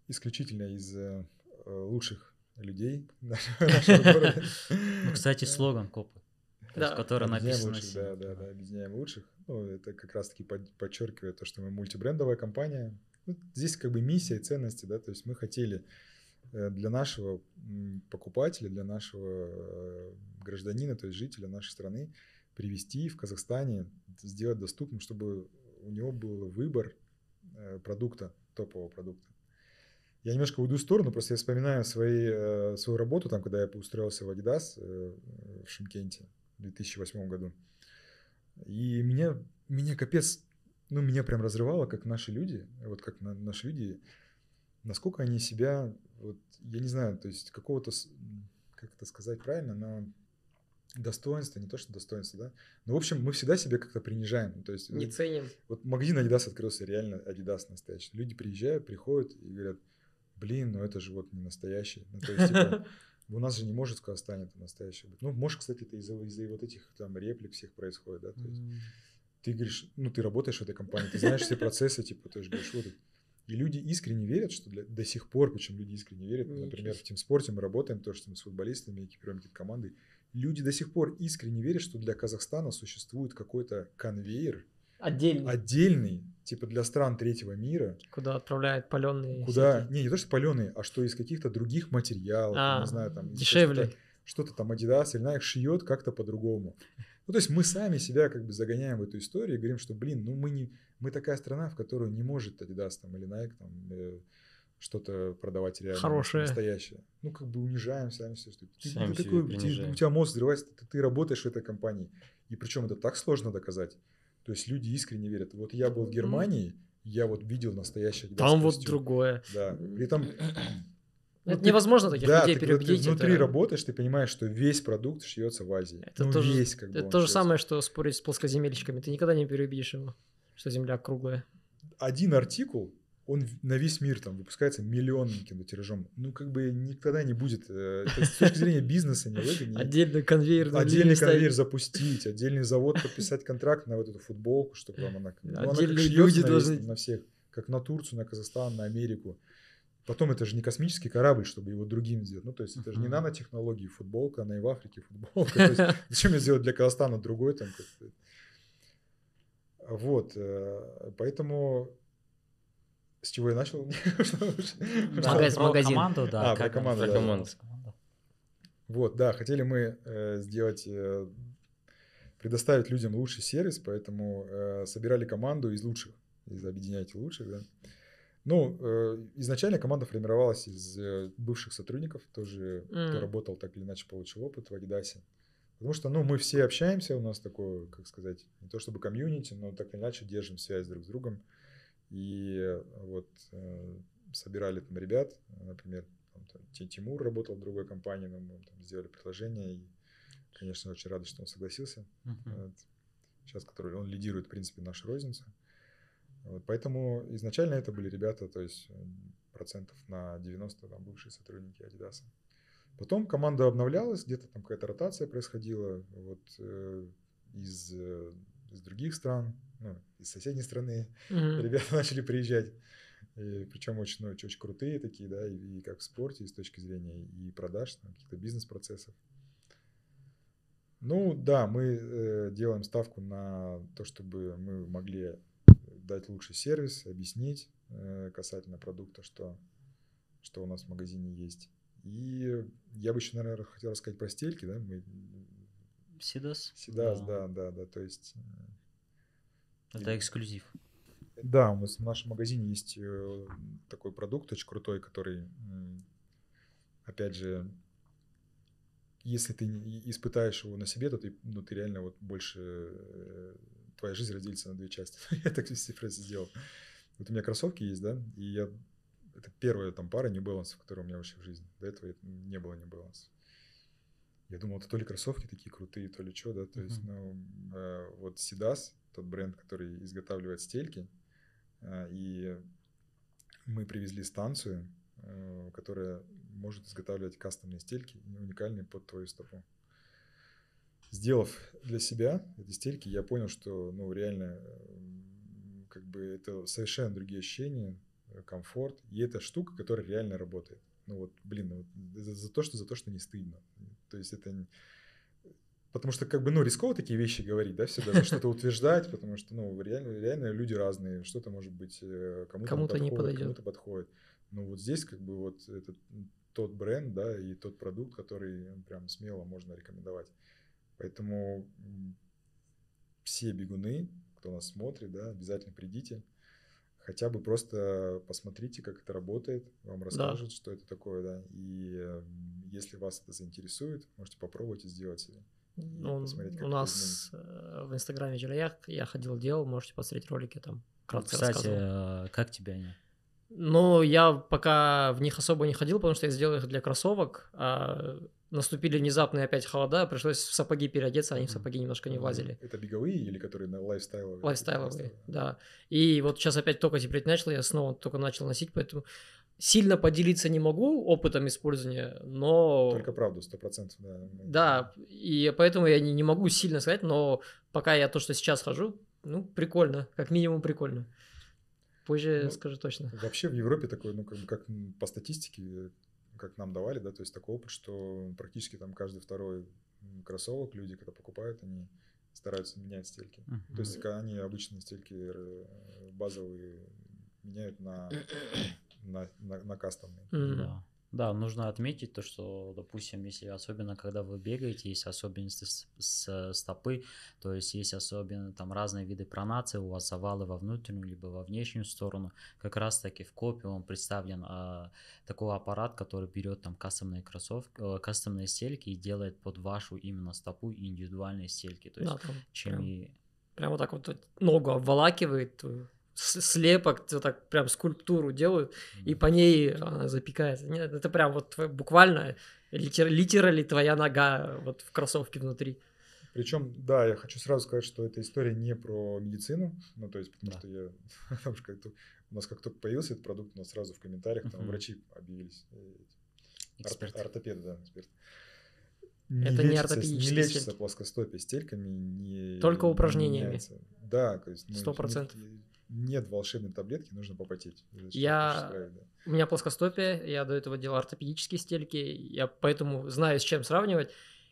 исключительно из Э, лучших людей нашего города. Ну, кстати, слоган КОПа, который написан. Да, да, да, объединяем лучших. Ну, это как раз-таки подчеркивает то, что мы мультибрендовая компания. Здесь как бы миссия и ценности, да, то есть мы хотели э, для нашего покупателя, для нашего э, гражданина, то есть жителя нашей страны привести в Казахстане, сделать доступным, чтобы у него был выбор продукта, топового продукта. Я немножко уйду в сторону, просто я вспоминаю свои, э, свою работу, там, когда я устроился в Adidas э, в Шимкенте в 2008 году. И меня, меня капец, ну, меня прям разрывало, как наши люди, вот как на, наши люди, насколько они себя, вот, я не знаю, то есть какого-то, как это сказать правильно, но достоинство, не то что достоинство, да. Но, в общем, мы всегда себя как-то принижаем. То есть, не ценим. Вот магазин Adidas открылся, реально Adidas настоящий. Люди приезжают, приходят и говорят, блин, ну это же вот не настоящий. Ну, то есть, типа, у нас же не может в Казахстане это настоящий быть. Ну, может, кстати, это из-за из вот этих там реплик всех происходит, да, то есть mm. ты говоришь, ну, ты работаешь в этой компании, ты знаешь все процессы, типа, ты же говоришь, вот, и люди искренне верят, что для, до сих пор, почему люди искренне верят, mm. например, в тимспорте мы работаем, то, что мы с футболистами, экипируем какие-то команды, люди до сих пор искренне верят, что для Казахстана существует какой-то конвейер, Отдельный. Отдельный, типа для стран третьего мира. Куда отправляют паленые. Куда, сети. не, не то, что паленые, а что из каких-то других материалов, а, не знаю, там. Дешевле. Что-то, там Adidas или Nike шьет как-то по-другому. Ну, то есть мы сами себя как бы загоняем в эту историю и говорим, что, блин, ну мы не, мы такая страна, в которую не может Adidas там или Nike там э, что-то продавать реально Хорошее. настоящее. Ну, как бы унижаем сами себя, что ты, сами ты такой, ты, у тебя мозг взрывается, ты, ты работаешь в этой компании. И причем это так сложно доказать. То есть люди искренне верят. Вот я был в Германии, я вот видел настоящий Там вот другое. Да, при этом... Ну, это невозможно таких да, людей ты, переубедить. Ты внутри это... работаешь, ты понимаешь, что весь продукт шьется в Азии. Это ну, тоже, весь, как бы, это то же самое, что спорить с плоскоземельщиками. Ты никогда не переубедишь его, что Земля круглая. Один артикул, он на весь мир там выпускается миллионным тиражом. Ну, как бы никогда не будет. Э, с точки зрения бизнеса не выгоднее. Отдельный конвейер. Отдельный конвейер запустить, отдельный завод подписать контракт на вот эту футболку, чтобы она... Ну, Отдельные люди должны... На всех, как на Турцию, на Казахстан, на Америку. Потом это же не космический корабль, чтобы его другим сделать. Ну, то есть это же не нанотехнологии футболка, она и в Африке футболка. То есть, зачем я сделать для Казахстана другой там? Вот, э, поэтому с чего я начал? Магазин. Про команду, да. А, про команду. Про команду. Вот, да, хотели мы э, сделать, э, предоставить людям лучший сервис, поэтому э, собирали команду из лучших, из объединяйте лучших, да. Ну, э, изначально команда формировалась из э, бывших сотрудников, тоже, mm. кто работал так или иначе, получил опыт в Адидасе. Потому что, ну, мы все общаемся, у нас такое, как сказать, не то чтобы комьюнити, но так или иначе держим связь друг с другом. И вот э, собирали там ребят, например, там, там, Тимур работал в другой компании, но мы там сделали предложение, и, конечно, очень рады, что он согласился. Uh-huh. Вот. Сейчас, который он лидирует, в принципе, нашу розницу. Вот, поэтому изначально это были ребята, то есть процентов на 90 там бывшие сотрудники Adidas. Потом команда обновлялась, где-то там какая-то ротация происходила вот, э, из, э, из других стран, ну, из соседней страны mm-hmm. ребята начали приезжать. И, причем очень, ну, очень, крутые такие, да, и, и как в спорте, и с точки зрения и продаж, там, каких-то бизнес-процессов. Ну да, мы э, делаем ставку на то, чтобы мы могли дать лучший сервис, объяснить э, касательно продукта, что, что у нас в магазине есть. И я бы еще, наверное, хотел рассказать про стельки, да, мы... Сидас? Сидас, да, да, да, то есть... Э, Это эксклюзив. Да, у нас в нашем магазине есть э, такой продукт очень крутой, который, опять же, если ты испытаешь его на себе, то ты, ну, ты реально вот больше твоя жизнь разделится на две части. я так все фразы сделал. Вот у меня кроссовки есть, да, и я это первая там пара не балансов, которые у меня вообще в жизни. До этого не было не баланса. Я думал, это то ли кроссовки такие крутые, то ли что, да. То есть, ну, э, вот Сидас, тот бренд, который изготавливает стельки, э, и мы привезли станцию, э, которая может изготавливать кастомные стельки, уникальные под твою стопу сделав для себя эти стельки, я понял, что, ну, реально, как бы это совершенно другие ощущения, комфорт, и это штука, которая реально работает. Ну вот, блин, ну вот, за, за то, что за то, что не стыдно. То есть это Потому что, как бы, ну, рисково такие вещи говорить, да, всегда, за что-то утверждать, потому что, ну, реально, реально люди разные, что-то, может быть, э, кому-то, кому-то подходит, не подойдет. Кому-то подходит. Но вот здесь, как бы, вот этот тот бренд, да, и тот продукт, который прям смело можно рекомендовать. Поэтому все бегуны, кто нас смотрит, да, обязательно придите. Хотя бы просто посмотрите, как это работает, вам расскажут, да. что это такое, да. И если вас это заинтересует, можете попробовать и сделать себе. Ну, у нас. Э, в Инстаграме Желяях я ходил, делал, можете посмотреть ролики там. Кратко Кстати, э, как тебе они? Ну, я пока в них особо не ходил, потому что я сделал их для кроссовок, а наступили внезапные опять холода, пришлось в сапоги переодеться, они в сапоги немножко не влазили. Это беговые или которые на лайфстайловые? Лайфстайловые, да. И вот сейчас опять только теперь начал, я снова только начал носить, поэтому сильно поделиться не могу опытом использования, но... Только правду, сто процентов, да. Да, и поэтому я не, не могу сильно сказать, но пока я то, что сейчас хожу, ну, прикольно, как минимум прикольно. Позже ну, скажу точно. Вообще в Европе такой, ну, как бы как по статистике, как нам давали, да, то есть такой опыт, что практически там каждый второй кроссовок люди, когда покупают, они стараются менять стельки. Uh-huh. То есть когда они обычные стельки э, базовые меняют на, на, на, на кастомные. Uh-huh. Да. Нужно отметить то, что, допустим, если особенно когда вы бегаете, есть особенности с, с стопы, то есть есть особенно там разные виды пронации, у вас завалы во внутреннюю либо во внешнюю сторону. Как раз таки в копии он представлен а, такой аппарат, который берет там кастомные кроссовки, э, кастомные стельки и делает под вашу именно стопу индивидуальные стельки. То есть да, там чем прям, и... прям вот так вот ногу обволакивает, слепок, вот так прям скульптуру делают, и по ней она запекается. Нет, это прям вот буквально литер, литерали твоя нога вот в кроссовке внутри. Причем, да, я хочу сразу сказать, что эта история не про медицину, ну, то есть, потому да. что я, потому что как у нас как только появился этот продукт, у нас сразу в комментариях там врачи объявились. Э, Эксперт. Ор- ортопеды, да, эксперт. Не это лечится, не ортопедический Не лечится стельки. плоскостопие стельками, не Только упражнениями. Не да, то есть... Сто процентов. Ну, нет волшебной таблетки, нужно попотеть. Я... Да. У меня плоскостопие, я до этого делал ортопедические стельки, я поэтому знаю, с чем сравнивать.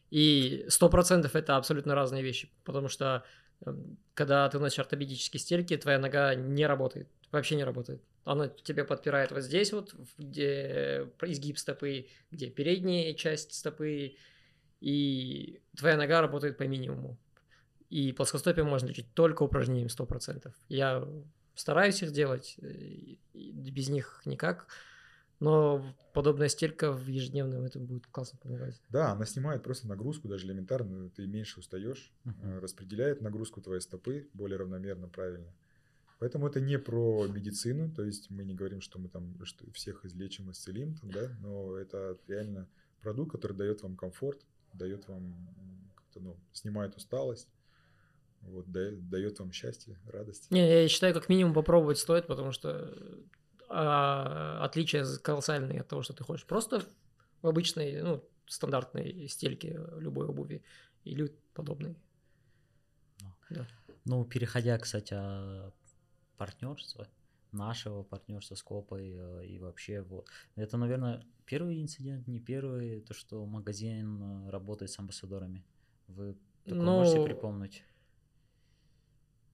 И сто процентов это абсолютно разные вещи, потому что эм, когда ты носишь ортопедические стельки, твоя нога не работает, вообще не работает. Она тебе подпирает вот здесь вот, где изгиб стопы, где передняя часть стопы, и твоя нога работает по минимуму. И плоскостопие можно лечить только упражнениями 100%. Я стараюсь их делать, без них никак. Но подобная стелька в ежедневном это будет классно помогать. Да, она снимает просто нагрузку, даже элементарно, ты меньше устаешь, uh-huh. распределяет нагрузку твоей стопы более равномерно, правильно. Поэтому это не про медицину, то есть мы не говорим, что мы там что всех излечим, исцелим, там, да, но это реально продукт, который дает вам комфорт, дает вам как-то, ну, снимает усталость, вот, дает, дает вам счастье, радость. Не, я считаю, как минимум попробовать стоит, потому что а, отличие колоссальное от того, что ты хочешь просто в обычной, ну, стандартной стельке любой обуви или подобной. Ну, да. ну переходя, кстати, о партнерстве, нашего партнерства с Копой э, и вообще вот. Это, наверное, первый инцидент, не первый, то, что магазин э, работает с амбассадорами. Вы такое ну, можете припомнить?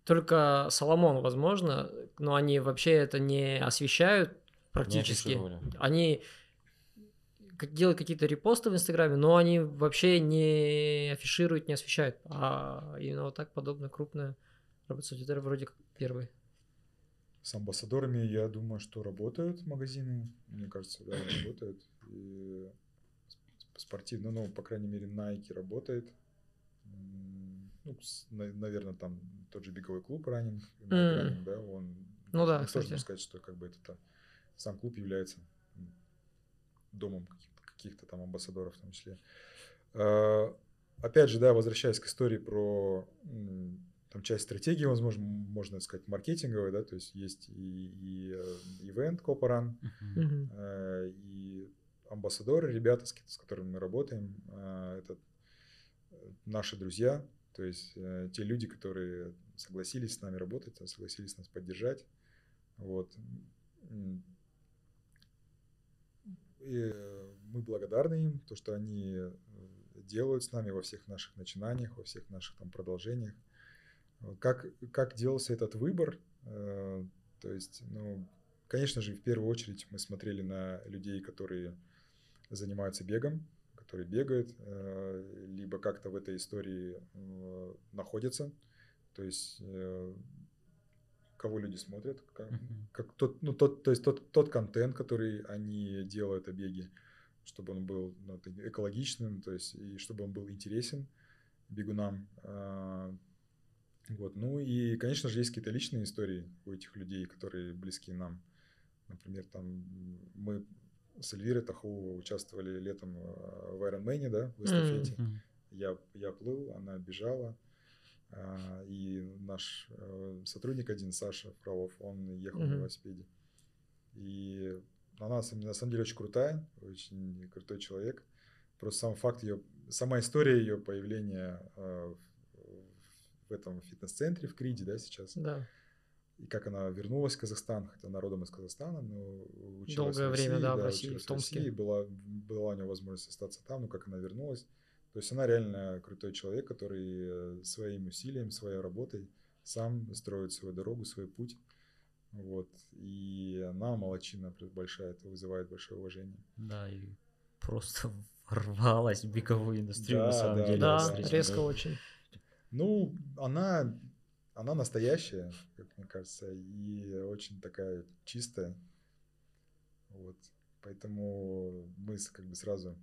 Только Соломон, возможно, но они вообще это не освещают практически. Не они делают какие-то репосты в Инстаграме, но они вообще не афишируют, не освещают. А именно вот так подобно крупное работает. Это вроде как первый. С амбассадорами, я думаю, что работают магазины. Мне кажется, да, работают. И спортивно, ну, по крайней мере, Nike работает ну, наверное, там тот же беговой клуб раннинг, mm. да, он ну да, сложно сказать, что как бы это сам клуб является домом каких-то, каких-то там амбассадоров в том числе. А, опять же, да, возвращаясь к истории про там часть стратегии, возможно, можно сказать, маркетинговой, да, то есть есть и, и э, ивент Копаран, uh-huh. э, и амбассадоры, ребята, с, с которыми мы работаем, э, это наши друзья, то есть э, те люди, которые согласились с нами работать, согласились нас поддержать. Вот. И мы благодарны им, то, что они э, делают с нами во всех наших начинаниях, во всех наших там продолжениях. Как, как делался этот выбор? Э, то есть, ну, конечно же, в первую очередь мы смотрели на людей, которые занимаются бегом, которые бегают, э, либо как-то в этой истории э, находятся. То есть э, кого люди смотрят, как, как тот, ну, тот, то есть тот, тот контент, который они делают о беге, чтобы он был ну, экологичным, то есть и чтобы он был интересен бегунам. Вот. Ну и, конечно же, есть какие-то личные истории у этих людей, которые близки нам. Например, там мы с Эльвирой Таховой участвовали летом э, в Ironman, да, в эстафете. Mm-hmm. Я, я плыл, она бежала. А, и наш э, сотрудник один, Саша Фролов, он ехал mm-hmm. на велосипеде. И она на самом деле очень крутая, очень крутой человек. Просто сам факт ее, сама история ее появления э, в этом фитнес-центре в Криде, да, сейчас. Да и как она вернулась в Казахстан, хотя она родом из Казахстана, но училась Долгое в России, время, да, да в России, в Томске. В России, была, была у нее возможность остаться там, но как она вернулась. То есть она реально крутой человек, который э, своим усилием, своей работой сам строит свою дорогу, свой путь. Вот. И она молочина большая, это вызывает большое уважение. Да, и просто рвалась в беговую индустрию да, на самом да, деле. Да, да резко очень. Ну, она она настоящая, как мне кажется, и очень такая чистая. Вот. Поэтому мы как бы сразу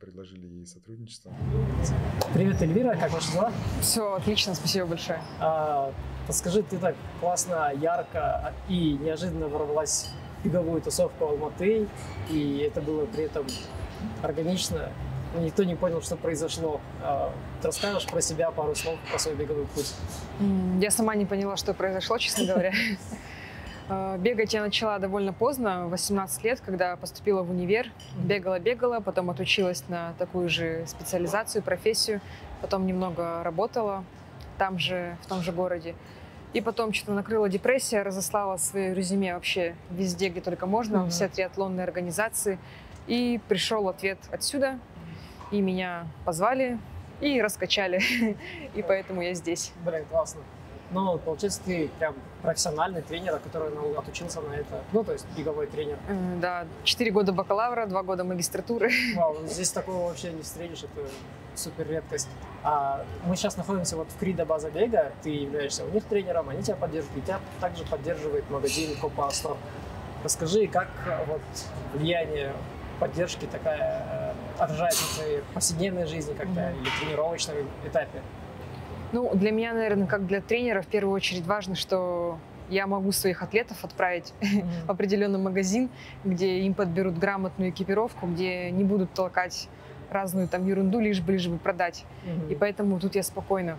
предложили ей сотрудничество. Привет, Эльвира, как ваши дела? Все отлично, спасибо большое. А, Подскажи, ты так классно, ярко и неожиданно ворвалась в беговую тусовку Алматы, и это было при этом органично, но никто не понял, что произошло. А, ты расскажешь про себя пару слов, про свой беговой путь? Я сама не поняла, что произошло, честно говоря. А, бегать я начала довольно поздно, 18 лет, когда поступила в универ. Бегала-бегала, потом отучилась на такую же специализацию, профессию. Потом немного работала там же, в том же городе. И потом что-то накрыла депрессия, разослала свое резюме вообще везде, где только можно, mm-hmm. все триатлонные организации. И пришел ответ отсюда, и меня позвали и раскачали, и поэтому я здесь. Блин, классно. Ну, получается, ты прям профессиональный тренер, который ну, отучился на это. Ну, то есть беговой тренер. Да, четыре года бакалавра, два года магистратуры. Вау, здесь такого вообще не встретишь, это супер редкость. А мы сейчас находимся вот в Крида база бега, ты являешься у них тренером, они тебя поддерживают, и тебя также поддерживает магазин Копа. Расскажи, как вот влияние поддержки такая э, отражается в твоей повседневной жизни как-то mm-hmm. или тренировочном этапе? Ну, для меня, наверное, как для тренера, в первую очередь важно, что я могу своих атлетов отправить mm-hmm. в определенный магазин, где им подберут грамотную экипировку, где не будут толкать разную там ерунду, лишь бы, лишь бы продать. Mm-hmm. И поэтому тут я спокойна.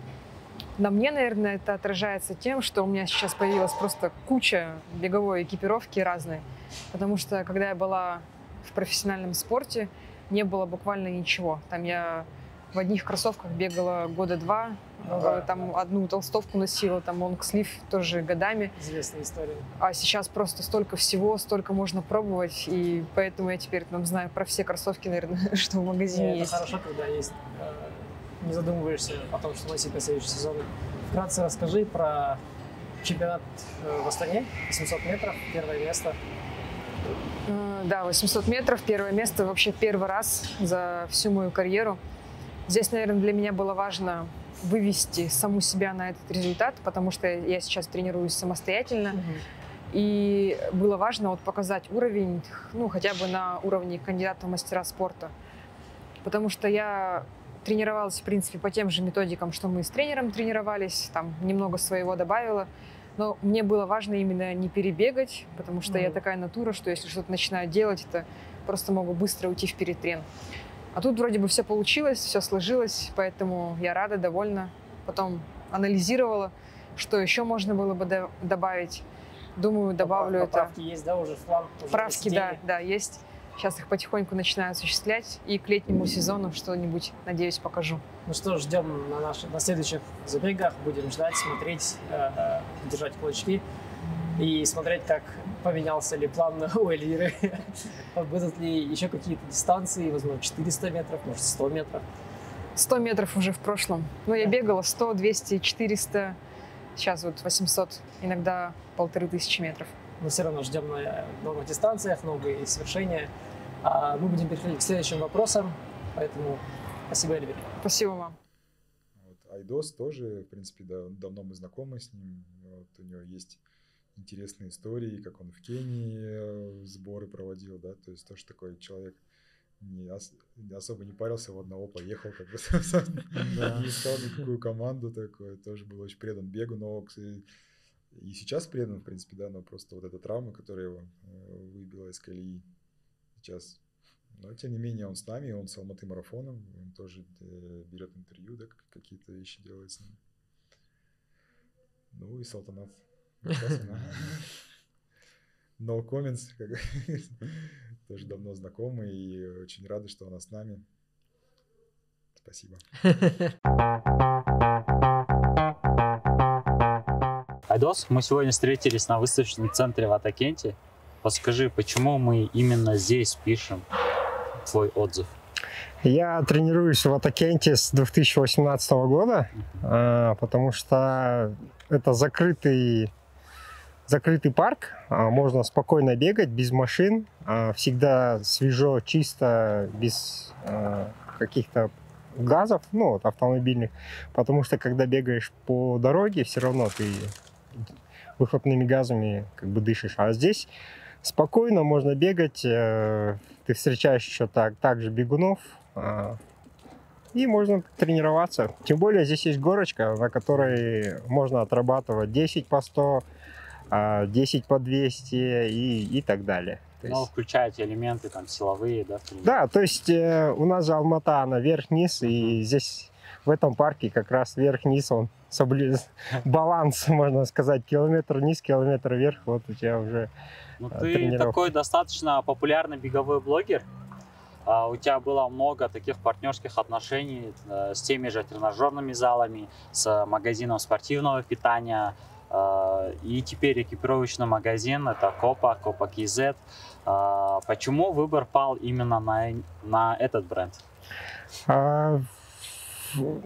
На мне, наверное, это отражается тем, что у меня сейчас появилась просто куча беговой экипировки разной. Потому что, когда я была в профессиональном спорте, не было буквально ничего. Там я в одних кроссовках бегала года два, ага. там одну толстовку носила, там лонгслив тоже годами. Известная история. А сейчас просто столько всего, столько можно пробовать, и поэтому я теперь там знаю про все кроссовки, наверное, что в магазине и есть. Это хорошо, когда есть, э, не задумываешься о том, что носить на следующий сезон. Вкратце расскажи про чемпионат э, в Астане, 800 метров, первое место. Да, 800 метров, первое место вообще первый раз за всю мою карьеру. Здесь, наверное, для меня было важно вывести саму себя на этот результат, потому что я сейчас тренируюсь самостоятельно. Угу. И было важно вот показать уровень, ну, хотя бы на уровне кандидата в мастера спорта. Потому что я тренировалась, в принципе, по тем же методикам, что мы с тренером тренировались, там немного своего добавила. Но мне было важно именно не перебегать, потому что mm-hmm. я такая натура, что если что-то начинаю делать, это просто могу быстро уйти в перетрен. А тут вроде бы все получилось, все сложилось, поэтому я рада, довольна. Потом анализировала, что еще можно было бы до- добавить. Думаю, добавлю Поправки это. Поправки есть, да, уже план? Правки, да, да, есть. Сейчас их потихоньку начинаю осуществлять. И к летнему сезону что-нибудь, надеюсь, покажу. Ну что, ждем на, наших, на следующих забегах. Будем ждать, смотреть, э, э, держать кулачки и смотреть, как поменялся ли план у Эльвиры. Будут ли еще какие-то дистанции, возможно, 400 метров, может, 100 метров. 100 метров уже в прошлом. Ну, я бегала 100, 200, 400, сейчас вот 800, иногда полторы тысячи метров. Мы все равно ждем на новых дистанциях, новые свершения. А мы будем переходить к следующим вопросам, поэтому спасибо, Эльвира. Спасибо вам. Вот, Айдос тоже, в принципе, да, давно мы знакомы с ним. Вот, у него есть интересные истории, как он в Кении э, сборы проводил, да, то есть тоже такой человек не, ос, особо не парился, в одного поехал, как бы не искал никакую команду такое, тоже был очень предан бегу, но и сейчас предан, в принципе, да, но просто вот эта травма, которая его э, выбила из колеи сейчас. Но, тем не менее, он с нами, он с Алматы марафоном, он тоже э, берет интервью, да, какие-то вещи делает с ним. Ну и Салтанат No comments. Тоже давно знакомы и очень рады, что она с нами. Спасибо. Айдос, мы сегодня встретились на выставочном центре в Атакенте. Подскажи, почему мы именно здесь пишем твой отзыв? Я тренируюсь в Атакенте с 2018 года, uh-huh. потому что это закрытый закрытый парк, а, можно спокойно бегать без машин, а, всегда свежо, чисто, без а, каких-то газов, ну, вот, автомобильных, потому что когда бегаешь по дороге, все равно ты выхлопными газами как бы дышишь. А здесь спокойно можно бегать, э, ты встречаешь еще так, также бегунов, и можно тренироваться. Тем более здесь есть горочка, на которой можно отрабатывать 10 по 100, 10 а, по 200 и, и так далее. То ну, есть... включаете элементы там силовые, да? Да, то есть э, у нас же Алмата, она вверх-вниз, и здесь в этом парке как раз вверх-вниз он соблюд... баланс, можно сказать, километр вниз, километр вверх, вот у тебя уже Ну э, ты такой достаточно популярный беговой блогер, а у тебя было много таких партнерских отношений э, с теми же тренажерными залами, с магазином спортивного питания, э, и теперь экипировочный магазин, это Копа, Копа KZ. Э, почему выбор пал именно на, на этот бренд?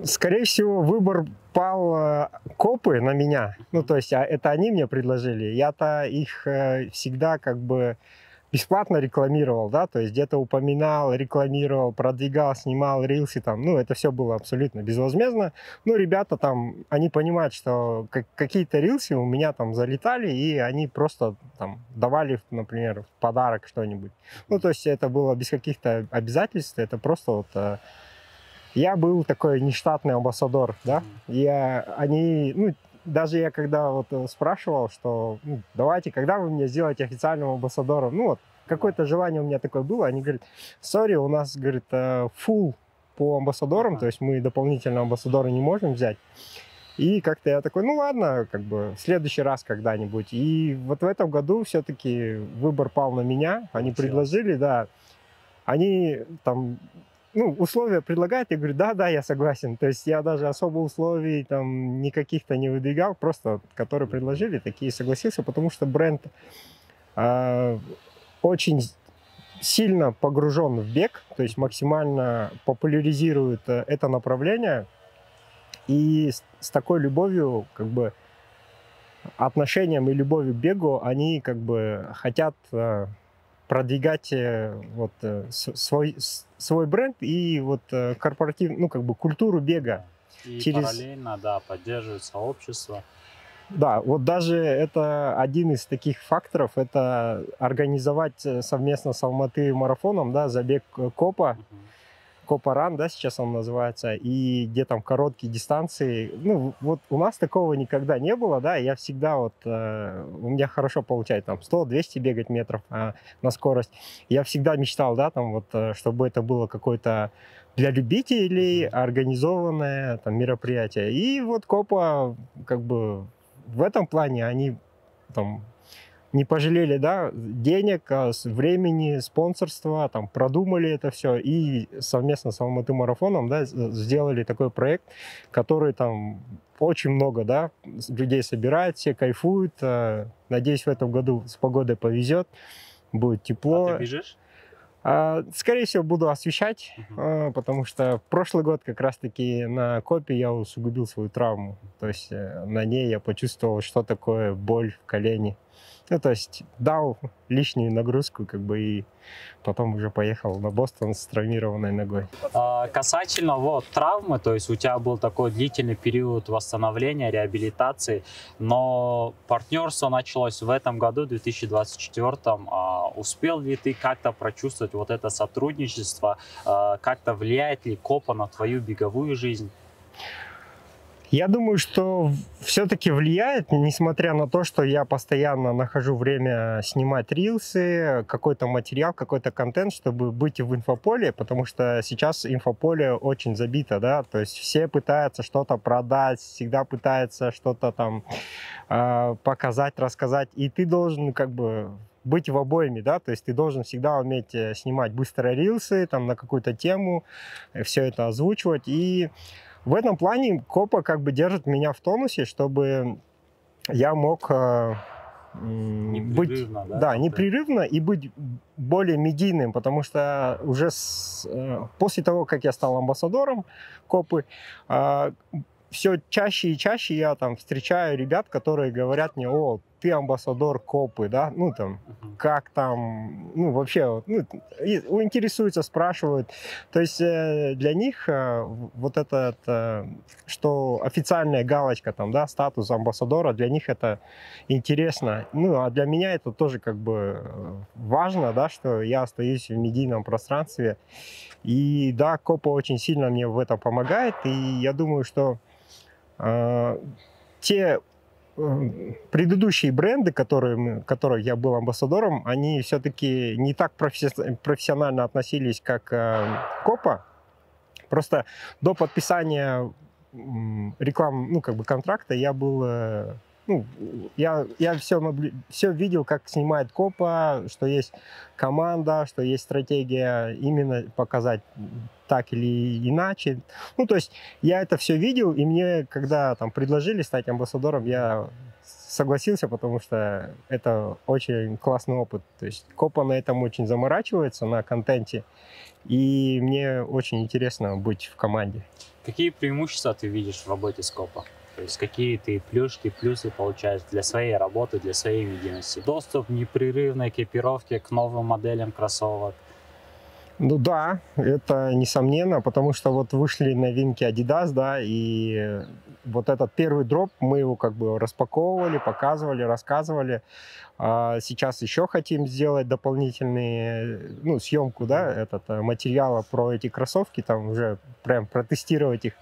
Скорее всего, выбор пал э, копы на меня. Ну, то есть, а это они мне предложили. Я-то их э, всегда как бы бесплатно рекламировал, да, то есть где-то упоминал, рекламировал, продвигал, снимал рилсы там, ну, это все было абсолютно безвозмездно. Ну, ребята там, они понимают, что какие-то рилсы у меня там залетали, и они просто там давали, например, в подарок что-нибудь. Ну, то есть это было без каких-то обязательств, это просто вот э, я был такой нештатный амбассадор, да, я, они, ну, даже я когда вот э, спрашивал, что ну, давайте, когда вы меня сделаете официальным амбассадором, ну вот, какое-то желание у меня такое было, они говорят, сори, у нас, говорит, full э, по амбассадорам, то есть мы дополнительно амбассадора не можем взять. И как-то я такой, ну ладно, как бы в следующий раз когда-нибудь. И вот в этом году все-таки выбор пал на меня. Они предложили, да. Они там ну, условия предлагают, я говорю, да, да, я согласен. То есть я даже особо условий там никаких-то не выдвигал, просто которые предложили, такие согласился, потому что бренд э, очень сильно погружен в бег, то есть максимально популяризирует э, это направление, и с, с такой любовью, как бы, отношением и любовью к бегу, они как бы хотят э, продвигать э, вот э, свой, свой бренд и вот э, корпоратив, ну как бы культуру бега. И через... параллельно, да, поддерживать сообщество. Да, вот даже это один из таких факторов, это организовать совместно с Алматы марафоном, да, забег Копа. Uh-huh Копаран, да, сейчас он называется, и где там короткие дистанции. Ну, вот у нас такого никогда не было, да, я всегда вот, э, у меня хорошо получается там 100-200 бегать метров э, на скорость. Я всегда мечтал, да, там вот, э, чтобы это было какое-то для любителей организованное там мероприятие. И вот Копа, как бы, в этом плане они там не пожалели, да, денег, а времени, спонсорства, там, продумали это все и совместно с Алматы марафоном, да, сделали такой проект, который там очень много, да, людей собирает, все кайфуют. А, надеюсь, в этом году с погодой повезет, будет тепло. А ты бежишь? А, скорее всего, буду освещать, uh-huh. потому что прошлый год как раз-таки на копе я усугубил свою травму. То есть э, на ней я почувствовал, что такое боль в колене. Ну, то есть дал лишнюю нагрузку, как бы, и потом уже поехал на Бостон с травмированной ногой. А, касательно вот травмы, то есть у тебя был такой длительный период восстановления, реабилитации, но партнерство началось в этом году, 2024. А, успел ли ты как-то прочувствовать вот это сотрудничество? А, как-то влияет ли КОПа на твою беговую жизнь? Я думаю, что все-таки влияет, несмотря на то, что я постоянно нахожу время снимать рилсы, какой-то материал, какой-то контент, чтобы быть в инфополе, потому что сейчас инфополе очень забито, да, то есть все пытаются что-то продать, всегда пытаются что-то там э, показать, рассказать, и ты должен как бы быть в обоими, да, то есть ты должен всегда уметь э, снимать быстрые рилсы, там, на какую-то тему, э, все это озвучивать, и в этом плане Копа как бы держит меня в тонусе, чтобы я мог э, быть да, да, непрерывно и быть более медийным, потому что уже с, э, после того, как я стал амбассадором Копы, э, все чаще и чаще я там встречаю ребят, которые говорят мне, о, ты амбассадор копы, да, ну там, uh-huh. как там, ну вообще, ну, интересуются, спрашивают. То есть э, для них э, вот это, э, что официальная галочка там, да, статус амбассадора, для них это интересно. Ну, а для меня это тоже как бы важно, да, что я остаюсь в медийном пространстве. И да, Копа очень сильно мне в этом помогает, и я думаю, что э, те предыдущие бренды, которые, которых я был амбассадором, они все-таки не так профессионально относились, как э, Копа. Просто до подписания реклам, ну, как бы контракта я был э, ну, я, я все, все видел, как снимает Копа, что есть команда, что есть стратегия именно показать так или иначе. Ну, то есть я это все видел, и мне, когда там предложили стать амбассадором, я согласился, потому что это очень классный опыт. То есть Копа на этом очень заморачивается, на контенте, и мне очень интересно быть в команде. Какие преимущества ты видишь в работе с Копа? То есть какие ты плюшки, плюсы получаешь для своей работы, для своей видимости. Доступ непрерывной экипировки к новым моделям кроссовок. Ну да, это несомненно, потому что вот вышли новинки Adidas, да, и вот этот первый дроп, мы его как бы распаковывали, показывали, рассказывали. А сейчас еще хотим сделать дополнительные, ну, съемку, да, этот э, материала про эти кроссовки, там уже прям протестировать их.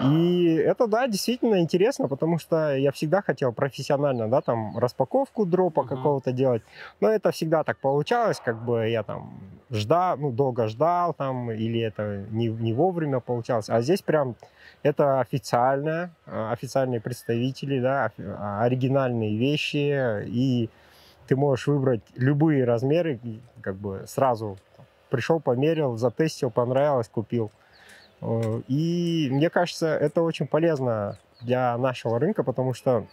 И это, да, действительно интересно, потому что я всегда хотел профессионально, да, там, распаковку дропа какого-то делать, но это всегда так получалось, как бы я там ждал, ну, долго ждал там, или это не, не вовремя получалось, а здесь прям это официально, а, официальные представители, да, а, оригинальные вещи, и ты можешь выбрать любые размеры, как бы сразу пришел, померил, затестил, понравилось, купил. Э, и мне кажется, это очень полезно для нашего рынка, потому что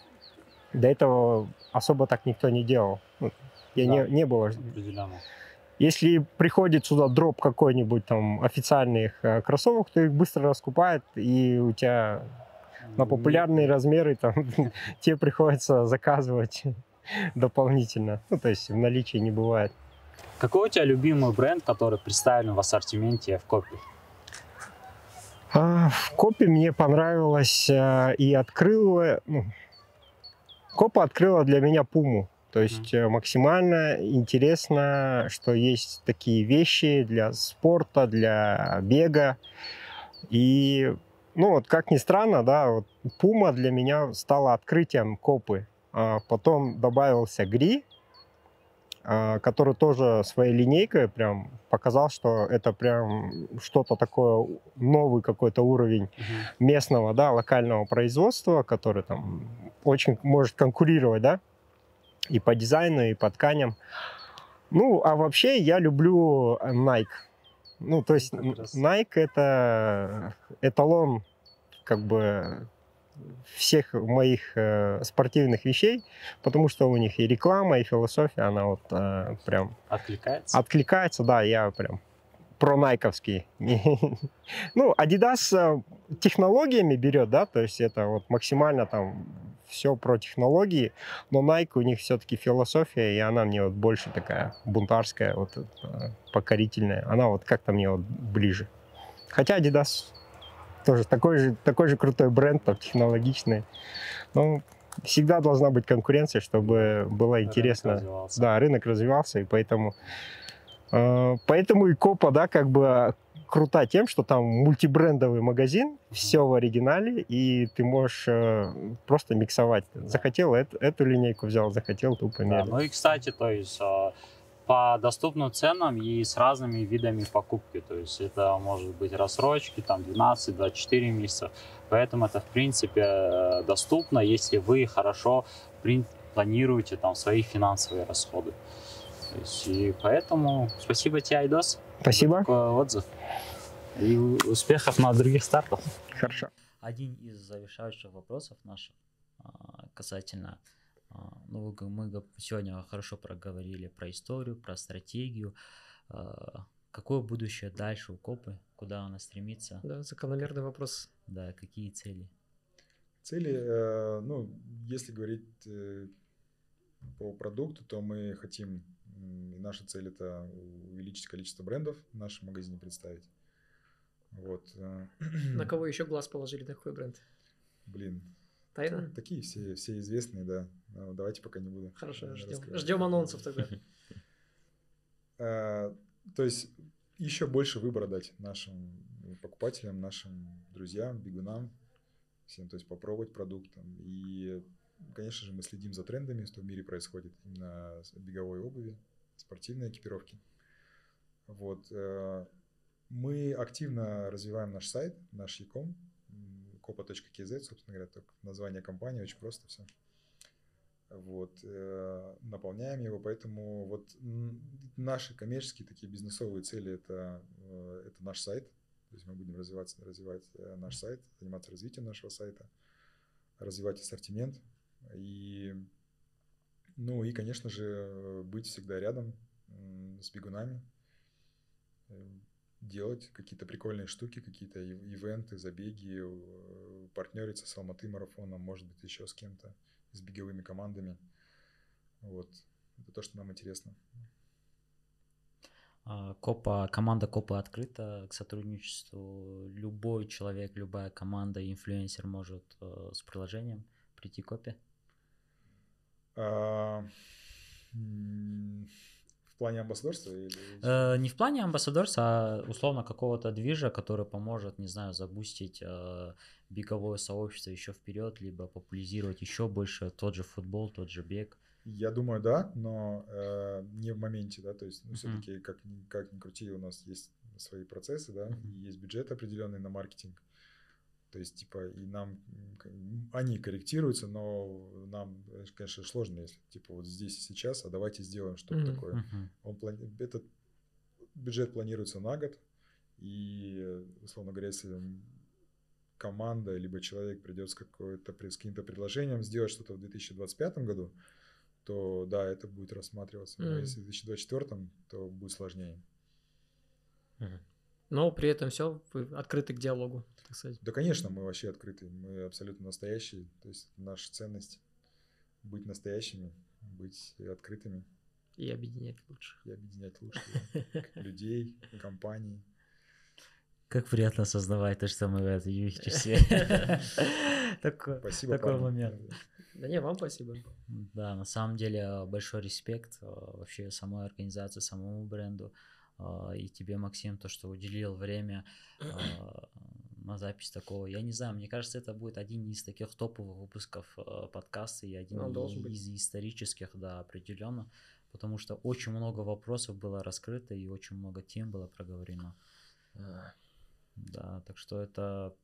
до этого особо так никто не делал. Ну, я да, не, не было. Если приходит сюда дроп какой-нибудь там официальных э, кроссовок, то их быстро раскупают, и у тебя на популярные размеры там тебе приходится заказывать дополнительно. Ну, то есть в наличии не бывает. Какой у тебя любимый бренд, который представлен в ассортименте в копии? А, в Копе мне понравилось э, и открыла... Ну, Копа открыла для меня Пуму. То есть mm. максимально интересно, что есть такие вещи для спорта, для бега. И, ну вот как ни странно, да, вот Пума для меня стала открытием Копы. А потом добавился Гри, который тоже своей линейкой прям показал, что это прям что-то такое, новый какой-то уровень uh-huh. местного, да, локального производства, который там очень может конкурировать, да, и по дизайну, и по тканям. Ну, а вообще я люблю Nike. Ну, то есть Nike это эталон как бы всех моих э, спортивных вещей, потому что у них и реклама, и философия, она вот э, прям... Откликается? Откликается, да, я прям про найковский. ну, Adidas э, технологиями берет, да, то есть это вот максимально там все про технологии, но Nike у них все-таки философия, и она мне вот больше такая бунтарская, вот э, покорительная. Она вот как-то мне вот ближе. Хотя Adidas тоже такой же, такой же крутой бренд, там, технологичный. Но всегда должна быть конкуренция, чтобы было интересно. Рынок да, рынок развивался, и поэтому, э, поэтому и Копа, да, как бы крута тем, что там мультибрендовый магазин, mm-hmm. все в оригинале, и ты можешь э, просто миксовать. Захотел эту, эту линейку взял, захотел ту померил. Да, ну и, кстати, то есть э, по доступным ценам и с разными видами покупки. То есть это может быть рассрочки, там 12-24 месяца. Поэтому это, в принципе, э, доступно, если вы хорошо планируете там свои финансовые расходы. То есть, и поэтому спасибо тебе, Айдос. Спасибо. За такой отзыв. И успехов на других стартах. Хорошо. Один из завершающих вопросов наших а, касательно ну, мы сегодня хорошо проговорили про историю, про стратегию. А, какое будущее дальше у Копы? Куда она стремится? Да, закономерный вопрос. Да, какие цели? Цели, э, ну, если говорить э, по продукту, то мы хотим, и наша цель это увеличить количество брендов в нашем магазине представить. Вот. Э, На кого еще глаз положили, на какой бренд? Блин. Тайна? Такие все, все известные, да. Но давайте пока не буду. Хорошо, ждем. Ждем анонсов тогда. А, то есть еще больше выбора дать нашим покупателям, нашим друзьям, бегунам, всем, то есть попробовать продукт. И, конечно же, мы следим за трендами, что в мире происходит именно беговой обуви, спортивной экипировки. Вот. Э, мы активно развиваем наш сайт, наш e-com, copa.kz, собственно говоря, только название компании, очень просто все. Вот, э, наполняем его, поэтому вот наши коммерческие такие бизнесовые цели это, э, это наш сайт, то есть мы будем развиваться, развивать э, наш сайт, заниматься развитием нашего сайта, развивать ассортимент. И, ну и, конечно же, быть всегда рядом с бегунами, делать какие-то прикольные штуки, какие-то ивенты, забеги, партнериться с Алматы марафоном, может быть, еще с кем-то, с беговыми командами. Вот. Это то, что нам интересно. А, Копа, команда Копа открыта к сотрудничеству. Любой человек, любая команда, инфлюенсер может э, с приложением прийти к Копе? В плане амбассадорства? Или... Э, не в плане амбассадорства, а условно какого-то движа, который поможет, не знаю, забустить э, беговое сообщество еще вперед, либо популяризировать еще больше тот же футбол, тот же бег. Я думаю, да, но э, не в моменте, да, то есть, ну, все-таки, как, как ни крути, у нас есть свои процессы, да, и есть бюджет определенный на маркетинг. То есть, типа, и нам, они корректируются, но нам, конечно, сложно, если, типа, вот здесь и сейчас, а давайте сделаем что-то mm-hmm. такое. Он плани... Этот бюджет планируется на год, и, условно говоря, если команда, либо человек придет с, какой-то, с каким-то предложением сделать что-то в 2025 году, то да, это будет рассматриваться. Mm-hmm. А если в 2024, то будет сложнее. Mm-hmm. Но при этом все, вы открыты к диалогу, так сказать. Да, конечно, мы вообще открыты, мы абсолютно настоящие. То есть наша ценность быть настоящими, быть открытыми. И объединять лучше. И объединять лучше людей, компаний. Как приятно осознавать то, что мы в этой юридически. Спасибо, Такой момент. Да не, вам спасибо. Да, на самом деле большой респект э, вообще самой организации, самому бренду. А, и тебе, Максим, то, что уделил время а, на запись такого. Я не знаю, мне кажется, это будет один из таких топовых выпусков а, подкаста и один из быть. исторических, да, определенно, потому что очень много вопросов было раскрыто и очень много тем было проговорено. Да, так что это...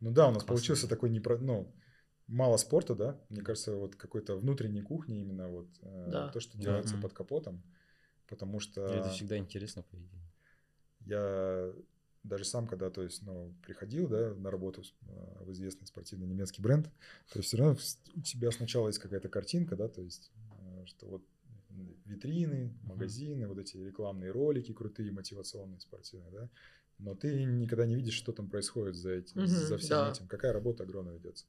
Ну да, у нас получился такой непро... ну, мало спорта, да? Мне кажется, вот какой-то внутренней кухни именно вот э, да. то, что делается да. под капотом потому что... Это всегда интересно, по идее. Я даже сам, когда, то есть, ну, приходил, да, на работу в известный спортивный немецкий бренд, то есть все равно у тебя сначала есть какая-то картинка, да, то есть, э, что вот витрины, магазины, uh-huh. вот эти рекламные ролики крутые, мотивационные, спортивные, да, но ты никогда не видишь, что там происходит за, этим, uh-huh, за всем да. этим, какая работа огромная ведется.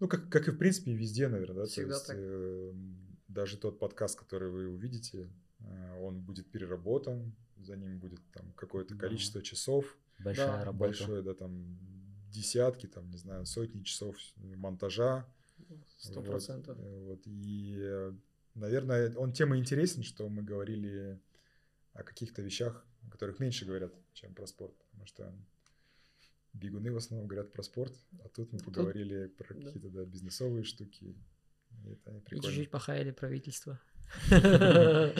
Ну, как, как и в принципе везде, наверное, да, Всегда то есть так. Э, даже тот подкаст, который вы увидите, Э, он будет переработан, за ним будет там какое-то количество да. часов. Большая да, работа. Большое, да, там десятки, там, не знаю, сотни часов монтажа. Сто процентов. Вот, вот, и, наверное, он тем и интересен, что мы говорили о каких-то вещах, о которых меньше говорят, чем про спорт. Потому что бегуны в основном говорят про спорт, а тут мы поговорили тут, про какие-то да, бизнесовые штуки. И, это и чуть-чуть похаяли правительство.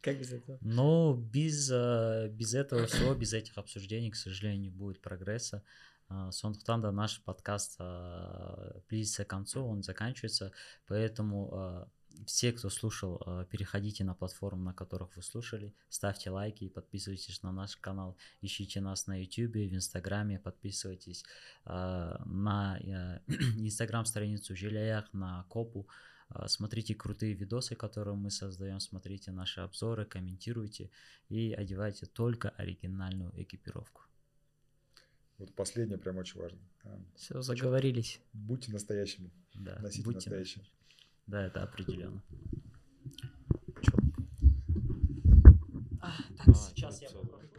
Как без этого? Ну, без, э, без этого всего, без этих обсуждений, к сожалению, не будет прогресса. А, сондықтан да наш подкаст а, близится к концу, он заканчивается, поэтому а, все, кто слушал, переходите на платформу, на которых вы слушали, ставьте лайки и подписывайтесь на наш канал, ищите нас на YouTube, в Инстаграме, подписывайтесь на э, Инстаграм-страницу Жиляях, на Копу, а, смотрите крутые видосы, которые мы создаем, смотрите наши обзоры, комментируйте и одевайте только оригинальную экипировку. Вот последнее прям очень важно. Все, заговорились. Будьте настоящими. Да, Носите будьте настоящими. Да, это определенно. А, так, сейчас я попробую.